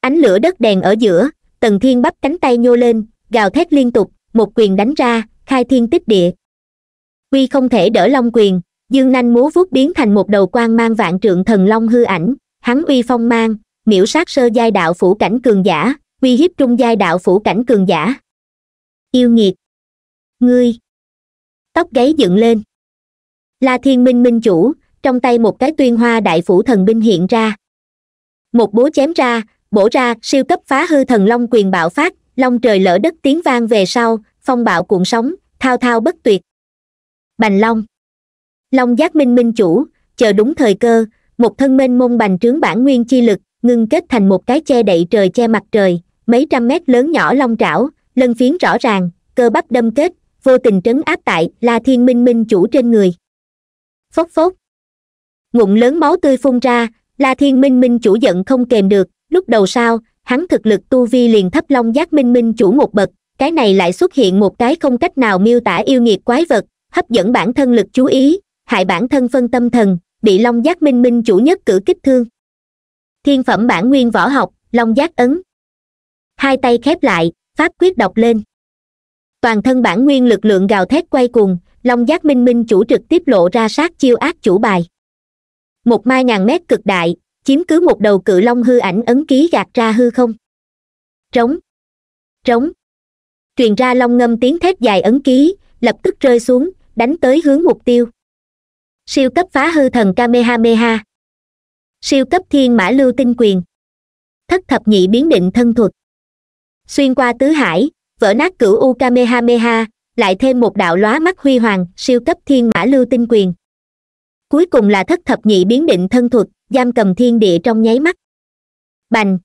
Ánh lửa đất đèn ở giữa, tần thiên bắp cánh tay nhô lên, gào thét liên tục, một quyền đánh ra, khai thiên tích địa. Quy không thể đỡ long quyền, dương nanh múa vuốt biến thành một đầu quan mang vạn trượng thần long hư ảnh, hắn uy phong mang, miễu sát sơ giai đạo phủ cảnh cường giả, uy hiếp trung giai đạo phủ cảnh cường giả. Yêu nghiệt. Ngươi. Tóc gáy dựng lên la thiên minh minh chủ, trong tay một cái tuyên hoa đại phủ thần binh hiện ra. Một bố chém ra, bổ ra, siêu cấp phá hư thần long quyền bạo phát, long trời lỡ đất tiếng vang về sau, phong bạo cuộn sóng, thao thao bất tuyệt. Bành long. Long giác minh minh chủ, chờ đúng thời cơ, một thân mênh mông bành trướng bản nguyên chi lực, ngưng kết thành một cái che đậy trời che mặt trời, mấy trăm mét lớn nhỏ long trảo, lân phiến rõ ràng, cơ bắp đâm kết, vô tình trấn áp tại la thiên minh minh chủ trên người phốc phốc. Ngụm lớn máu tươi phun ra, la thiên minh minh chủ giận không kềm được, lúc đầu sao, hắn thực lực tu vi liền thấp long giác minh minh chủ một bậc, cái này lại xuất hiện một cái không cách nào miêu tả yêu nghiệt quái vật, hấp dẫn bản thân lực chú ý, hại bản thân phân tâm thần, bị long giác minh minh chủ nhất cử kích thương. Thiên phẩm bản nguyên võ học, long giác ấn. Hai tay khép lại, pháp quyết đọc lên. Toàn thân bản nguyên lực lượng gào thét quay cuồng long giác minh minh chủ trực tiếp lộ ra sát chiêu ác chủ bài. Một mai ngàn mét cực đại, chiếm cứ một đầu cự long hư ảnh ấn ký gạt ra hư không? Trống. Trống. Truyền ra long ngâm tiếng thét dài ấn ký, lập tức rơi xuống, đánh tới hướng mục tiêu. Siêu cấp phá hư thần kamehameha. Siêu cấp thiên mã lưu tinh quyền. Thất thập nhị biến định thân thuật. Xuyên qua tứ hải, vỡ nát cửu u kamehameha lại thêm một đạo lóa mắt huy hoàng, siêu cấp thiên mã lưu tinh quyền. Cuối cùng là thất thập nhị biến định thân thuật, giam cầm thiên địa trong nháy mắt. Bành!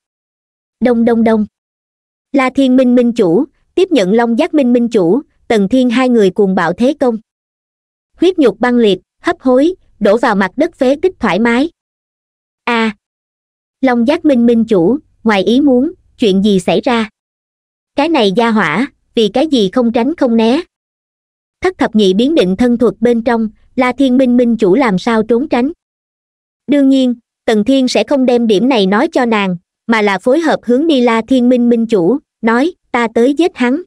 Đông đông đông! La thiên minh minh chủ, tiếp nhận long giác minh minh chủ, tần thiên hai người cuồng bạo thế công. Huyết nhục băng liệt, hấp hối, đổ vào mặt đất phế tích thoải mái. A! Long giác minh minh chủ, ngoài ý muốn, chuyện gì xảy ra? Cái này gia hỏa vì cái gì không tránh không né. Thất thập nhị biến định thân thuật bên trong, la thiên minh minh chủ làm sao trốn tránh? Đương nhiên, tần thiên sẽ không đem điểm này nói cho nàng, mà là phối hợp hướng đi la thiên minh minh chủ, nói, ta tới giết hắn.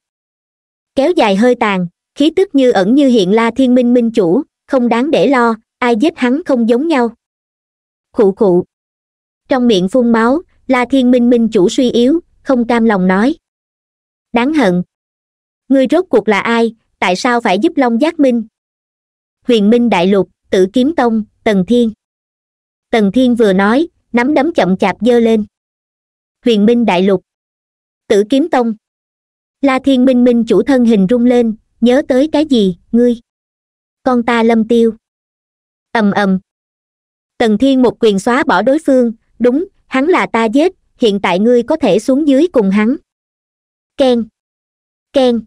Kéo dài hơi tàn, khí tức như ẩn như hiện la thiên minh minh chủ, không đáng để lo, ai giết hắn không giống nhau. Khụ khụ. Trong miệng phun máu, la thiên minh minh chủ suy yếu, không cam lòng nói. Đáng hận ngươi rốt cuộc là ai? Tại sao phải giúp long giác minh? Huyền minh đại lục, tử kiếm tông, tần thiên. Tần thiên vừa nói, nắm đấm chậm chạp giơ lên. Huyền minh đại lục. Tử kiếm tông. La thiên minh minh chủ thân hình rung lên, nhớ tới cái gì, ngươi? Con ta lâm tiêu. Ầm ầm. Tần thiên một quyền xóa bỏ đối phương, đúng, hắn là ta giết, hiện tại ngươi có thể xuống dưới cùng hắn. Ken ken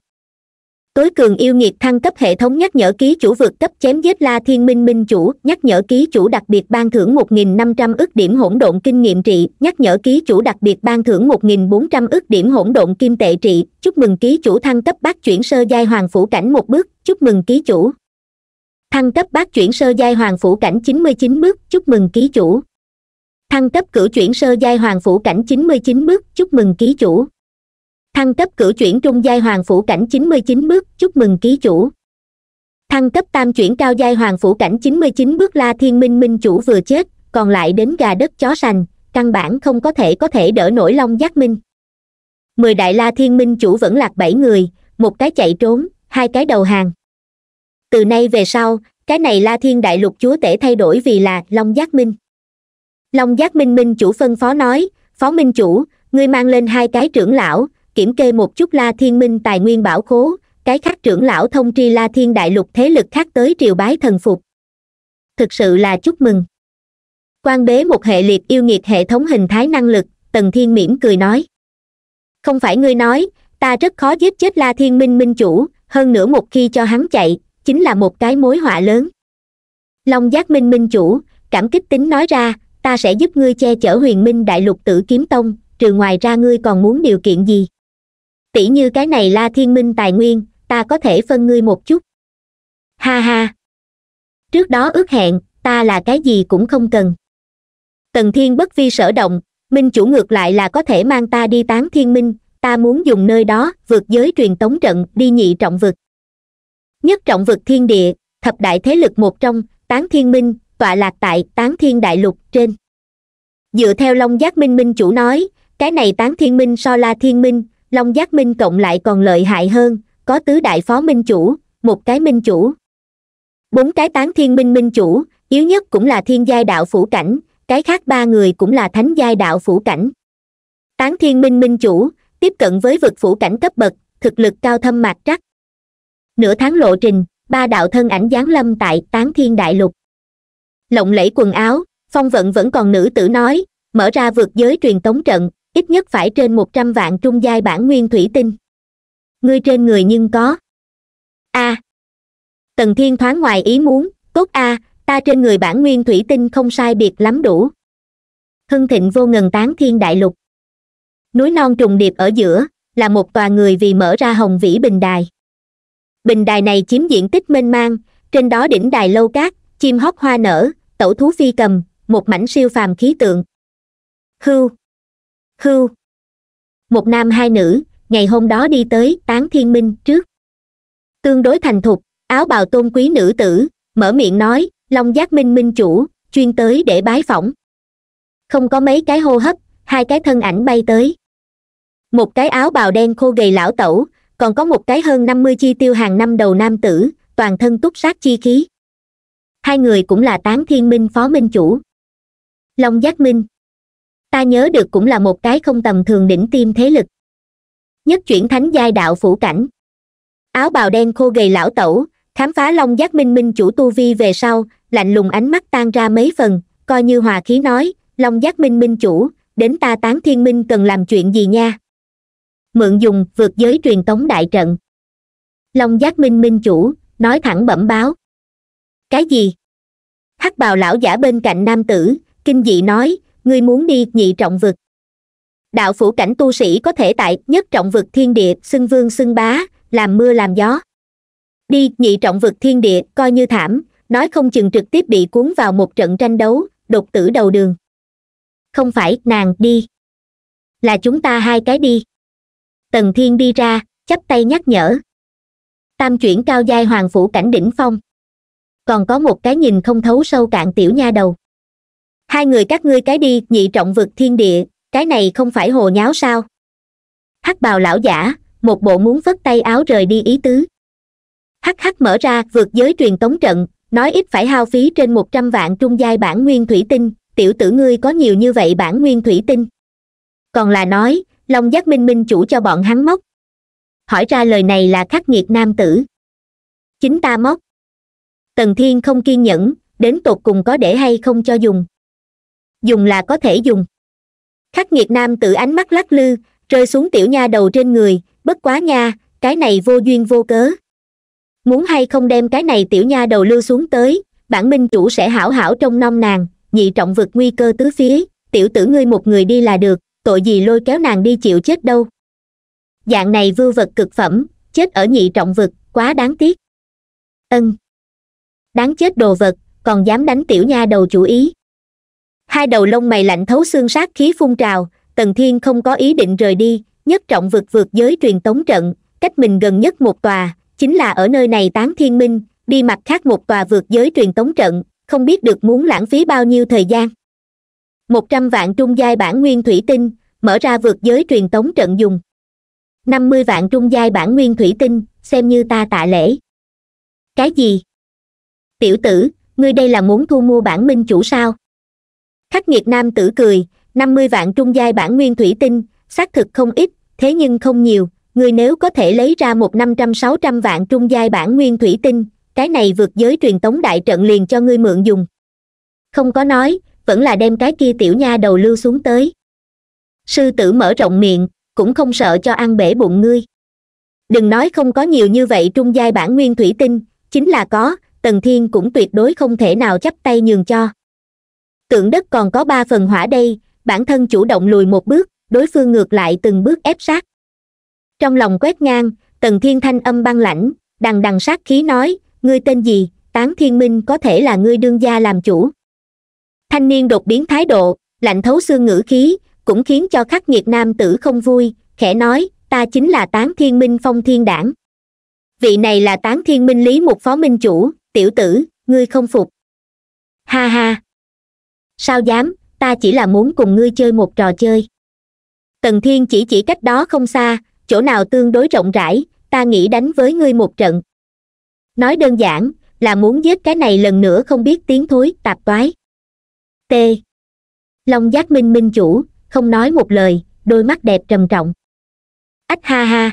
tối cường yêu nghiệt thăng cấp hệ thống nhắc nhở ký chủ vượt cấp chém giết la thiên minh minh chủ, nhắc nhở ký chủ đặc biệt ban thưởng một nghìn năm trăm ước điểm hỗn độn kinh nghiệm trị, nhắc nhở ký chủ đặc biệt ban thưởng một nghìn bốn trăm ước điểm hỗn độn kim tệ trị. Chúc mừng ký chủ thăng cấp bát chuyển sơ giai hoàng phủ cảnh một bước, chúc mừng ký chủ. Thăng cấp bát chuyển sơ giai hoàng phủ cảnh chín mươi chín bước, chúc mừng ký chủ. Thăng cấp cửu chuyển sơ giai hoàng phủ cảnh chín mươi chín bước, chúc mừng ký chủ thăng cấp cửu chuyển trung giai hoàng phủ cảnh chín mươi chín bước, chúc mừng ký chủ. Thăng cấp tam chuyển cao giai hoàng phủ cảnh chín mươi chín bước, la thiên minh minh chủ vừa chết, còn lại đến gà đất chó sành, căn bản không có thể có thể đỡ nổi long giác minh. Mười đại la thiên minh chủ vẫn lạc bảy người, một cái chạy trốn, hai cái đầu hàng. Từ nay về sau, cái này la thiên đại lục chúa tể thay đổi vì là long giác minh. Long giác minh minh chủ phân phó nói, phó minh chủ, ngươi mang lên hai cái trưởng lão kiểm kê một chút la thiên minh tài nguyên bảo khố, cái khác trưởng lão thông tri la thiên đại lục thế lực khác tới triều bái thần phục. Thực sự là chúc mừng. Quan bế một hệ liệt yêu nghiệt hệ thống hình thái năng lực, tần thiên mỉm cười nói. Không phải ngươi nói, ta rất khó giết chết la thiên minh minh chủ, hơn nữa một khi cho hắn chạy, chính là một cái mối họa lớn. Long giác minh minh chủ, cảm kích tính nói ra, ta sẽ giúp ngươi che chở huyền minh đại lục tử kiếm tông, trừ ngoài ra ngươi còn muốn điều kiện gì? Tỷ như cái này la thiên minh tài nguyên, ta có thể phân ngươi một chút. Ha ha. Trước đó ước hẹn, ta là cái gì cũng không cần. Tần thiên bất vi sở động, minh chủ ngược lại là có thể mang ta đi tán thiên minh, ta muốn dùng nơi đó vượt giới truyền tống trận, đi nhị trọng vực. Nhất trọng vực thiên địa, thập đại thế lực một trong, tán thiên minh, tọa lạc tại tán thiên đại lục trên. Dựa theo long giác minh minh chủ nói, cái này tán thiên minh so la thiên minh long giác minh cộng lại còn lợi hại hơn, có tứ đại phó minh chủ, một cái minh chủ. Bốn cái tán thiên minh minh chủ, yếu nhất cũng là thiên giai đạo phủ cảnh, cái khác ba người cũng là thánh giai đạo phủ cảnh. Tán thiên minh minh chủ, tiếp cận với vực phủ cảnh cấp bậc, thực lực cao thâm mạc trắc. Nửa tháng lộ trình, ba đạo thân ảnh giáng lâm tại tán thiên đại lục. Lộng lẫy quần áo, phong vận vẫn còn nữ tử nói, mở ra vượt giới truyền tống trận ít nhất phải trên một trăm vạn trung giai bản nguyên thủy tinh. Ngươi trên người nhưng có. A. Tần thiên thoáng ngoài ý muốn, tốt a, ta trên người bản nguyên thủy tinh không sai biệt lắm đủ. Hưng thịnh vô ngần tán thiên đại lục. Núi non trùng điệp ở giữa, là một tòa người vì mở ra hồng vĩ bình đài. Bình đài này chiếm diện tích mênh mang, trên đó đỉnh đài lâu cát, chim hót hoa nở, tẩu thú phi cầm, một mảnh siêu phàm khí tượng. Hưu hưu. Một nam, hai nữ, ngày hôm đó đi tới tán thiên minh trước. Tương đối thành thục, áo bào tôn quý nữ tử, mở miệng nói, long giác minh minh chủ, chuyên tới để bái phỏng. Không có mấy cái hô hấp, hai cái thân ảnh bay tới. Một cái áo bào đen khô gầy lão tẩu, còn có một cái hơn năm mươi chi tiêu hàng năm đầu nam tử, toàn thân túc sát chi khí. Hai người cũng là tán thiên minh phó minh chủ. Long giác minh ta nhớ được cũng là một cái không tầm thường đỉnh tim thế lực. Nhất chuyển thánh giai đạo phủ cảnh. Áo bào đen khô gầy lão tẩu, khám phá long giác minh minh chủ tu vi về sau, lạnh lùng ánh mắt tan ra mấy phần, coi như hòa khí nói, long giác minh minh chủ, đến ta tán thiên minh cần làm chuyện gì nha? Mượn dùng, vượt giới truyền tống đại trận. Long giác minh minh chủ, nói thẳng bẩm báo. Cái gì? Hắc bào lão giả bên cạnh nam tử, kinh dị nói ngươi muốn đi nhị trọng vực. Đạo phủ cảnh tu sĩ có thể tại nhất trọng vực thiên địa, xưng vương xưng bá, làm mưa làm gió. Đi nhị trọng vực thiên địa, coi như thảm, nói không chừng trực tiếp bị cuốn vào một trận tranh đấu, đột tử đầu đường. Không phải, nàng, đi. Là chúng ta hai cái đi. Tần thiên đi ra, chắp tay nhắc nhở. Tam chuyển cao giai hoàng phủ cảnh đỉnh phong. Còn có một cái nhìn không thấu sâu cạn tiểu nha đầu hai người các ngươi cái đi, nhị trọng vực thiên địa, cái này không phải hồ nháo sao? Hắc bào lão giả, một bộ muốn vất tay áo rời đi ý tứ. Hắc hắc mở ra, vượt giới truyền tống trận, nói ít phải hao phí trên một trăm vạn trung giai bản nguyên thủy tinh, tiểu tử ngươi có nhiều như vậy bản nguyên thủy tinh? Còn là nói, long giác minh minh chủ cho bọn hắn móc. Hỏi ra lời này là khắc nghiệt nam tử. Chính ta móc. Tần thiên không kiên nhẫn, đến tột cùng có để hay không cho dùng dùng là có thể dùng. Khắc nghiệt nam tự ánh mắt lắc lư, rơi xuống tiểu nha đầu trên người, bất quá nha, cái này vô duyên vô cớ. Muốn hay không đem cái này tiểu nha đầu lưu xuống tới, bản minh chủ sẽ hảo hảo trong nom nàng, nhị trọng vực nguy cơ tứ phía, tiểu tử ngươi một người đi là được, tội gì lôi kéo nàng đi chịu chết đâu. Dạng này vưu vật cực phẩm, chết ở nhị trọng vực, quá đáng tiếc. Ân. Đáng chết đồ vật, còn dám đánh tiểu nha đầu chủ ý hai đầu lông mày lạnh thấu xương sát khí phun trào, tần thiên không có ý định rời đi, nhất trọng vực vượt giới truyền tống trận, cách mình gần nhất một tòa, chính là ở nơi này tán thiên minh, đi mặt khác một tòa vượt giới truyền tống trận, không biết được muốn lãng phí bao nhiêu thời gian. Một trăm vạn trung giai bản nguyên thủy tinh, mở ra vượt giới truyền tống trận dùng. Năm mươi vạn trung giai bản nguyên thủy tinh, xem như ta tạ lễ. Cái gì? Tiểu tử, ngươi đây là muốn thu mua bản minh chủ sao? Khắc nghiệt nam tử cười, năm mươi vạn trung giai bản nguyên thủy tinh, xác thực không ít, thế nhưng không nhiều. Ngươi nếu có thể lấy ra một năm trăm sáu trăm vạn trung giai bản nguyên thủy tinh, cái này vượt giới truyền tống đại trận liền cho ngươi mượn dùng. Không có nói, vẫn là đem cái kia tiểu nha đầu lưu xuống tới. Sư tử mở rộng miệng, cũng không sợ cho ăn bể bụng ngươi. Đừng nói không có nhiều như vậy trung giai bản nguyên thủy tinh, chính là có, tần thiên cũng tuyệt đối không thể nào chấp tay nhường cho tượng đất còn có ba phần hỏa đây, bản thân chủ động lùi một bước, đối phương ngược lại từng bước ép sát. Trong lòng quét ngang tần thiên thanh âm băng lãnh, đằng đằng sát khí nói, ngươi tên gì? Tán thiên minh có thể là ngươi đương gia làm chủ. Thanh niên đột biến thái độ, lạnh thấu xương ngữ khí, cũng khiến cho khắc nghiệt nam tử không vui, khẽ nói, ta chính là tán thiên minh phong thiên đảng. Vị này là tán thiên minh lý một phó minh chủ, tiểu tử, ngươi không phục. Ha ha sao dám, ta chỉ là muốn cùng ngươi chơi một trò chơi. Tần thiên chỉ chỉ cách đó không xa, chỗ nào tương đối rộng rãi, ta nghĩ đánh với ngươi một trận. Nói đơn giản, là muốn giết cái này lần nữa không biết tiếng thối, tạp toái. T. Long giác minh minh chủ, không nói một lời, đôi mắt đẹp trầm trọng. Ách ha ha.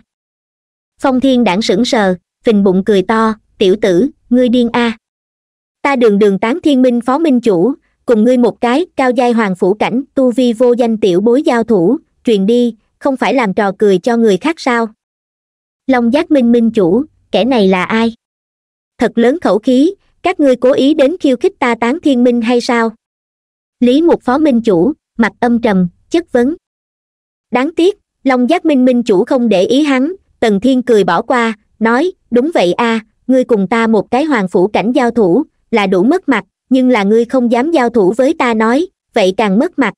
Phong thiên đảng sững sờ, phình bụng cười to, tiểu tử, ngươi điên a. Ta đường đường tán thiên minh phó minh chủ cùng ngươi một cái, cao giai hoàng phủ cảnh, tu vi vô danh tiểu bối giao thủ, truyền đi, không phải làm trò cười cho người khác sao? Long giác minh minh chủ, kẻ này là ai? Thật lớn khẩu khí, các ngươi cố ý đến khiêu khích ta tán thiên minh hay sao? Lý một phó minh chủ, mặt âm trầm, chất vấn. Đáng tiếc, long giác minh minh chủ không để ý hắn, tần thiên cười bỏ qua, nói, đúng vậy a, ngươi cùng ta một cái hoàng phủ cảnh giao thủ, là đủ mất mặt nhưng là ngươi không dám giao thủ với ta nói, vậy càng mất mặt.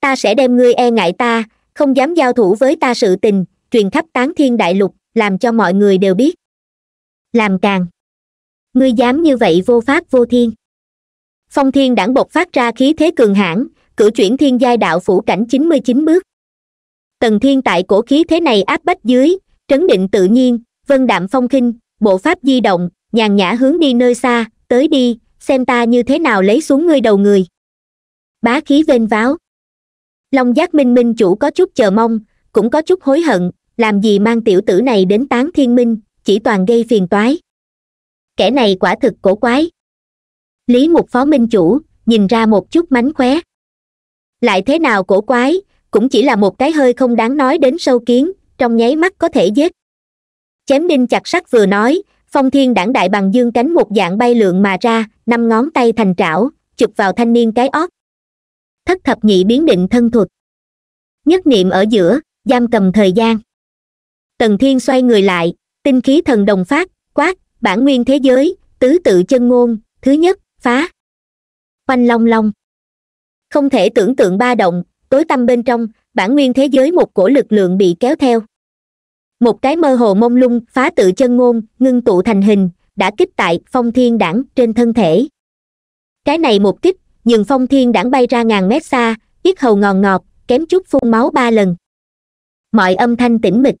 Ta sẽ đem ngươi e ngại ta, không dám giao thủ với ta sự tình, truyền khắp tán thiên đại lục, làm cho mọi người đều biết. Làm càng. Ngươi dám như vậy vô pháp vô thiên. Phong thiên đảng bộc phát ra khí thế cường hãn, cử chuyển thiên giai đạo phủ cảnh chín mươi chín bước. Tần thiên tại cổ khí thế này áp bách dưới, trấn định tự nhiên, vân đạm phong khinh, bộ pháp di động, nhàn nhã hướng đi nơi xa, tới đi xem ta như thế nào lấy xuống ngươi đầu người. Bá khí vênh váo. Long giác minh minh chủ có chút chờ mong, cũng có chút hối hận, làm gì mang tiểu tử này đến tán thiên minh, chỉ toàn gây phiền toái. Kẻ này quả thực cổ quái. Lý mục phó minh chủ, nhìn ra một chút mánh khóe. Lại thế nào cổ quái, cũng chỉ là một cái hơi không đáng nói đến sâu kiến, trong nháy mắt có thể giết. Chém đinh chặt sắt vừa nói phong thiên đảng đại bằng dương cánh một dạng bay lượn mà ra, năm ngón tay thành trảo, chụp vào thanh niên cái ót. Thất thập nhị biến định thân thuật. Nhất niệm ở giữa, giam cầm thời gian. Tần thiên xoay người lại, tinh khí thần đồng phát, quát, bản nguyên thế giới, tứ tự chân ngôn, thứ nhất, phá. Oanh long long. Không thể tưởng tượng ba động, tối tăm bên trong, bản nguyên thế giới một cổ lực lượng bị kéo theo một cái mơ hồ mông lung, phá tự chân ngôn, ngưng tụ thành hình, đã kích tại phong thiên đảng trên thân thể. Cái này một kích, nhường phong thiên đảng bay ra ngàn mét xa, yết hầu ngòn ngọt, kém chút phun máu ba lần. Mọi âm thanh tĩnh mịch.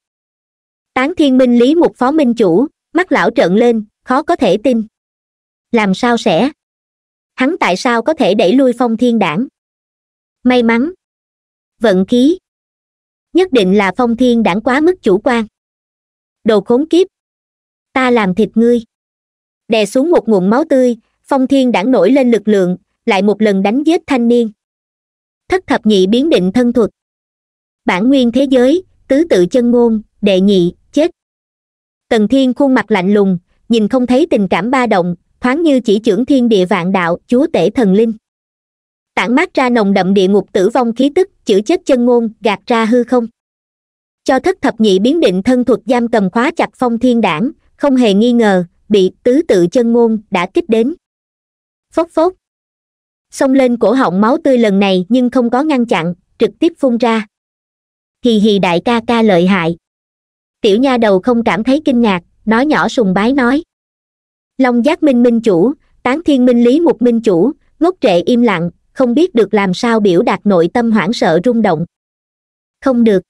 Tán thiên minh lý một phó minh chủ, mắt lão trợn lên, khó có thể tin. Làm sao sẽ? Hắn tại sao có thể đẩy lui phong thiên đảng? May mắn. Vận khí nhất định là phong thiên đảng quá mức chủ quan. Đồ khốn kiếp. Ta làm thịt ngươi. Đè xuống một nguồn máu tươi, phong thiên đảng nổi lên lực lượng, lại một lần đánh giết thanh niên. Thất thập nhị biến định thân thuật. Bản nguyên thế giới, tứ tự chân ngôn, đệ nhị, chết. Tần thiên khuôn mặt lạnh lùng, nhìn không thấy tình cảm ba động, thoáng như chỉ trưởng thiên địa vạn đạo, chúa tể thần linh tản mát ra nồng đậm địa ngục tử vong khí tức chữ chết chân ngôn, gạt ra hư không. Cho thất thập nhị biến định thân thuật giam cầm khóa chặt phong thiên đảng, không hề nghi ngờ, bị tứ tự chân ngôn đã kích đến. Phốc phốc. Xông lên cổ họng máu tươi lần này nhưng không có ngăn chặn, trực tiếp phun ra. Hì hì đại ca ca lợi hại. Tiểu nha đầu không cảm thấy kinh ngạc, nói nhỏ sùng bái nói. Long giác minh minh chủ, tán thiên minh lý một minh chủ, ngốc trệ im lặng không biết được làm sao biểu đạt nội tâm hoảng sợ rung động. Không được.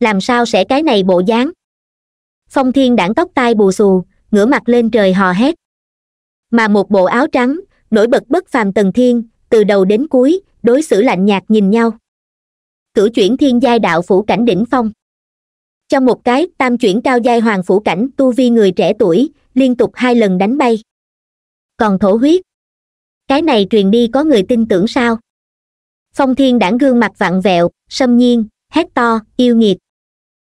Làm sao sẽ cái này bộ dáng? Phong thiên đảng tóc tai bù xù, ngửa mặt lên trời hò hét. Mà một bộ áo trắng, nổi bật bất phàm tần thiên, từ đầu đến cuối, đối xử lạnh nhạt nhìn nhau. Cử chuyển thiên giai đạo phủ cảnh đỉnh phong. Trong một cái, tam chuyển cao giai hoàng phủ cảnh, tu vi người trẻ tuổi, liên tục hai lần đánh bay. Còn thổ huyết cái này truyền đi có người tin tưởng sao? Phong thiên đảng gương mặt vặn vẹo xâm nhiên, hét to, yêu nghiệt.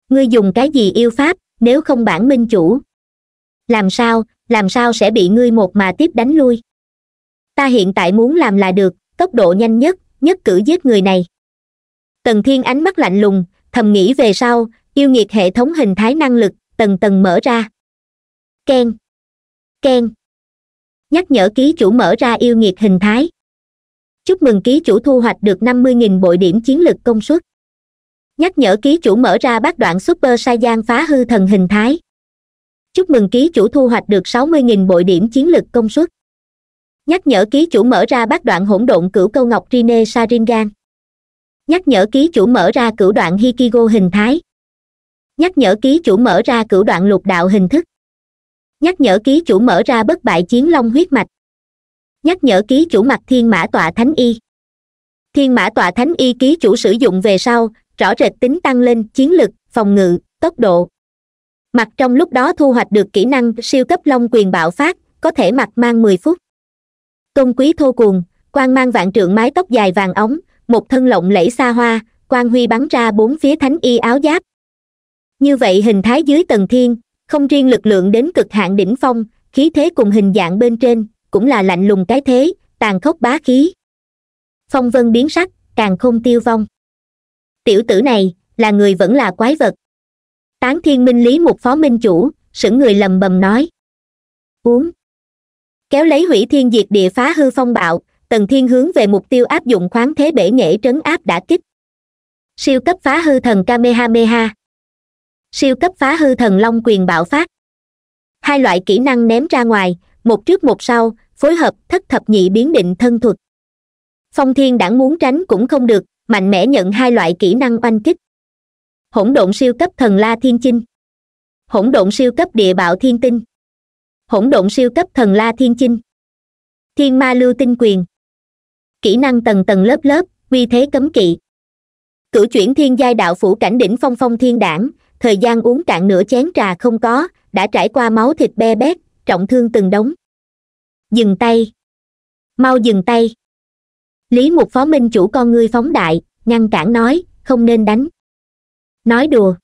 Ngươi dùng cái gì yêu pháp, nếu không bản minh chủ? Làm sao làm sao sẽ bị ngươi một mà tiếp đánh lui? Ta hiện tại muốn làm là được, tốc độ nhanh nhất nhất cử giết người này. Tần thiên ánh mắt lạnh lùng, thầm nghĩ về sau, yêu nghiệt hệ thống hình thái năng lực, tầng tầng mở ra. Ken ken nhắc nhở ký chủ mở ra yêu nghiệt hình thái. Chúc mừng ký chủ thu hoạch được năm mươi nghìn bội điểm chiến lực công suất. Nhắc nhở ký chủ mở ra bát đoạn super saiyan phá hư thần hình thái. Chúc mừng ký chủ thu hoạch được sáu mươi nghìn bội điểm chiến lực công suất. Nhắc nhở ký chủ mở ra bát đoạn hỗn độn cửu câu ngọc rine saringan nhắc nhở ký chủ mở ra cửu đoạn hikigo hình thái. Nhắc nhở ký chủ mở ra cửu đoạn lục đạo hình thức nhắc nhở ký chủ mở ra bất bại chiến long huyết mạch. Nhắc nhở ký chủ mặt thiên mã tọa thánh y. Thiên mã tọa thánh y ký chủ sử dụng về sau, rõ rệt tính tăng lên, chiến lực, phòng ngự, tốc độ. Mặt trong lúc đó thu hoạch được kỹ năng siêu cấp long quyền bạo phát, có thể mặc mang mười phút. Tôn quý thô cuồng quan mang vạn trượng mái tóc dài vàng ống, một thân lộng lẫy xa hoa quan huy bắn ra bốn phía thánh y áo giáp. Như vậy hình thái dưới tầng thiên không riêng lực lượng đến cực hạn đỉnh phong, khí thế cùng hình dạng bên trên cũng là lạnh lùng cái thế, tàn khốc bá khí. Phong vân biến sắc, càng không tiêu vong. Tiểu tử này là người vẫn là quái vật. Tán thiên minh lý một phó minh chủ sững người lầm bầm nói. Uống. Kéo lấy hủy thiên diệt địa phá hư phong bạo, tần thiên hướng về mục tiêu áp dụng khoáng thế bể nghệ trấn áp đã kích. Siêu cấp phá hư thần kamehameha siêu cấp phá hư thần long quyền bạo phát. Hai loại kỹ năng ném ra ngoài, một trước một sau, phối hợp thất thập nhị biến định thân thuật. Phong thiên đãng muốn tránh cũng không được, mạnh mẽ nhận hai loại kỹ năng oanh kích. Hỗn độn siêu cấp thần la thiên chinh. Hỗn độn siêu cấp địa bạo thiên tinh. Hỗn độn siêu cấp thần la thiên chinh. Thiên ma lưu tinh quyền. Kỹ năng tầng tầng lớp lớp, uy thế cấm kỵ. Cửu chuyển thiên giai đạo phủ cảnh đỉnh phong phong thiên đảng thời gian uống cạn nửa chén trà không có, đã trải qua máu thịt be bét, trọng thương từng đống. Dừng tay. Mau dừng tay. Lý mục phó minh chủ con ngươi phóng đại, ngăn cản nói, không nên đánh. Nói đùa.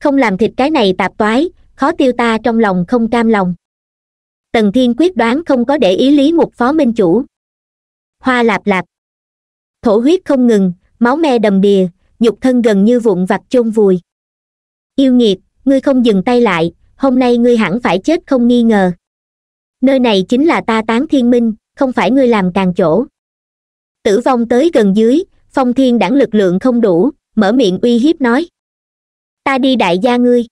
Không làm thịt cái này tạp toái, khó tiêu ta trong lòng không cam lòng. Tần thiên quyết đoán không có để ý lý mục phó minh chủ. Hoa lạp lạp. Thổ huyết không ngừng, máu me đầm đìa, nhục thân gần như vụn vặt chôn vùi yêu nghiệt, ngươi không dừng tay lại, hôm nay ngươi hẳn phải chết không nghi ngờ. Nơi này chính là ta tán thiên minh, không phải ngươi làm càng chỗ. Tử vong tới gần dưới, phong thiên đẳng lực lượng không đủ, mở miệng uy hiếp nói. Ta đi đại gia ngươi.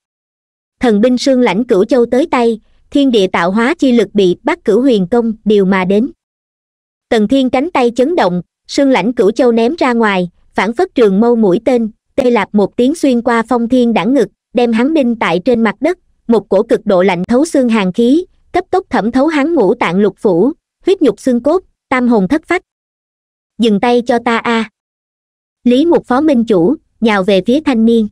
Thần binh sương lãnh cửu châu tới tay, thiên địa tạo hóa chi lực bị bắt cửu huyền công, điều mà đến. Tần thiên cánh tay chấn động, sương lãnh cửu châu ném ra ngoài, phản phất trường mâu mũi tên, tê lạp một tiếng xuyên qua phong thiên đẳng ngực đem hắn đinh tại trên mặt đất, một cổ cực độ lạnh thấu xương hàng khí, cấp tốc thẩm thấu hắn ngũ tạng lục phủ, huyết nhục xương cốt, tam hồn thất phách. Dừng tay cho ta a. Lý một phó minh chủ, nhào về phía thanh niên.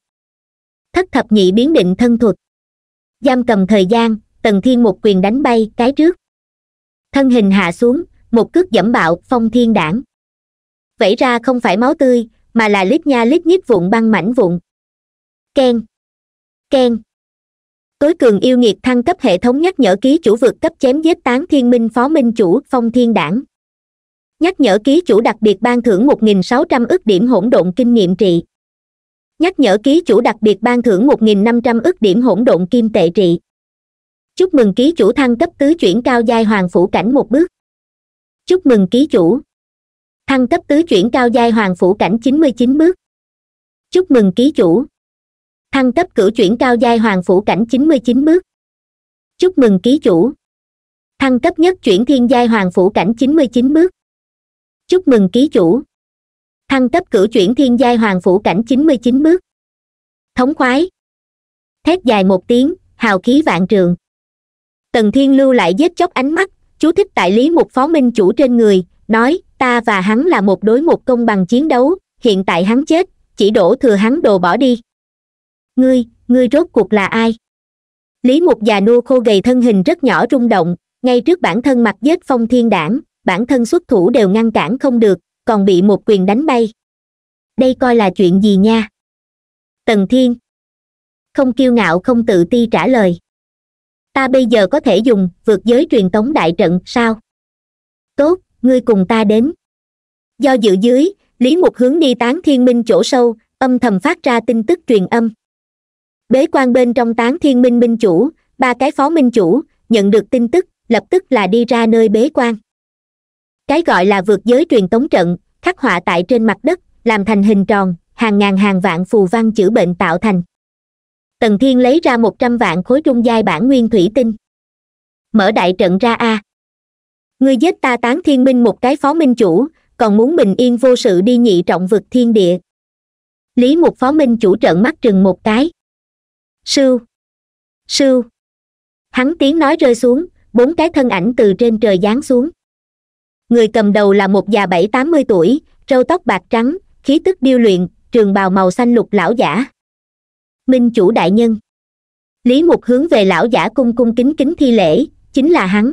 Thất thập nhị biến định thân thuật. Giam cầm thời gian, tần thiên một quyền đánh bay cái trước. Thân hình hạ xuống, một cước dẫm bạo phong thiên đảng. Vẫy ra không phải máu tươi, mà là lít nha lít nhít vụn băng mảnh vụn. Ken ken. Tối cường yêu nghiệt thăng cấp hệ thống nhắc nhở ký chủ vượt cấp chém giết tán thiên minh phó minh chủ, phong thiên đảng. Nhắc nhở ký chủ đặc biệt ban thưởng một nghìn sáu trăm ước điểm hỗn độn kinh nghiệm trị. Nhắc nhở ký chủ đặc biệt ban thưởng một nghìn năm trăm ước điểm hỗn độn kim tệ trị. Chúc mừng ký chủ thăng cấp tứ chuyển cao giai hoàng phủ cảnh một bước. Chúc mừng ký chủ thăng cấp tứ chuyển cao giai hoàng phủ cảnh chín mươi chín bước. Chúc mừng ký chủ thăng cấp cửu chuyển cao giai hoàng phủ cảnh chín mươi chín bước. Chúc mừng ký chủ. Thăng cấp nhất chuyển thiên giai hoàng phủ cảnh chín mươi chín bước. Chúc mừng ký chủ. Thăng cấp cửu chuyển thiên giai hoàng phủ cảnh chín mươi chín bước. Thống khoái. Thét dài một tiếng, hào khí vạn trường. Tần thiên lưu lại giết chóc ánh mắt, chú thích tại lý một phó minh chủ trên người, nói, ta và hắn là một đối một công bằng chiến đấu, hiện tại hắn chết, chỉ đổ thừa hắn đồ bỏ đi ngươi ngươi rốt cuộc là ai? Lý mục già nua khô gầy thân hình rất nhỏ rung động, ngay trước bản thân mặt vết phong thiên đảng, bản thân xuất thủ đều ngăn cản không được, còn bị một quyền đánh bay. Đây coi là chuyện gì nha? Tần thiên. Không kiêu ngạo không tự ti trả lời. Ta bây giờ có thể dùng vượt giới truyền tống đại trận sao? Tốt, ngươi cùng ta đến. Do dự dưới, lý mục hướng đi tán thiên minh chỗ sâu, âm thầm phát ra tin tức truyền âm bế quan bên trong tán thiên minh minh chủ, ba cái phó minh chủ, nhận được tin tức, lập tức là đi ra nơi bế quan. Cái gọi là vượt giới truyền tống trận, khắc họa tại trên mặt đất, làm thành hình tròn, hàng ngàn hàng vạn phù văn chữa bệnh tạo thành. Tần thiên lấy ra một trăm vạn khối trung giai bản nguyên thủy tinh. Mở đại trận ra a. Ngươi giết ta tán thiên minh một cái phó minh chủ, còn muốn bình yên vô sự đi nhị trọng vực thiên địa. Lý một phó minh chủ trợn mắt trừng một cái sưu sưu hắn tiếng nói rơi xuống, bốn cái thân ảnh từ trên trời giáng xuống. Người cầm đầu là một già bảy tám mươi tuổi, râu tóc bạc trắng, khí tức điêu luyện, trường bào màu xanh lục lão giả. Minh chủ đại nhân. Lý mục hướng về lão giả cung cung kính kính thi lễ, chính là hắn.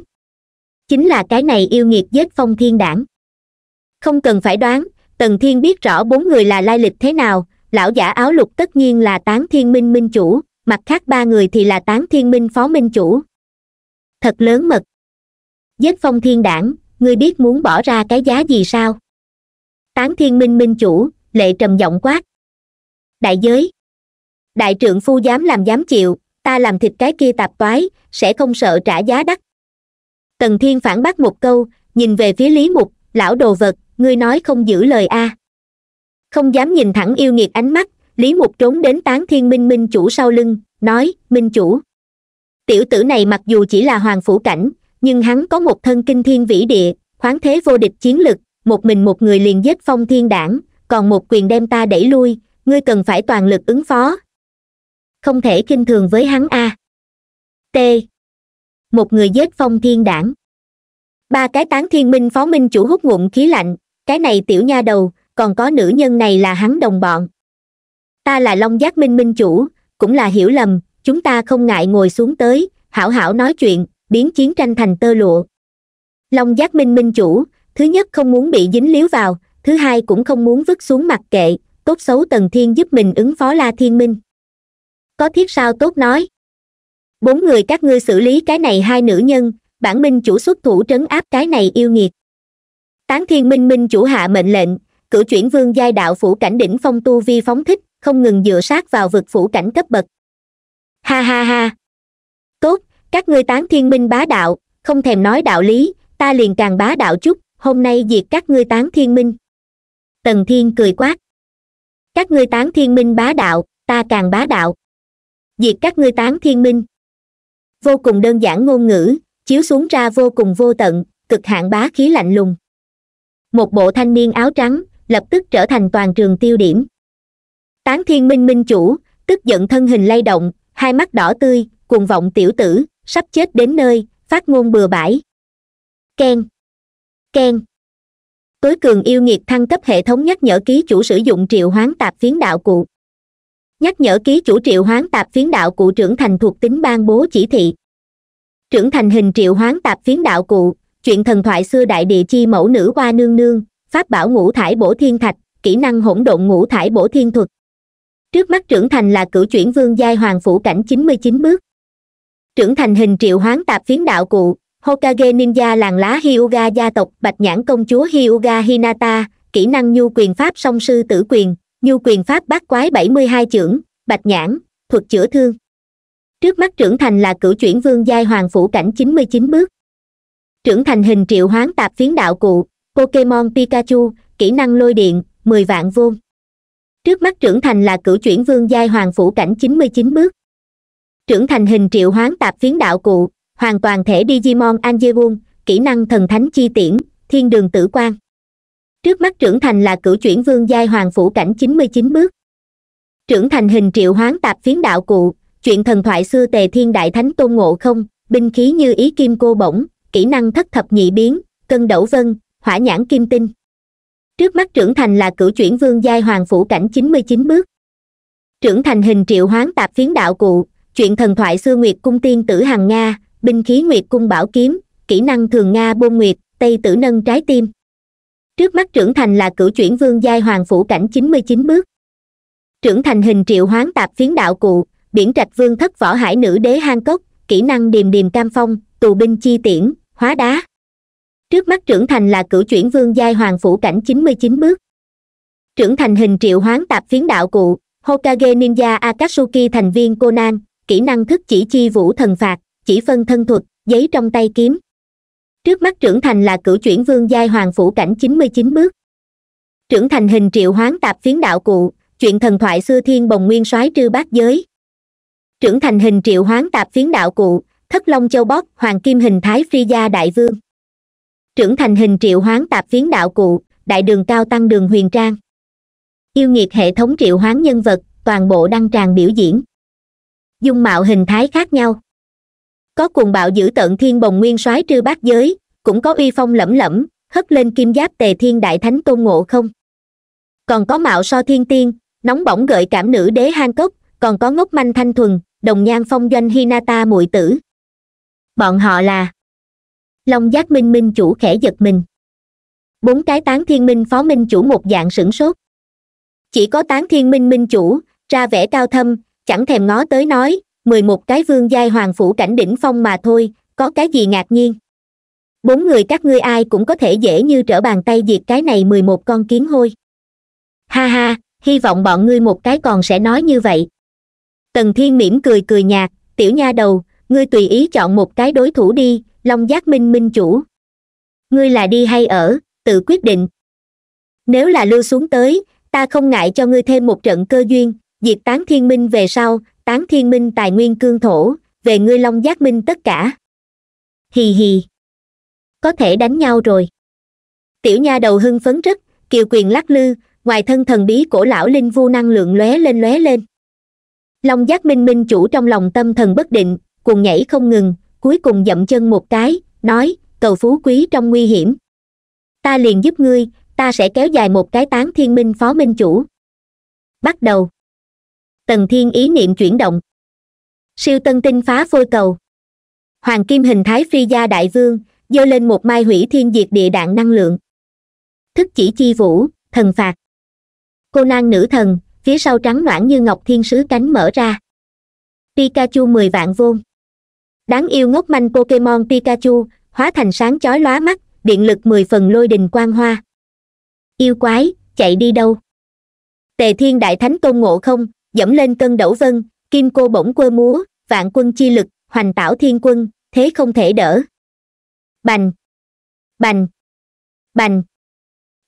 Chính là cái này yêu nghiệt giết phong thiên đảng. Không cần phải đoán, tần thiên biết rõ bốn người là lai lịch thế nào, lão giả áo lục tất nhiên là tán thiên minh minh chủ mặt khác ba người thì là tán thiên minh phó minh chủ. Thật lớn mật. Giết phong thiên đảng, ngươi biết muốn bỏ ra cái giá gì sao? Tán thiên minh minh chủ, lệ trầm giọng quát. Đại giới. Đại trượng phu dám làm dám chịu, ta làm thịt cái kia tạp toái, sẽ không sợ trả giá đắt. Tần thiên phản bác một câu, nhìn về phía lý mục, lão đồ vật, ngươi nói không giữ lời a. Không dám nhìn thẳng yêu nghiệt ánh mắt lý mục trốn đến tán thiên minh minh chủ sau lưng, nói, minh chủ. Tiểu tử này mặc dù chỉ là hoàng phủ cảnh, nhưng hắn có một thân kinh thiên vĩ địa, khoáng thế vô địch chiến lực, một mình một người liền giết phong thiên đảng, còn một quyền đem ta đẩy lui, ngươi cần phải toàn lực ứng phó. Không thể kinh thường với hắn a. T. Một người giết phong thiên đảng. Ba cái tán thiên minh phó minh chủ hút ngụm khí lạnh, cái này tiểu nha đầu, còn có nữ nhân này là hắn đồng bọn ta là long giác minh minh chủ, cũng là hiểu lầm, chúng ta không ngại ngồi xuống tới, hảo hảo nói chuyện, biến chiến tranh thành tơ lụa. Long giác minh minh chủ, thứ nhất không muốn bị dính líu vào, thứ hai cũng không muốn vứt xuống mặt kệ, tốt xấu tần thiên giúp mình ứng phó la thiên minh. Có thiết sao tốt nói? Bốn người các ngươi xử lý cái này hai nữ nhân, bản minh chủ xuất thủ trấn áp cái này yêu nghiệt. Tán thiên minh minh chủ hạ mệnh lệnh, cử chuyển vương giai đạo phủ cảnh đỉnh phong tu vi phóng thích không ngừng dựa sát vào vực phủ cảnh cấp bậc. Ha ha ha. Tốt, các ngươi tán thiên minh bá đạo, không thèm nói đạo lý, ta liền càng bá đạo chút, hôm nay diệt các ngươi tán thiên minh. Tần thiên cười quát. Các ngươi tán thiên minh bá đạo, ta càng bá đạo. Diệt các ngươi tán thiên minh. Vô cùng đơn giản ngôn ngữ, chiếu xuống ra vô cùng vô tận, cực hạn bá khí lạnh lùng. Một bộ thanh niên áo trắng, lập tức trở thành toàn trường tiêu điểm tán thiên minh minh chủ, tức giận thân hình lay động, hai mắt đỏ tươi, cuồng vọng tiểu tử, sắp chết đến nơi, phát ngôn bừa bãi. Ken. Ken. Tối cường yêu nghiệt thăng cấp hệ thống nhắc nhở ký chủ sử dụng triệu hoán tạp phiến đạo cụ. Nhắc nhở ký chủ triệu hoán tạp phiến đạo cụ trưởng thành thuộc tính ban bố chỉ thị. Trưởng thành hình triệu hoán tạp phiến đạo cụ, chuyện thần thoại xưa đại địa chi mẫu nữ hoa nương nương, pháp bảo ngũ thải bổ thiên thạch, kỹ năng hỗn độn ngũ thải bổ thiên thuật trước mắt trưởng thành là cửu chuyển vương giai hoàng phủ cảnh chín mươi chín bước. Trưởng thành hình triệu hoán tạp phiến đạo cụ, hokage ninja làng lá hyuga gia tộc, bạch nhãn công chúa hyuga hinata, kỹ năng nhu quyền pháp song sư tử quyền, nhu quyền pháp bát quái bảy mươi hai trưởng bạch nhãn, thuật chữa thương. Trước mắt trưởng thành là cửu chuyển vương giai hoàng phủ cảnh chín mươi chín bước. Trưởng thành hình triệu hoán tạp phiến đạo cụ, pokemon pikachu, kỹ năng lôi điện, mười vạn vôn trước mắt trưởng thành là cửu chuyển vương giai hoàng phủ cảnh chín mươi chín bước. Trưởng thành hình triệu hoán tạp phiến đạo cụ, hoàn toàn thể digimon angebun kỹ năng thần thánh chi tiễn, thiên đường tử quan trước mắt trưởng thành là cửu chuyển vương giai hoàng phủ cảnh chín mươi chín bước. Trưởng thành hình triệu hoán tạp phiến đạo cụ, chuyện thần thoại xưa tề thiên đại thánh tôn ngộ không, binh khí như ý kim cô bổng, kỹ năng thất thập nhị biến, cân đẩu vân, hỏa nhãn kim tinh trước mắt trưởng thành là cửu chuyển vương giai hoàng phủ cảnh chín mươi chín bước. Trưởng thành hình triệu hoán tạp phiến đạo cụ, chuyện thần thoại xưa nguyệt cung tiên tử hằng nga, binh khí nguyệt cung bảo kiếm, kỹ năng thường nga bôn nguyệt, tây tử nâng trái tim. Trước mắt trưởng thành là cửu chuyển vương giai hoàng phủ cảnh chín mươi chín bước. Trưởng thành hình triệu hoán tạp phiến đạo cụ, biển trạch vương thất võ hải nữ đế hang cốc, kỹ năng điềm điềm cam phong, tù binh chi tiễn, hóa đá trước mắt trưởng thành là cửu chuyển vương giai hoàng phủ cảnh chín mươi chín bước. Trưởng thành hình triệu hoán tạp phiến đạo cụ, hokage ninja akatsuki thành viên conan, kỹ năng thức chỉ chi vũ thần phạt, chỉ phân thân thuật, giấy trong tay kiếm. Trước mắt trưởng thành là cửu chuyển vương giai hoàng phủ cảnh chín mươi chín bước. Trưởng thành hình triệu hoán tạp phiến đạo cụ, chuyện thần thoại xưa thiên bồng nguyên soái trư bát giới. Trưởng thành hình triệu hoán tạp phiến đạo cụ, thất long châu bóp hoàng kim hình thái phi gia đại vương trưởng thành hình triệu hoán tạp phiến đạo cụ, đại đường cao tăng đường huyền trang. Yêu nghiệt hệ thống triệu hoán nhân vật, toàn bộ đăng tràn biểu diễn. Dung mạo hình thái khác nhau. Có cuồng bạo dữ tận thiên bồng nguyên soái trư bát giới, cũng có uy phong lẫm lẫm, hất lên kim giáp tề thiên đại thánh tôn ngộ không. Còn có mạo so thiên tiên, nóng bỏng gợi cảm nữ đế hang cốc, còn có ngốc manh thanh thuần, đồng nhan phong doanh hinata muội tử. Bọn họ là long giác minh minh chủ khẽ giật mình. Bốn cái tán thiên minh phó minh chủ một dạng sửng sốt. Chỉ có tán thiên minh minh chủ, ra vẻ cao thâm, chẳng thèm ngó tới nói, mười một cái vương giai hoàng phủ cảnh đỉnh phong mà thôi, có cái gì ngạc nhiên? Bốn người các ngươi ai cũng có thể dễ như trở bàn tay diệt cái này mười một con kiến hôi. Ha ha, hy vọng bọn ngươi một cái còn sẽ nói như vậy. Tần thiên mỉm cười cười nhạt, tiểu nha đầu, ngươi tùy ý chọn một cái đối thủ đi long giác minh minh chủ. Ngươi là đi hay ở, tự quyết định. Nếu là lưu xuống tới, ta không ngại cho ngươi thêm một trận cơ duyên, diệt tán thiên minh về sau, tán thiên minh tài nguyên cương thổ, về ngươi long giác minh tất cả. Hì hì. Có thể đánh nhau rồi. Tiểu nha đầu hưng phấn rất, kiều quyền lắc lư, ngoài thân thần bí cổ lão linh vu năng lượng lóe lên lóe lên. Long giác minh minh chủ trong lòng tâm thần bất định, cuồng nhảy không ngừng cuối cùng dậm chân một cái, nói, cầu phú quý trong nguy hiểm. Ta liền giúp ngươi, ta sẽ kéo dài một cái tán thiên minh phó minh chủ. Bắt đầu. Tần thiên ý niệm chuyển động. Siêu tân tinh phá phôi cầu. Hoàng kim hình thái phi gia đại vương giơ lên một mai hủy thiên diệt địa đạn năng lượng. Thức chỉ chi vũ, thần phạt. Cô nang nữ thần, phía sau trắng loãng như ngọc thiên sứ cánh mở ra. Pikachu mười vạn vôn đáng yêu ngốc manh pokemon pikachu, hóa thành sáng chói lóa mắt, điện lực mười phần lôi đình quang hoa. Yêu quái, chạy đi đâu? Tề thiên đại thánh tôn ngộ không, dẫm lên cân đẩu vân, kim cô bổng quơ múa, vạn quân chi lực, hoành tảo thiên quân, thế không thể đỡ. Bành! Bành! Bành!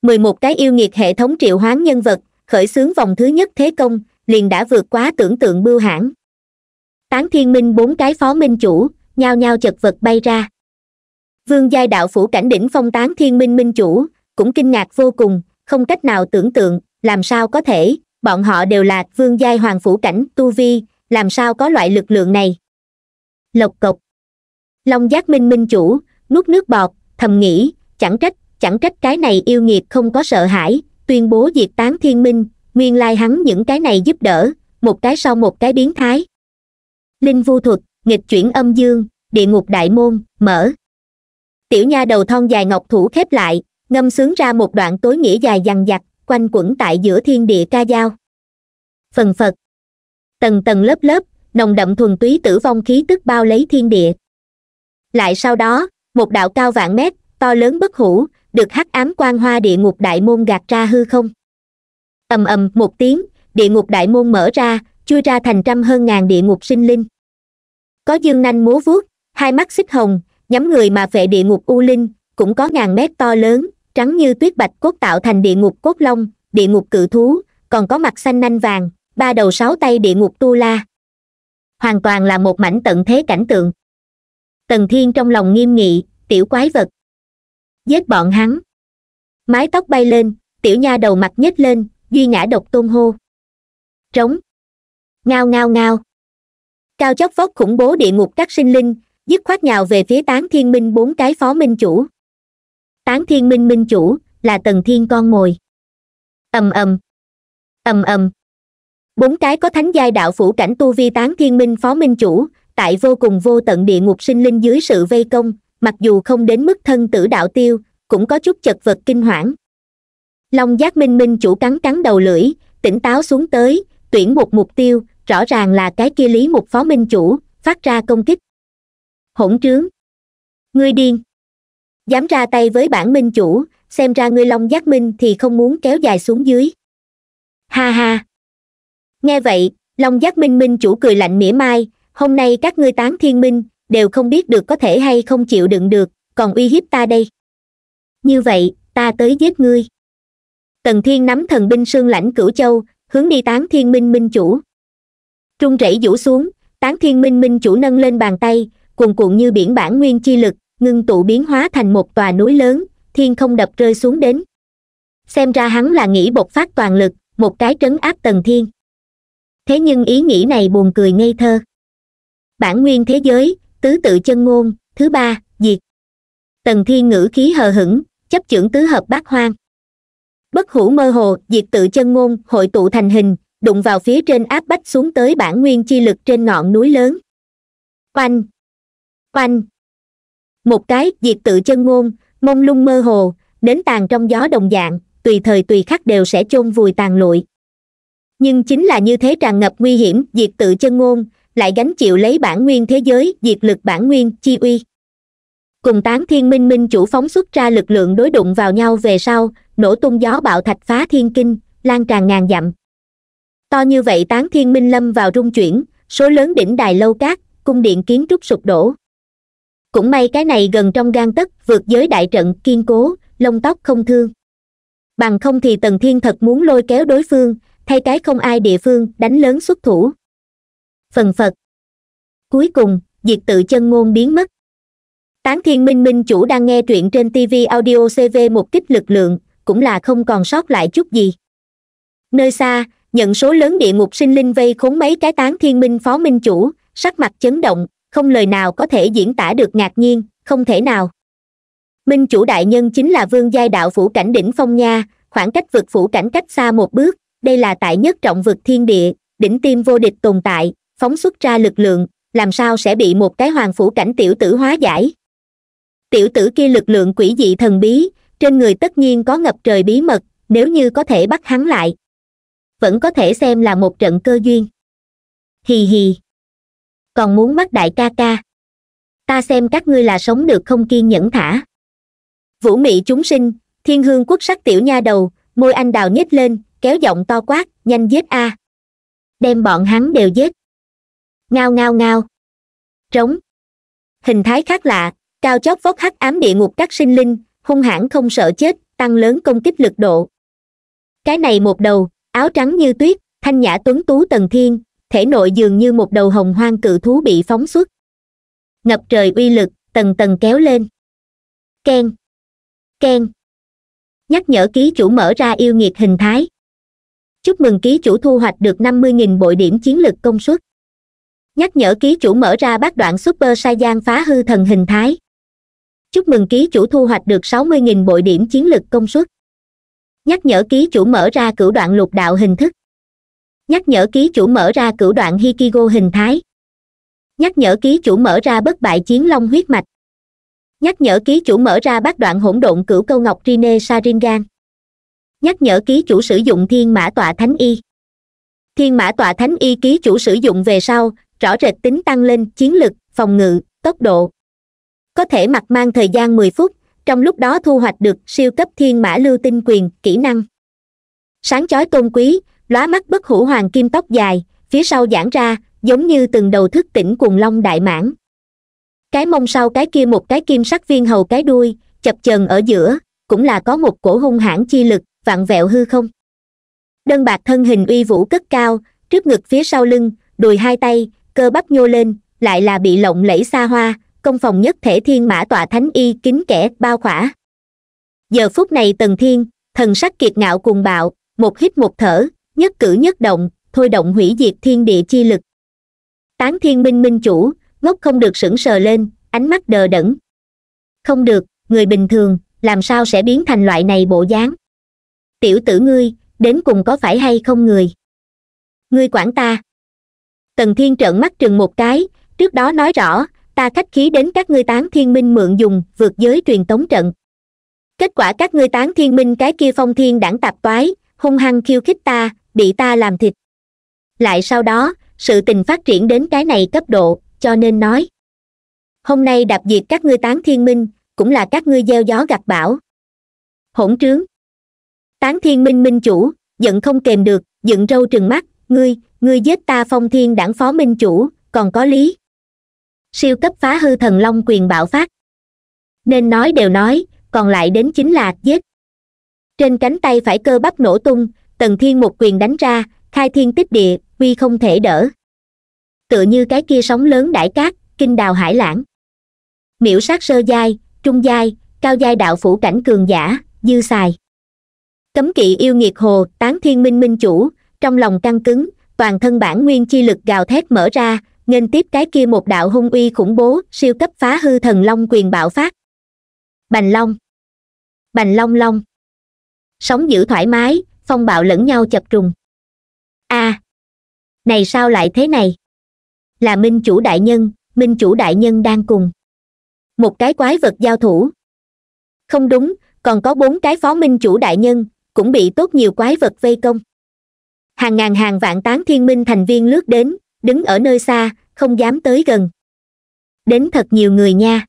mười một cái yêu nghiệt hệ thống triệu hoán nhân vật, khởi xướng vòng thứ nhất thế công, liền đã vượt quá tưởng tượng bưu hãn tán thiên minh bốn cái phó minh chủ, nhao nhao chật vật bay ra. Vương giai đạo phủ cảnh đỉnh phong tán thiên minh minh chủ, cũng kinh ngạc vô cùng, không cách nào tưởng tượng, làm sao có thể, bọn họ đều là vương giai hoàng phủ cảnh tu vi, làm sao có loại lực lượng này. Lộc cộc. Long giác minh minh chủ, nuốt nước bọt, thầm nghĩ, chẳng trách chẳng trách cái này yêu nghiệt không có sợ hãi, tuyên bố diệt tán thiên minh, nguyên lai hắn những cái này giúp đỡ, một cái sau một cái biến thái linh vu thuật, nghịch chuyển âm dương, địa ngục đại môn, mở. Tiểu nha đầu thon dài ngọc thủ khép lại, ngâm sướng ra một đoạn tối nghĩa dài dằng dặc, quanh quẩn tại giữa thiên địa ca dao. Phần phật. Tầng tầng lớp lớp, nồng đậm thuần túy tử vong khí tức bao lấy thiên địa. Lại sau đó, một đạo cao vạn mét, to lớn bất hủ, được hắc ám quan hoa địa ngục đại môn gạt ra hư không. Ầm ầm một tiếng, địa ngục đại môn mở ra, chui ra thành trăm hơn ngàn địa ngục sinh linh có dương nanh múa vuốt, hai mắt xích hồng, nhắm người mà vệ địa ngục u linh, cũng có ngàn mét to lớn, trắng như tuyết bạch cốt tạo thành địa ngục cốt long, địa ngục cự thú, còn có mặt xanh nanh vàng, ba đầu sáu tay địa ngục tu la. Hoàn toàn là một mảnh tận thế cảnh tượng. Tần thiên trong lòng nghiêm nghị, tiểu quái vật. Giết bọn hắn. Mái tóc bay lên, tiểu nha đầu mặt nhếch lên, duy ngã độc tôn hô. Trống. Ngao ngao ngao cao chót vót khủng bố địa ngục các sinh linh, dứt khoát nhào về phía tán thiên minh bốn cái phó minh chủ. Tán thiên minh minh chủ là tần thiên con mồi. Ầm ầm. Ầm ầm. Bốn cái có thánh giai đạo phủ cảnh tu vi tán thiên minh phó minh chủ, tại vô cùng vô tận địa ngục sinh linh dưới sự vây công, mặc dù không đến mức thân tử đạo tiêu, cũng có chút chật vật kinh hoảng. Long giác minh minh chủ cắn cắn đầu lưỡi, tỉnh táo xuống tới, tuyển một mục tiêu rõ ràng là cái kia lý mục phó minh chủ, phát ra công kích. Hỗn trướng. Ngươi điên. Dám ra tay với bản minh chủ, xem ra ngươi long giác minh thì không muốn kéo dài xuống dưới. Ha ha. Nghe vậy, long giác minh minh chủ cười lạnh mỉa mai, hôm nay các ngươi tán thiên minh, đều không biết được có thể hay không chịu đựng được, còn uy hiếp ta đây. Như vậy, ta tới giết ngươi. Tần thiên nắm thần binh sương lãnh cửu châu, hướng đi tán thiên minh minh chủ trung rẫy rũ xuống, tán thiên minh minh chủ nâng lên bàn tay, cuồn cuộn như biển bản nguyên chi lực, ngưng tụ biến hóa thành một tòa núi lớn, thiên không đập rơi xuống đến. Xem ra hắn là nghĩ bộc phát toàn lực, một cái trấn áp tần thiên. Thế nhưng ý nghĩ này buồn cười ngây thơ. Bản nguyên thế giới, tứ tự chân ngôn, thứ ba, diệt. Tần thiên ngữ khí hờ hững, chấp chưởng tứ hợp bát hoang. Bất hủ mơ hồ, diệt tự chân ngôn, hội tụ thành hình đụng vào phía trên áp bách xuống tới bản nguyên chi lực trên ngọn núi lớn. Oanh! Oanh! Một cái, diệt tự chân ngôn, mông lung mơ hồ, đến tàn trong gió đồng dạng, tùy thời tùy khắc đều sẽ chôn vùi tàn lụi. Nhưng chính là như thế tràn ngập nguy hiểm, diệt tự chân ngôn, lại gánh chịu lấy bản nguyên thế giới, diệt lực bản nguyên, chi uy. Cùng tán thiên minh minh chủ phóng xuất ra lực lượng đối đụng vào nhau về sau, nổ tung gió bạo thạch phá thiên kinh, lan tràn ngàn dặm to như vậy tán thiên minh lâm vào rung chuyển, số lớn đỉnh đài lâu cát, cung điện kiến trúc sụp đổ. Cũng may cái này gần trong gan tấc vượt giới đại trận, kiên cố, lông tóc không thương. Bằng không thì tần thiên thật muốn lôi kéo đối phương, thay cái không ai địa phương, đánh lớn xuất thủ. Phần phật. Cuối cùng, diệt tự chân ngôn biến mất. Tán thiên minh minh chủ đang nghe truyện trên tv audio cv một kích lực lượng, cũng là không còn sót lại chút gì. Nơi xa nhận số lớn địa ngục sinh linh vây khốn mấy cái tán thiên minh phó minh chủ, sắc mặt chấn động, không lời nào có thể diễn tả được ngạc nhiên, không thể nào. Minh chủ đại nhân chính là vương giai đạo phủ cảnh đỉnh phong nha, khoảng cách vực phủ cảnh cách xa một bước, đây là tại nhất trọng vực thiên địa, đỉnh tim vô địch tồn tại, phóng xuất ra lực lượng, làm sao sẽ bị một cái hoàng phủ cảnh tiểu tử hóa giải? Tiểu tử kia lực lượng quỷ dị thần bí, trên người tất nhiên có ngập trời bí mật, nếu như có thể bắt hắn lại vẫn có thể xem là một trận cơ duyên. Hì hì. Còn muốn bắt đại ca ca. Ta xem các ngươi là sống được không kiên nhẫn thả. Vũ mị chúng sinh, thiên hương quốc sắc tiểu nha đầu, môi anh đào nhếch lên, kéo giọng to quát, nhanh giết a. Đem bọn hắn đều giết. Ngao ngao ngao. Trống. Hình thái khác lạ, cao chót vót hắc ám địa ngục các sinh linh, hung hãn không sợ chết, tăng lớn công kích lực độ. Cái này một đầu áo trắng như tuyết, thanh nhã tuấn tú tần thiên, thể nội dường như một đầu hồng hoang cự thú bị phóng xuất. Ngập trời uy lực, tầng tầng kéo lên. Ken ken nhắc nhở ký chủ mở ra yêu nghiệt hình thái. Chúc mừng ký chủ thu hoạch được năm mươi nghìn bội điểm chiến lực công suất. Nhắc nhở ký chủ mở ra bát đoạn super sai gian phá hư thần hình thái. Chúc mừng ký chủ thu hoạch được sáu mươi nghìn bội điểm chiến lực công suất nhắc nhở ký chủ mở ra cửu đoạn lục đạo hình thức. Nhắc nhở ký chủ mở ra cửu đoạn hikigo hình thái. Nhắc nhở ký chủ mở ra bất bại chiến long huyết mạch. Nhắc nhở ký chủ mở ra bát đoạn hỗn độn cửu câu ngọc rine saringan. Nhắc nhở ký chủ sử dụng thiên mã tọa thánh y. Thiên mã tọa thánh y ký chủ sử dụng về sau, rõ rệt tính tăng lên, chiến lực, phòng ngự, tốc độ. Có thể mặc mang thời gian mười phút trong lúc đó thu hoạch được siêu cấp thiên mã lưu tinh quyền, kỹ năng. Sáng chói tôn quý, lóa mắt bất hủ hoàng kim tóc dài, phía sau giãn ra, giống như từng đầu thức tỉnh cuồng long đại mãn cái mông sau cái kia một cái kim sắc viên hầu cái đuôi, chập chờn ở giữa, cũng là có một cổ hung hãn chi lực, vặn vẹo hư không. Đơn bạc thân hình uy vũ cất cao, trước ngực phía sau lưng, đùi hai tay, cơ bắp nhô lên, lại là bị lộng lẫy xa hoa công phòng nhất thể thiên mã tọa thánh y kính kẻ bao khỏa. Giờ phút này tần thiên, thần sắc kiệt ngạo cùng bạo, một hít một thở, nhất cử nhất động, thôi động hủy diệt thiên địa chi lực. Tán thiên minh minh chủ, ngốc không được sững sờ lên, ánh mắt đờ đẫn. Không được, người bình thường, làm sao sẽ biến thành loại này bộ dáng? Tiểu tử ngươi, đến cùng có phải hay không người? Ngươi quản ta. Tần thiên trợn mắt trừng một cái, trước đó nói rõ ta khách khí đến các ngươi tán thiên minh mượn dùng, vượt giới truyền tống trận. Kết quả các ngươi tán thiên minh cái kia phong thiên đảng tạp toái, hung hăng khiêu khích ta, bị ta làm thịt. Lại sau đó, sự tình phát triển đến cái này cấp độ, cho nên nói. Hôm nay đạp diệt các ngươi tán thiên minh, cũng là các ngươi gieo gió gặt bão. Hỗn trướng. Tán thiên minh minh chủ, giận không kềm được, dựng râu trừng mắt, ngươi ngươi giết ta phong thiên đảng phó minh chủ, còn có lý siêu cấp phá hư thần long quyền bạo phát. Nên nói đều nói, còn lại đến chính là giết. Trên cánh tay phải cơ bắp nổ tung, tần thiên một quyền đánh ra, khai thiên tích địa, uy không thể đỡ. Tựa như cái kia sóng lớn đại cát, kinh đào hải lãng. Miễu sát sơ giai, trung giai, cao giai đạo phủ cảnh cường giả, dư xài. Cấm kỵ yêu nghiệt hồ, tán thiên minh minh chủ, trong lòng căng cứng, toàn thân bản nguyên chi lực gào thét mở ra nghênh tiếp cái kia một đạo hung uy khủng bố, siêu cấp phá hư thần long quyền bạo phát. Bành long. Bành long long. Sóng giữ thoải mái, phong bạo lẫn nhau chập trùng. A. Này sao lại thế này? Là minh chủ đại nhân, minh chủ đại nhân đang cùng. Một cái quái vật giao thủ. Không đúng, còn có bốn cái phó minh chủ đại nhân, cũng bị tốt nhiều quái vật vây công. Hàng ngàn hàng vạn tán thiên minh thành viên lướt đến đứng ở nơi xa, không dám tới gần. Đến thật nhiều người nha.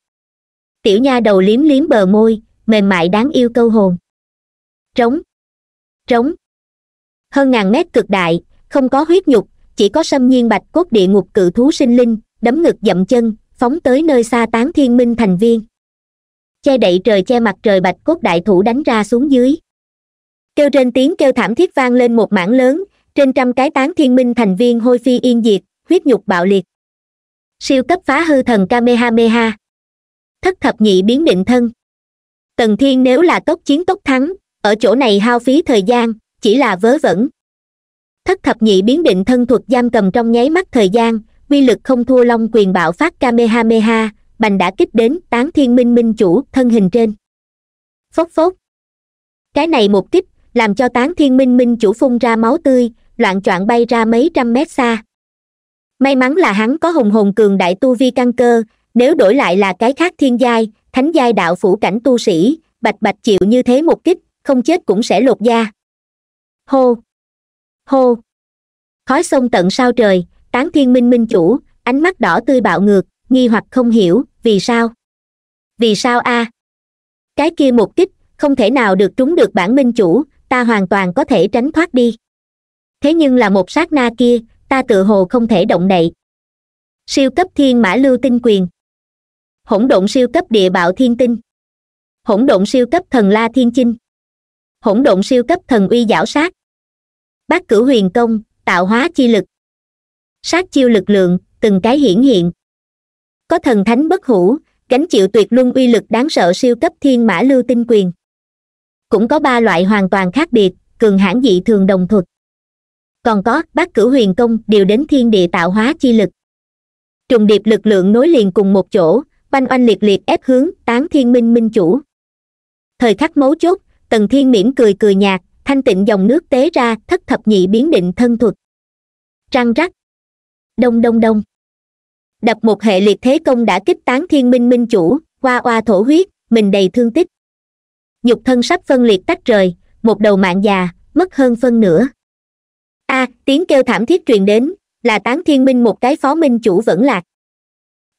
Tiểu nha đầu liếm liếm bờ môi, mềm mại đáng yêu câu hồn. Trống. Trống. Hơn ngàn mét cực đại, không có huyết nhục, chỉ có sâm nhiên bạch cốt địa ngục cự thú sinh linh, đấm ngực dậm chân, phóng tới nơi xa tán thiên minh thành viên. Che đậy trời che mặt trời bạch cốt đại thủ đánh ra xuống dưới. Kêu trên tiếng kêu thảm thiết vang lên một mảng lớn trên trăm cái tán thiên minh thành viên hôi phi yên diệt, huyết nhục bạo liệt. Siêu cấp phá hư thần kamehameha. Thất thập nhị biến định thân. Tần thiên nếu là tốc chiến tốc thắng, ở chỗ này hao phí thời gian, chỉ là vớ vẩn. Thất thập nhị biến định thân thuật giam cầm trong nháy mắt thời gian, quy lực không thua long quyền bạo phát kamehameha, bành đã kích đến tán thiên minh minh chủ thân hình trên. Phốc phốc. Cái này một kích, làm cho tán thiên minh minh chủ phun ra máu tươi loạn choạng bay ra mấy trăm mét xa. May mắn là hắn có hùng hồn cường đại tu vi căn cơ, nếu đổi lại là cái khác thiên giai, thánh giai đạo phủ cảnh tu sĩ, bạch bạch chịu như thế một kích, không chết cũng sẽ lột da. Hô! Hô! Khói sông tận sao trời, tán thiên minh minh chủ, ánh mắt đỏ tươi bạo ngược, nghi hoặc không hiểu, vì sao? Vì sao a? Cái kia một kích, không thể nào được trúng được bản minh chủ, ta hoàn toàn có thể tránh thoát đi thế nhưng là một sát na kia, ta tự hồ không thể động đậy. Siêu cấp thiên mã lưu tinh quyền. Hỗn độn siêu cấp địa bạo thiên tinh. Hỗn độn siêu cấp thần la thiên chinh. Hỗn độn siêu cấp thần uy giảo sát. Bát cửu huyền công, tạo hóa chi lực. Sát chiêu lực lượng, từng cái hiển hiện. Có thần thánh bất hủ, gánh chịu tuyệt luân uy lực đáng sợ siêu cấp thiên mã lưu tinh quyền. Cũng có ba loại hoàn toàn khác biệt, cường hãn dị thường đồng thuật còn có bát cửu huyền công đều đến thiên địa tạo hóa chi lực. Trùng điệp lực lượng nối liền cùng một chỗ oanh oanh liệt liệt ép hướng, tán thiên minh minh chủ. Thời khắc mấu chốt, tần thiên mỉm cười cười nhạt, thanh tịnh dòng nước tế ra, thất thập nhị biến định thân thuật. Trăng rắc. Đông đông đông. Đập một hệ liệt thế công đã kích tán thiên minh minh chủ qua oa thổ huyết, mình đầy thương tích. Nhục thân sắp phân liệt tách rời, một đầu mạng già, mất hơn phân nửa tiếng kêu thảm thiết truyền đến, là tán thiên minh một cái phó minh chủ vẫn lạc.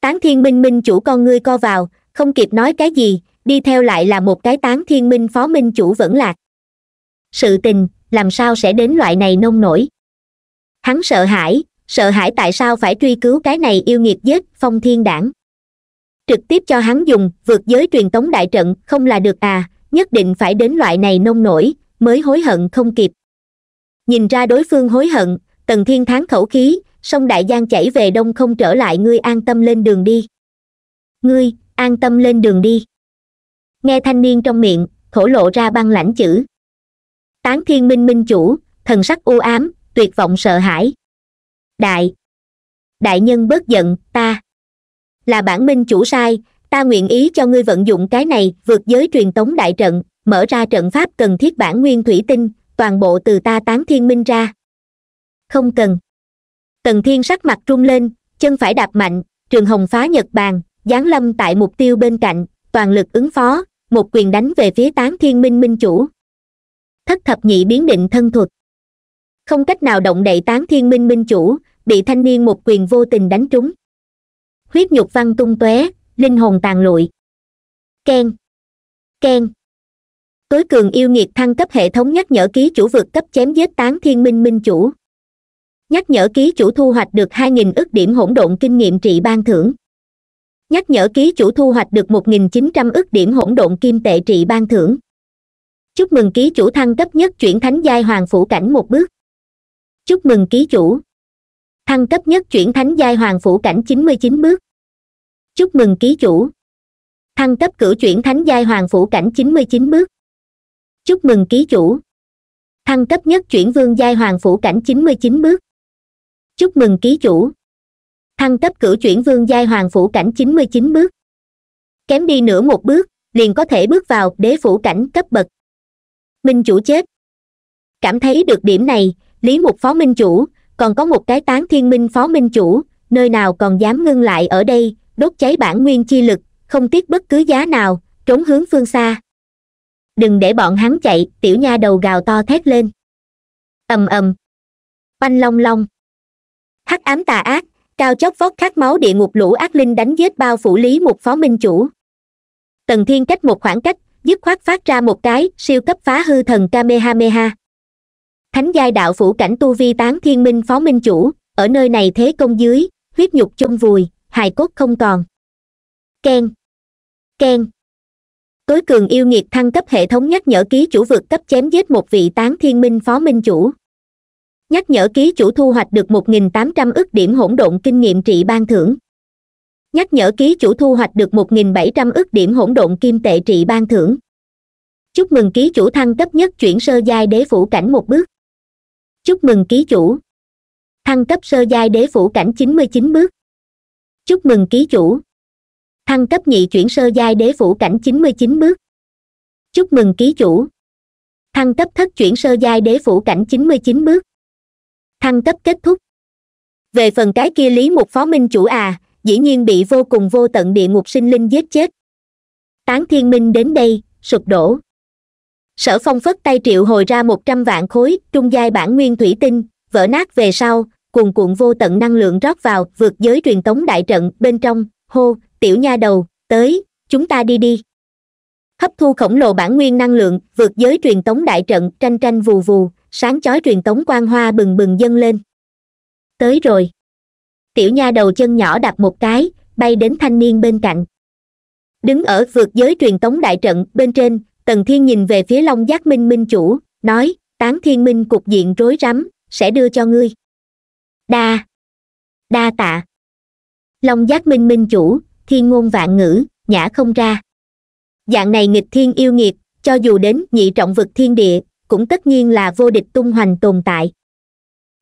Tán thiên minh minh chủ con ngươi co vào, không kịp nói cái gì, đi theo lại là một cái tán thiên minh phó minh chủ vẫn lạc. Sự tình, làm sao sẽ đến loại này nông nổi? Hắn sợ hãi sợ hãi tại sao phải truy cứu cái này yêu nghiệt giết phong thiên đảng. Trực tiếp cho hắn dùng, vượt giới truyền tống đại trận, không là được à nhất định phải đến loại này nông nổi, mới hối hận không kịp nhìn ra đối phương hối hận, tần thiên thán khẩu khí sông đại giang chảy về đông không trở lại, ngươi an tâm lên đường đi. Ngươi an tâm lên đường đi. Nghe thanh niên trong miệng, thổ lộ ra băng lãnh chữ. Tán thiên minh minh chủ, thần sắc u ám, tuyệt vọng sợ hãi. Đại đại nhân bớt giận ta. Là bản minh chủ sai, ta nguyện ý cho ngươi vận dụng cái này vượt giới truyền tống đại trận, mở ra trận pháp cần thiết bản nguyên thủy tinh toàn bộ từ ta tán thiên minh ra. Không cần. Tần thiên sắc mặt rung lên, chân phải đạp mạnh, trường hồng phá nhật bàn giáng lâm tại mục tiêu bên cạnh, toàn lực ứng phó, một quyền đánh về phía tán thiên minh minh chủ. Thất thập nhị biến định thân thuật. Không cách nào động đậy tán thiên minh minh chủ, bị thanh niên một quyền vô tình đánh trúng. Huyết nhục văn tung tóe, linh hồn tàn lụi. Ken ken tối cường yêu nghiệt thăng cấp hệ thống nhắc nhở ký chủ vượt cấp chém giết tán thiên minh minh chủ. Nhắc nhở ký chủ thu hoạch được hai nghìn ức điểm hỗn độn kinh nghiệm trị ban thưởng. Nhắc nhở ký chủ thu hoạch được một nghìn chín trăm ức điểm hỗn độn kim tệ trị ban thưởng. Chúc mừng ký chủ thăng cấp nhất chuyển thánh giai hoàng phủ cảnh một bước. Chúc mừng ký chủ. Thăng cấp nhất chuyển thánh giai hoàng phủ cảnh chín mươi chín bước. Chúc mừng ký chủ. Thăng cấp cửu chuyển thánh giai hoàng phủ cảnh chín mươi chín bước chúc mừng ký chủ. Thăng cấp nhất chuyển vương giai hoàng phủ cảnh chín mươi chín bước. Chúc mừng ký chủ. Thăng cấp cửu chuyển vương giai hoàng phủ cảnh chín mươi chín bước. Kém đi nửa một bước, liền có thể bước vào đế phủ cảnh cấp bậc. Minh chủ chết. Cảm thấy được điểm này, lý mục phó minh chủ, còn có một cái tán thiên minh phó minh chủ, nơi nào còn dám ngưng lại ở đây, đốt cháy bản nguyên chi lực, không tiếc bất cứ giá nào, trốn hướng phương xa đừng để bọn hắn chạy, tiểu nha đầu gào to thét lên. Ầm ầm. Oanh long long. Hắc ám tà ác, cao chót vót khát máu địa ngục lũ ác linh đánh giết bao phủ lý một phó minh chủ. Tần thiên cách một khoảng cách, dứt khoát phát ra một cái, siêu cấp phá hư thần kamehameha. Thánh giai đạo phủ cảnh tu vi tán thiên minh phó minh chủ, ở nơi này thế công dưới, huyết nhục chung vùi, hài cốt không còn. Ken ken tối cường yêu nghiệt thăng cấp hệ thống nhắc nhở ký chủ vượt cấp chém giết một vị tán thiên minh phó minh chủ. Nhắc nhở ký chủ thu hoạch được 1.800 ức điểm hỗn độn kinh nghiệm trị ban thưởng. Nhắc nhở ký chủ thu hoạch được 1.700 ức điểm hỗn độn kim tệ trị ban thưởng. Chúc mừng ký chủ thăng cấp nhất chuyển sơ giai đế phủ cảnh một bước. Chúc mừng ký chủ thăng cấp sơ giai đế phủ cảnh 99 bước. Chúc mừng ký chủ thăng cấp nhị chuyển sơ giai đế phủ cảnh 99 bước. Chúc mừng ký chủ. Thăng cấp thất chuyển sơ giai đế phủ cảnh 99 bước. Thăng cấp kết thúc. Về phần cái kia lý một phó minh chủ à dĩ nhiên bị vô cùng vô tận địa ngục sinh linh giết chết. Tán thiên minh đến đây, sụp đổ. Sở phong phất tay triệu hồi ra một trăm vạn khối, trung giai bản nguyên thủy tinh, vỡ nát về sau, cuồn cuộn vô tận năng lượng rót vào, vượt giới truyền tống đại trận bên trong, hô tiểu nha đầu, tới, chúng ta đi đi. Hấp thu khổng lồ bản nguyên năng lượng, vượt giới truyền tống đại trận, tranh tranh vù vù, sáng chói truyền tống quang hoa bừng bừng dâng lên. Tới rồi. Tiểu nha đầu chân nhỏ đạp một cái, bay đến thanh niên bên cạnh. Đứng ở vượt giới truyền tống đại trận bên trên, tần thiên nhìn về phía long giác minh minh chủ, nói, tán thiên minh, cục diện rối rắm, sẽ đưa cho ngươi. Đa đa tạ. Long giác minh minh chủ thiên ngôn vạn ngữ, nhã không ra. Dạng này nghịch thiên yêu nghiệt, cho dù đến nhị trọng vực thiên địa, cũng tất nhiên là vô địch tung hoành tồn tại.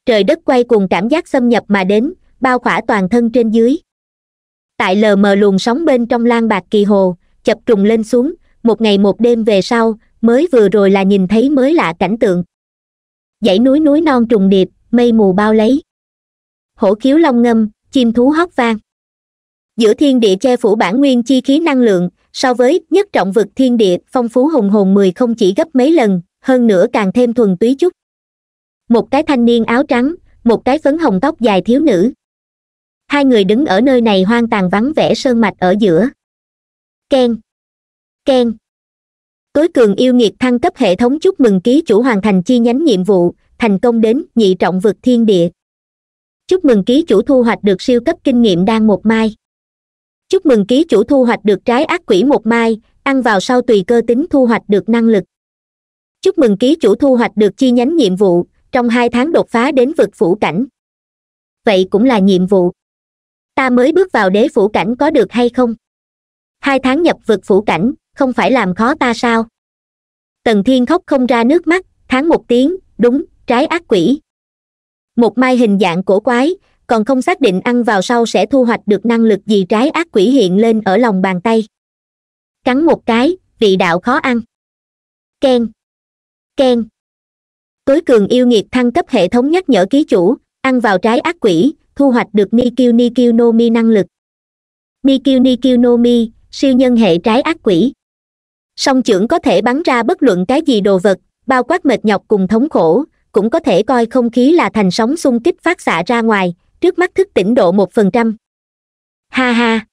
Trời đất quay cùng cảm giác xâm nhập mà đến, bao khỏa toàn thân trên dưới. Tại lờ mờ luồng sóng bên trong lan bạc kỳ hồ, chập trùng lên xuống, một ngày một đêm về sau, mới vừa rồi là nhìn thấy mới lạ cảnh tượng. Dãy núi núi non trùng điệp, mây mù bao lấy. Hổ khiếu long ngâm, chim thú hót vang giữa thiên địa che phủ bản nguyên chi khí năng lượng, so với nhất trọng vực thiên địa, phong phú hùng hồn mười không chỉ gấp mấy lần, hơn nữa càng thêm thuần túy chút. Một cái thanh niên áo trắng, một cái phấn hồng tóc dài thiếu nữ. Hai người đứng ở nơi này hoang tàn vắng vẻ sơn mạch ở giữa. Ken. Ken. Tối cường yêu nghiệt thăng cấp hệ thống chúc mừng ký chủ hoàn thành chi nhánh nhiệm vụ, thành công đến nhị trọng vực thiên địa. Chúc mừng ký chủ thu hoạch được siêu cấp kinh nghiệm đan một mai chúc mừng ký chủ thu hoạch được trái ác quỷ một mai, ăn vào sau tùy cơ tính thu hoạch được năng lực. Chúc mừng ký chủ thu hoạch được chi nhánh nhiệm vụ, trong hai tháng đột phá đến vực phủ cảnh. Vậy cũng là nhiệm vụ. Ta mới bước vào đế phủ cảnh có được hay không? Hai tháng nhập vực phủ cảnh, không phải làm khó ta sao? Tần thiên khóc không ra nước mắt tháng một tiếng, đúng, trái ác quỷ. Một mai hình dạng cổ quái còn không xác định ăn vào sau sẽ thu hoạch được năng lực gì trái ác quỷ hiện lên ở lòng bàn tay. Cắn một cái, vị đạo khó ăn. Ken. Ken. Tối cường yêu nghiệt thăng cấp hệ thống nhắc nhở ký chủ, ăn vào trái ác quỷ, thu hoạch được nikyu nikyu no mi năng lực. Nikyu nikyu no mi, siêu nhân hệ trái ác quỷ. Song trưởng có thể bắn ra bất luận cái gì đồ vật, bao quát mệt nhọc cùng thống khổ, cũng có thể coi không khí là thành sóng xung kích phát xạ ra ngoài trước mắt thức tỉnh độ một phần trăm. Ha ha.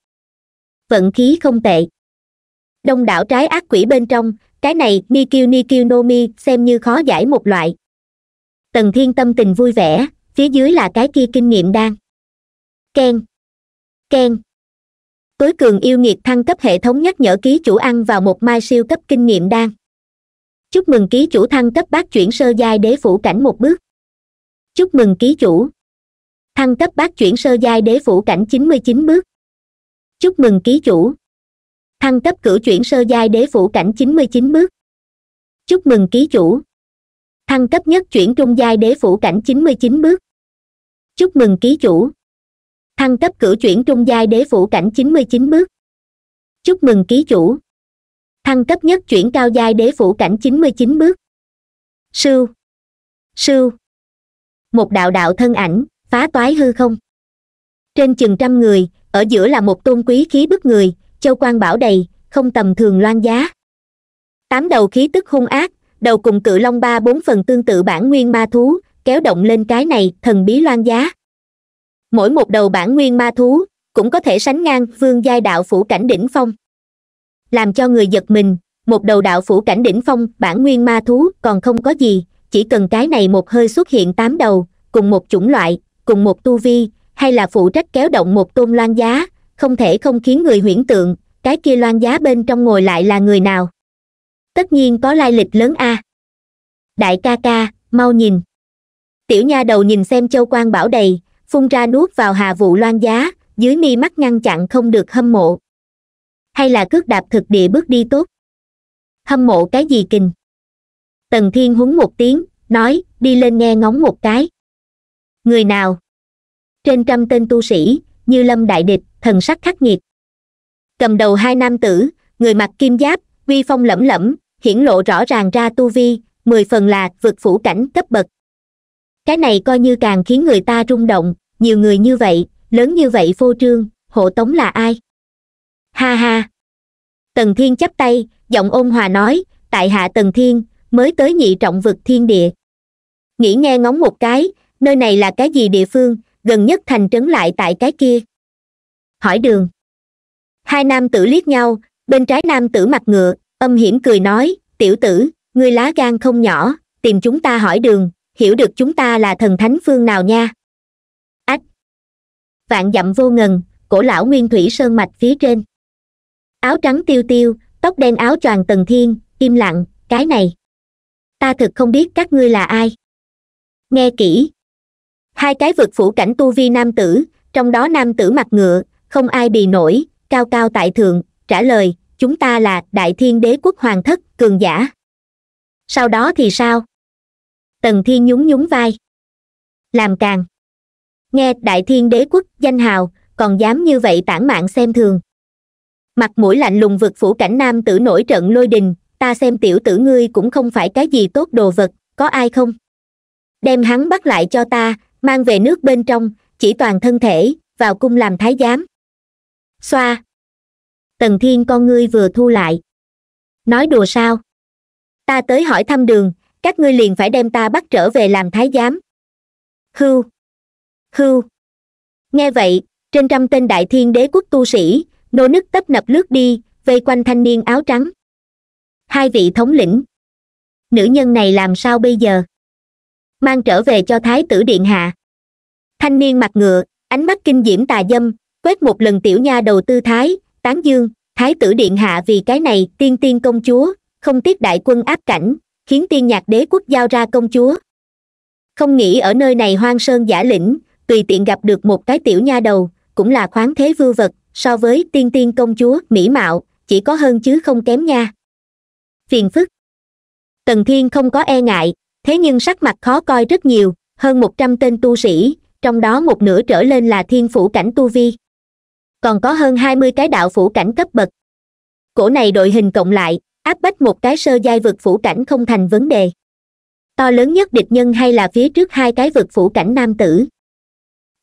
Vận khí không tệ. Đông đảo trái ác quỷ bên trong, cái này nikyu nikyu no mi xem như khó giải một loại. Tần thiên tâm tình vui vẻ, phía dưới là cái kia kinh nghiệm đan ken. Ken. Tối cường yêu nghiệt thăng cấp hệ thống nhắc nhở ký chủ ăn vào một mai siêu cấp kinh nghiệm đan chúc mừng ký chủ thăng cấp bát chuyển sơ giai đế phủ cảnh một bước. Chúc mừng ký chủ thăng cấp bát chuyển sơ giai đế phủ cảnh chín mươi chín bước. Chúc mừng ký chủ. Thăng cấp cửu chuyển sơ giai đế phủ cảnh chín mươi chín bước. Chúc mừng ký chủ. Thăng cấp nhất chuyển trung giai đế phủ cảnh chín mươi chín bước. Chúc mừng ký chủ. Thăng cấp cửu chuyển trung giai đế phủ cảnh chín mươi chín bước. Chúc mừng ký chủ. Thăng cấp nhất chuyển cao giai đế phủ cảnh chín mươi chín bước. Sưu. Sưu. Một đạo đạo thân ảnh phá toái hư không? Trên chừng trăm người, ở giữa là một tôn quý khí bức người, châu quan bảo đầy, không tầm thường loan giá. Tám đầu khí tức hung ác, đầu cùng cự long ba bốn phần tương tự bản nguyên ma thú, kéo động lên cái này, thần bí loan giá. Mỗi một đầu bản nguyên ma thú, cũng có thể sánh ngang vương giai đạo phủ cảnh đỉnh phong. Làm cho người giật mình, một đầu đạo phủ cảnh đỉnh phong, bản nguyên ma thú còn không có gì, chỉ cần cái này một hơi xuất hiện tám đầu, cùng một chủng loại cùng một tu vi, hay là phụ trách kéo động một tôn loan giá, không thể không khiến người huyễn tượng, cái kia loan giá bên trong ngồi lại là người nào? Tất nhiên có lai lịch lớn a. Đại ca ca, mau nhìn. Tiểu nha đầu nhìn xem châu quan bảo đầy, phun ra nuốt vào hà vụ loan giá, dưới mi mắt ngăn chặn không được hâm mộ. Hay là cước đạp thực địa bước đi tốt? Hâm mộ cái gì kình? Tần thiên húng một tiếng, nói, đi lên nghe ngóng một cái người nào? Trên trăm tên tu sĩ, như lâm đại địch, thần sắc khắc nghiệt. Cầm đầu hai nam tử, người mặc kim giáp vi phong lẫm lẫm, hiển lộ rõ ràng ra tu vi, mười phần là vực phủ cảnh cấp bậc. Cái này coi như càng khiến người ta rung động, nhiều người như vậy, lớn như vậy phô trương, hộ tống là ai? Ha ha! Tần thiên chắp tay, giọng ôn hòa nói, tại hạ tần thiên, mới tới nhị trọng vực thiên địa. Nghĩ nghe ngóng một cái nơi này là cái gì địa phương, gần nhất thành trấn lại tại cái kia? Hỏi đường. Hai nam tử liếc nhau, bên trái nam tử mặt ngựa, âm hiểm cười nói, tiểu tử, ngươi lá gan không nhỏ, tìm chúng ta hỏi đường, hiểu được chúng ta là thần thánh phương nào nha? Ách. Vạn dặm vô ngần, cổ lão nguyên thủy sơn mạch phía trên. Áo trắng tiêu tiêu, tóc đen áo choàng tần thiên, im lặng, cái này, ta thực không biết các ngươi là ai. Nghe kỹ hai cái vực phủ cảnh tu vi nam tử, trong đó nam tử mặt ngựa, không ai bì nổi, cao cao tại thượng, trả lời, chúng ta là đại thiên đế quốc hoàng thất, cường giả. Sau đó thì sao? Tần thiên nhún nhún vai. Làm càng. Nghe đại thiên đế quốc danh hào, còn dám như vậy tản mạng xem thường. Mặt mũi lạnh lùng vực phủ cảnh nam tử nổi trận lôi đình, ta xem tiểu tử ngươi cũng không phải cái gì tốt đồ vật, có ai không? Đem hắn bắt lại cho ta mang về nước bên trong, chỉ toàn thân thể, vào cung làm thái giám. Xoa. Tần thiên con ngươi vừa thu lại. Nói đùa sao? Ta tới hỏi thăm đường, các ngươi liền phải đem ta bắt trở về làm thái giám. Hưu. Hưu. Nghe vậy, trên trăm tên đại thiên đế quốc tu sĩ, nô nức tấp nập lướt đi, vây quanh thanh niên áo trắng. Hai vị thống lĩnh. Nữ nhân này làm sao bây giờ? Mang trở về cho thái tử điện hạ. Thanh niên mặt ngựa, ánh mắt kinh diễm tà dâm, quét một lần tiểu nha đầu tư thái, tán dương, thái tử điện hạ, vì cái này tiên tiên công chúa, không tiếc đại quân áp cảnh, khiến tiên nhạc đế quốc giao ra công chúa. Không nghĩ ở nơi này hoang sơn giả lĩnh, tùy tiện gặp được một cái tiểu nha đầu, cũng là khoáng thế vưu vật, so với tiên tiên công chúa, mỹ mạo, chỉ có hơn chứ không kém nha. Phiền phức. Tần thiên không có e ngại thế nhưng sắc mặt khó coi rất nhiều, hơn một trăm tên tu sĩ, trong đó một nửa trở lên là thiên phủ cảnh tu vi. Còn có hơn hai mươi cái đạo phủ cảnh cấp bậc. Cổ này đội hình cộng lại, áp bách một cái sơ giai vực phủ cảnh không thành vấn đề. To lớn nhất địch nhân hay là phía trước hai cái vực phủ cảnh nam tử.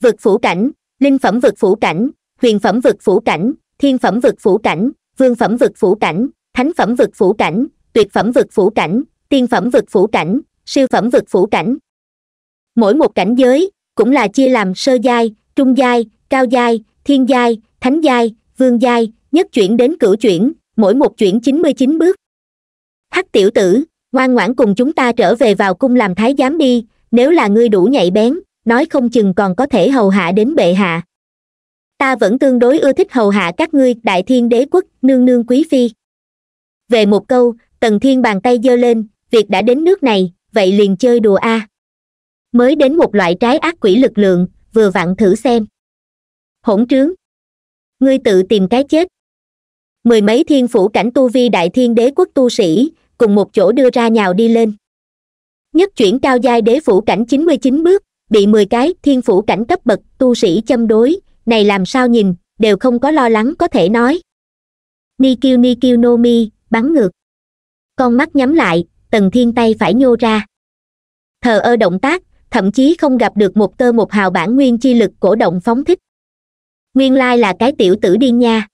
Vực phủ cảnh, linh phẩm vực phủ cảnh, huyền phẩm vực phủ cảnh, thiên phẩm vực phủ cảnh, vương phẩm vực phủ cảnh, thánh phẩm vực phủ cảnh, tuyệt phẩm vực phủ cảnh, tiên phẩm vực phủ cảnh siêu phẩm vực phủ cảnh. Mỗi một cảnh giới cũng là chia làm sơ giai, trung giai, cao giai, thiên giai, thánh giai, vương giai, nhất chuyển đến cửu chuyển, mỗi một chuyển chín mươi chín bước. Hắc tiểu tử, ngoan ngoãn cùng chúng ta trở về vào cung làm thái giám đi, nếu là ngươi đủ nhạy bén, nói không chừng còn có thể hầu hạ đến bệ hạ. Ta vẫn tương đối ưa thích hầu hạ các ngươi, đại thiên đế quốc, nương nương quý phi. Về một câu, tần thiên bàn tay giơ lên, việc đã đến nước này vậy liền chơi đùa a. Mới đến một loại trái ác quỷ lực lượng, vừa vặn thử xem. Hỗn trướng. Ngươi tự tìm cái chết. Mười mấy thiên phủ cảnh tu vi đại thiên đế quốc tu sĩ, cùng một chỗ đưa ra nhào đi lên. Nhất chuyển cao giai đế phủ cảnh chín mươi chín bước, bị mười cái thiên phủ cảnh cấp bậc tu sĩ châm đối, này làm sao nhìn, đều không có lo lắng có thể nói. Nikil nikil no mi, bắn ngược. Con mắt nhắm lại tần thiên tay phải nhô ra. Thờ ơ động tác, thậm chí không gặp được một tơ một hào bản nguyên chi lực cổ động phóng thích. Nguyên lai là cái tiểu tử điên nha.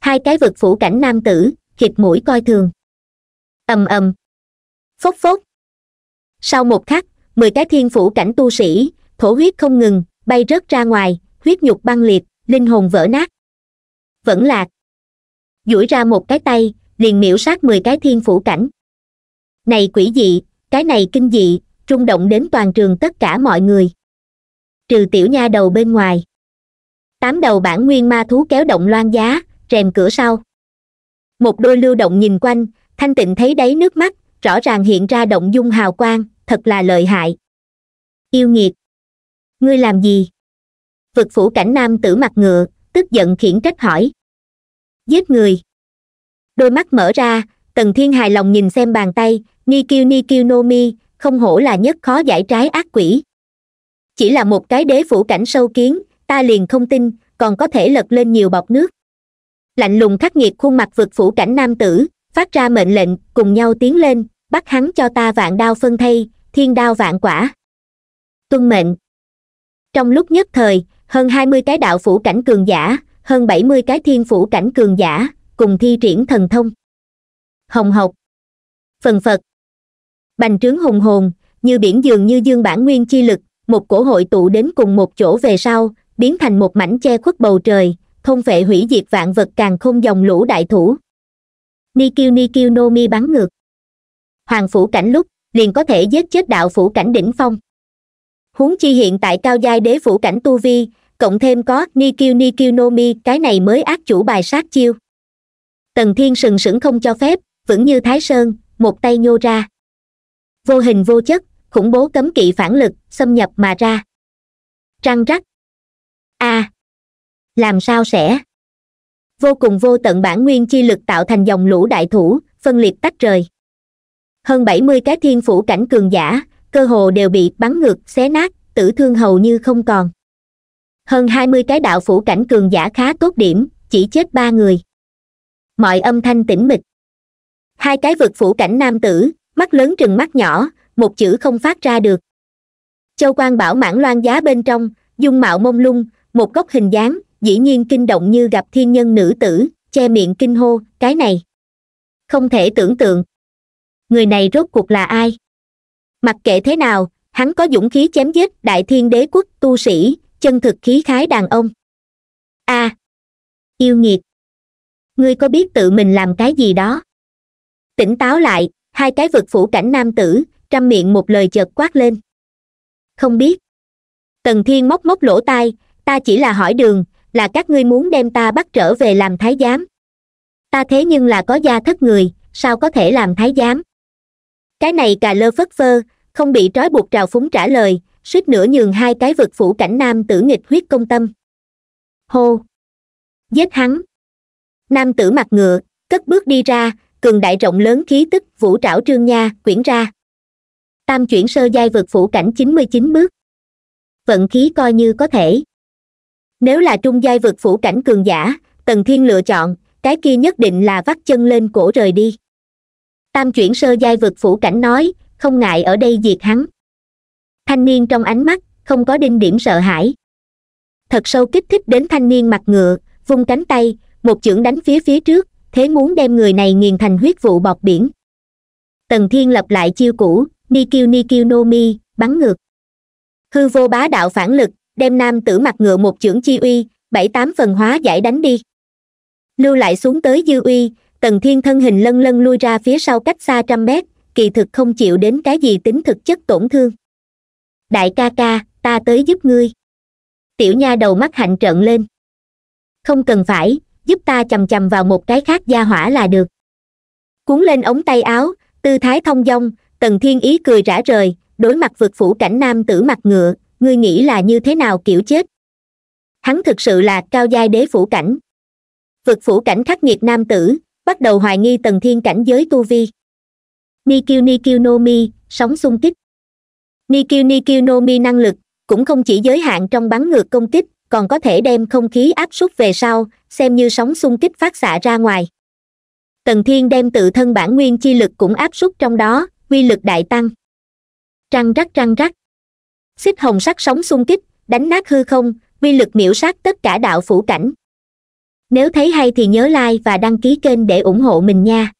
Hai cái vực phủ cảnh nam tử, khịt mũi coi thường. Ầm ầm. Phốc phốc. Sau một khắc, mười cái thiên phủ cảnh tu sĩ, thổ huyết không ngừng, bay rớt ra ngoài, huyết nhục băng liệt, linh hồn vỡ nát. Vẫn lạc. Duỗi ra một cái tay, liền miễu sát mười cái thiên phủ cảnh này quỷ dị, cái này kinh dị, rung động đến toàn trường tất cả mọi người. Trừ tiểu nha đầu bên ngoài. Tám đầu bản nguyên ma thú kéo động loan giá, rèm cửa sau. Một đôi lưu động nhìn quanh, thanh tịnh thấy đáy nước mắt, rõ ràng hiện ra động dung hào quang, thật là lợi hại. Yêu nghiệt. Ngươi làm gì? Vực phủ cảnh nam tử mặt ngựa, tức giận khiển trách hỏi. Giết người. Đôi mắt mở ra tần thiên hài lòng nhìn xem bàn tay, ni kiêu ni kiêu no mi, không hổ là nhất khó giải trái ác quỷ. Chỉ là một cái đế phủ cảnh sâu kiến, ta liền không tin, còn có thể lật lên nhiều bọc nước. Lạnh lùng khắc nghiệt khuôn mặt vực phủ cảnh nam tử, phát ra mệnh lệnh, cùng nhau tiến lên, bắt hắn cho ta vạn đao phân thay, thiên đao vạn quả. Tuân mệnh. Trong lúc nhất thời, hơn hai mươi cái đạo phủ cảnh cường giả, hơn bảy mươi cái thiên phủ cảnh cường giả, cùng thi triển thần thông hồng hộc phần phật. Bành trướng hùng hồn, như biển dường như dương bản nguyên chi lực, một cổ hội tụ đến cùng một chỗ về sau, biến thành một mảnh che khuất bầu trời thôn vệ hủy diệt vạn vật càng không dòng lũ đại thủ. Ni kiêu ni kiêu no mi bắn ngược. Hoàng phủ cảnh lúc, liền có thể giết chết đạo phủ cảnh đỉnh phong. Huống chi hiện tại cao giai đế phủ cảnh tu vi, cộng thêm có ni kiêu ni kiêu no mi, cái này mới ác chủ bài sát chiêu. Tần thiên sừng sững không cho phép vững như thái sơn, một tay nhô ra. Vô hình vô chất, khủng bố cấm kỵ phản lực, xâm nhập mà ra. Trăng rắc. A. Làm sao sẽ? Vô cùng vô tận bản nguyên chi lực tạo thành dòng lũ đại thủ, phân liệt tách rời. Hơn bảy mươi cái thiên phủ cảnh cường giả, cơ hồ đều bị bắn ngược, xé nát, tử thương hầu như không còn. Hơn hai mươi cái đạo phủ cảnh cường giả khá tốt điểm, chỉ chết ba người. Mọi âm thanh tĩnh mịch hai cái vực phủ cảnh nam tử, mắt lớn trừng mắt nhỏ, một chữ không phát ra được. Châu quan bảo mãn loan giá bên trong, dung mạo mông lung, một góc hình dáng, dĩ nhiên kinh động như gặp thiên nhân nữ tử, che miệng kinh hô, cái này, không thể tưởng tượng. Người này rốt cuộc là ai? Mặc kệ thế nào, hắn có dũng khí chém giết đại thiên đế quốc tu sĩ, chân thực khí khái đàn ông. A. Yêu nghiệt. Ngươi có biết tự mình làm cái gì đó? Tỉnh táo lại, hai cái vực phủ cảnh nam tử, trăm miệng một lời chợt quát lên. Không biết. Tần thiên móc móc lỗ tai, ta chỉ là hỏi đường, là các ngươi muốn đem ta bắt trở về làm thái giám. Ta thế nhưng là có gia thất người, sao có thể làm thái giám? Cái này cà lơ phất phơ, không bị trói buộc trào phúng trả lời, suýt nữa nhường hai cái vực phủ cảnh nam tử nghịch huyết công tâm. Hô. Giết hắn. Nam tử mặt ngựa, cất bước đi ra cường đại rộng lớn khí tức, vũ trảo trương nha, quyển ra. Tam chuyển sơ giai vực phủ cảnh chín mươi chín bước. Vận khí coi như có thể. Nếu là trung giai vực phủ cảnh cường giả, tần thiên lựa chọn, cái kia nhất định là vắt chân lên cổ rời đi. Tam chuyển sơ giai vực phủ cảnh nói, không ngại ở đây diệt hắn. Thanh niên trong ánh mắt, không có đinh điểm sợ hãi. Thật sâu kích thích đến thanh niên mặt ngựa, vung cánh tay, một chưởng đánh phía phía trước thế muốn đem người này nghiền thành huyết vụ bọt biển. Tần thiên lập lại chiêu cũ nikiu nikiu no mi, bắn ngược. Hư vô bá đạo phản lực, đem nam tử mặt ngựa một chưởng chi uy, bảy tám phần hóa giải đánh đi. Lưu lại xuống tới dư uy, tần thiên thân hình lân lân lui ra phía sau cách xa trăm mét, kỳ thực không chịu đến cái gì tính thực chất tổn thương. Đại ca ca, ta tới giúp ngươi. Tiểu nha đầu mắt hạnh trợn lên. Không cần phải giúp ta chầm chầm vào một cái khác gia hỏa là được. Cuốn lên ống tay áo, tư thái thông dong, tần thiên ý cười rã rời, đối mặt vượt phủ cảnh nam tử mặt ngựa, ngươi nghĩ là như thế nào kiểu chết? Hắn thực sự là cao giai đế phủ cảnh. Vượt phủ cảnh khắc nghiệt nam tử, bắt đầu hoài nghi tần thiên cảnh giới tu vi. Nikil nikil no mi, sóng xung kích. Nikil nikil no mi năng lực, cũng không chỉ giới hạn trong bắn ngược công kích còn có thể đem không khí áp suất về sau, xem như sóng xung kích phát xạ ra ngoài. Tần thiên đem tự thân bản nguyên chi lực cũng áp suất trong đó, quy lực đại tăng. Trăng rắc trăng rắc. Xích hồng sắc sóng xung kích, đánh nát hư không, quy lực miễu sát tất cả đạo phủ cảnh. Nếu thấy hay thì nhớ like và đăng ký kênh để ủng hộ mình nha.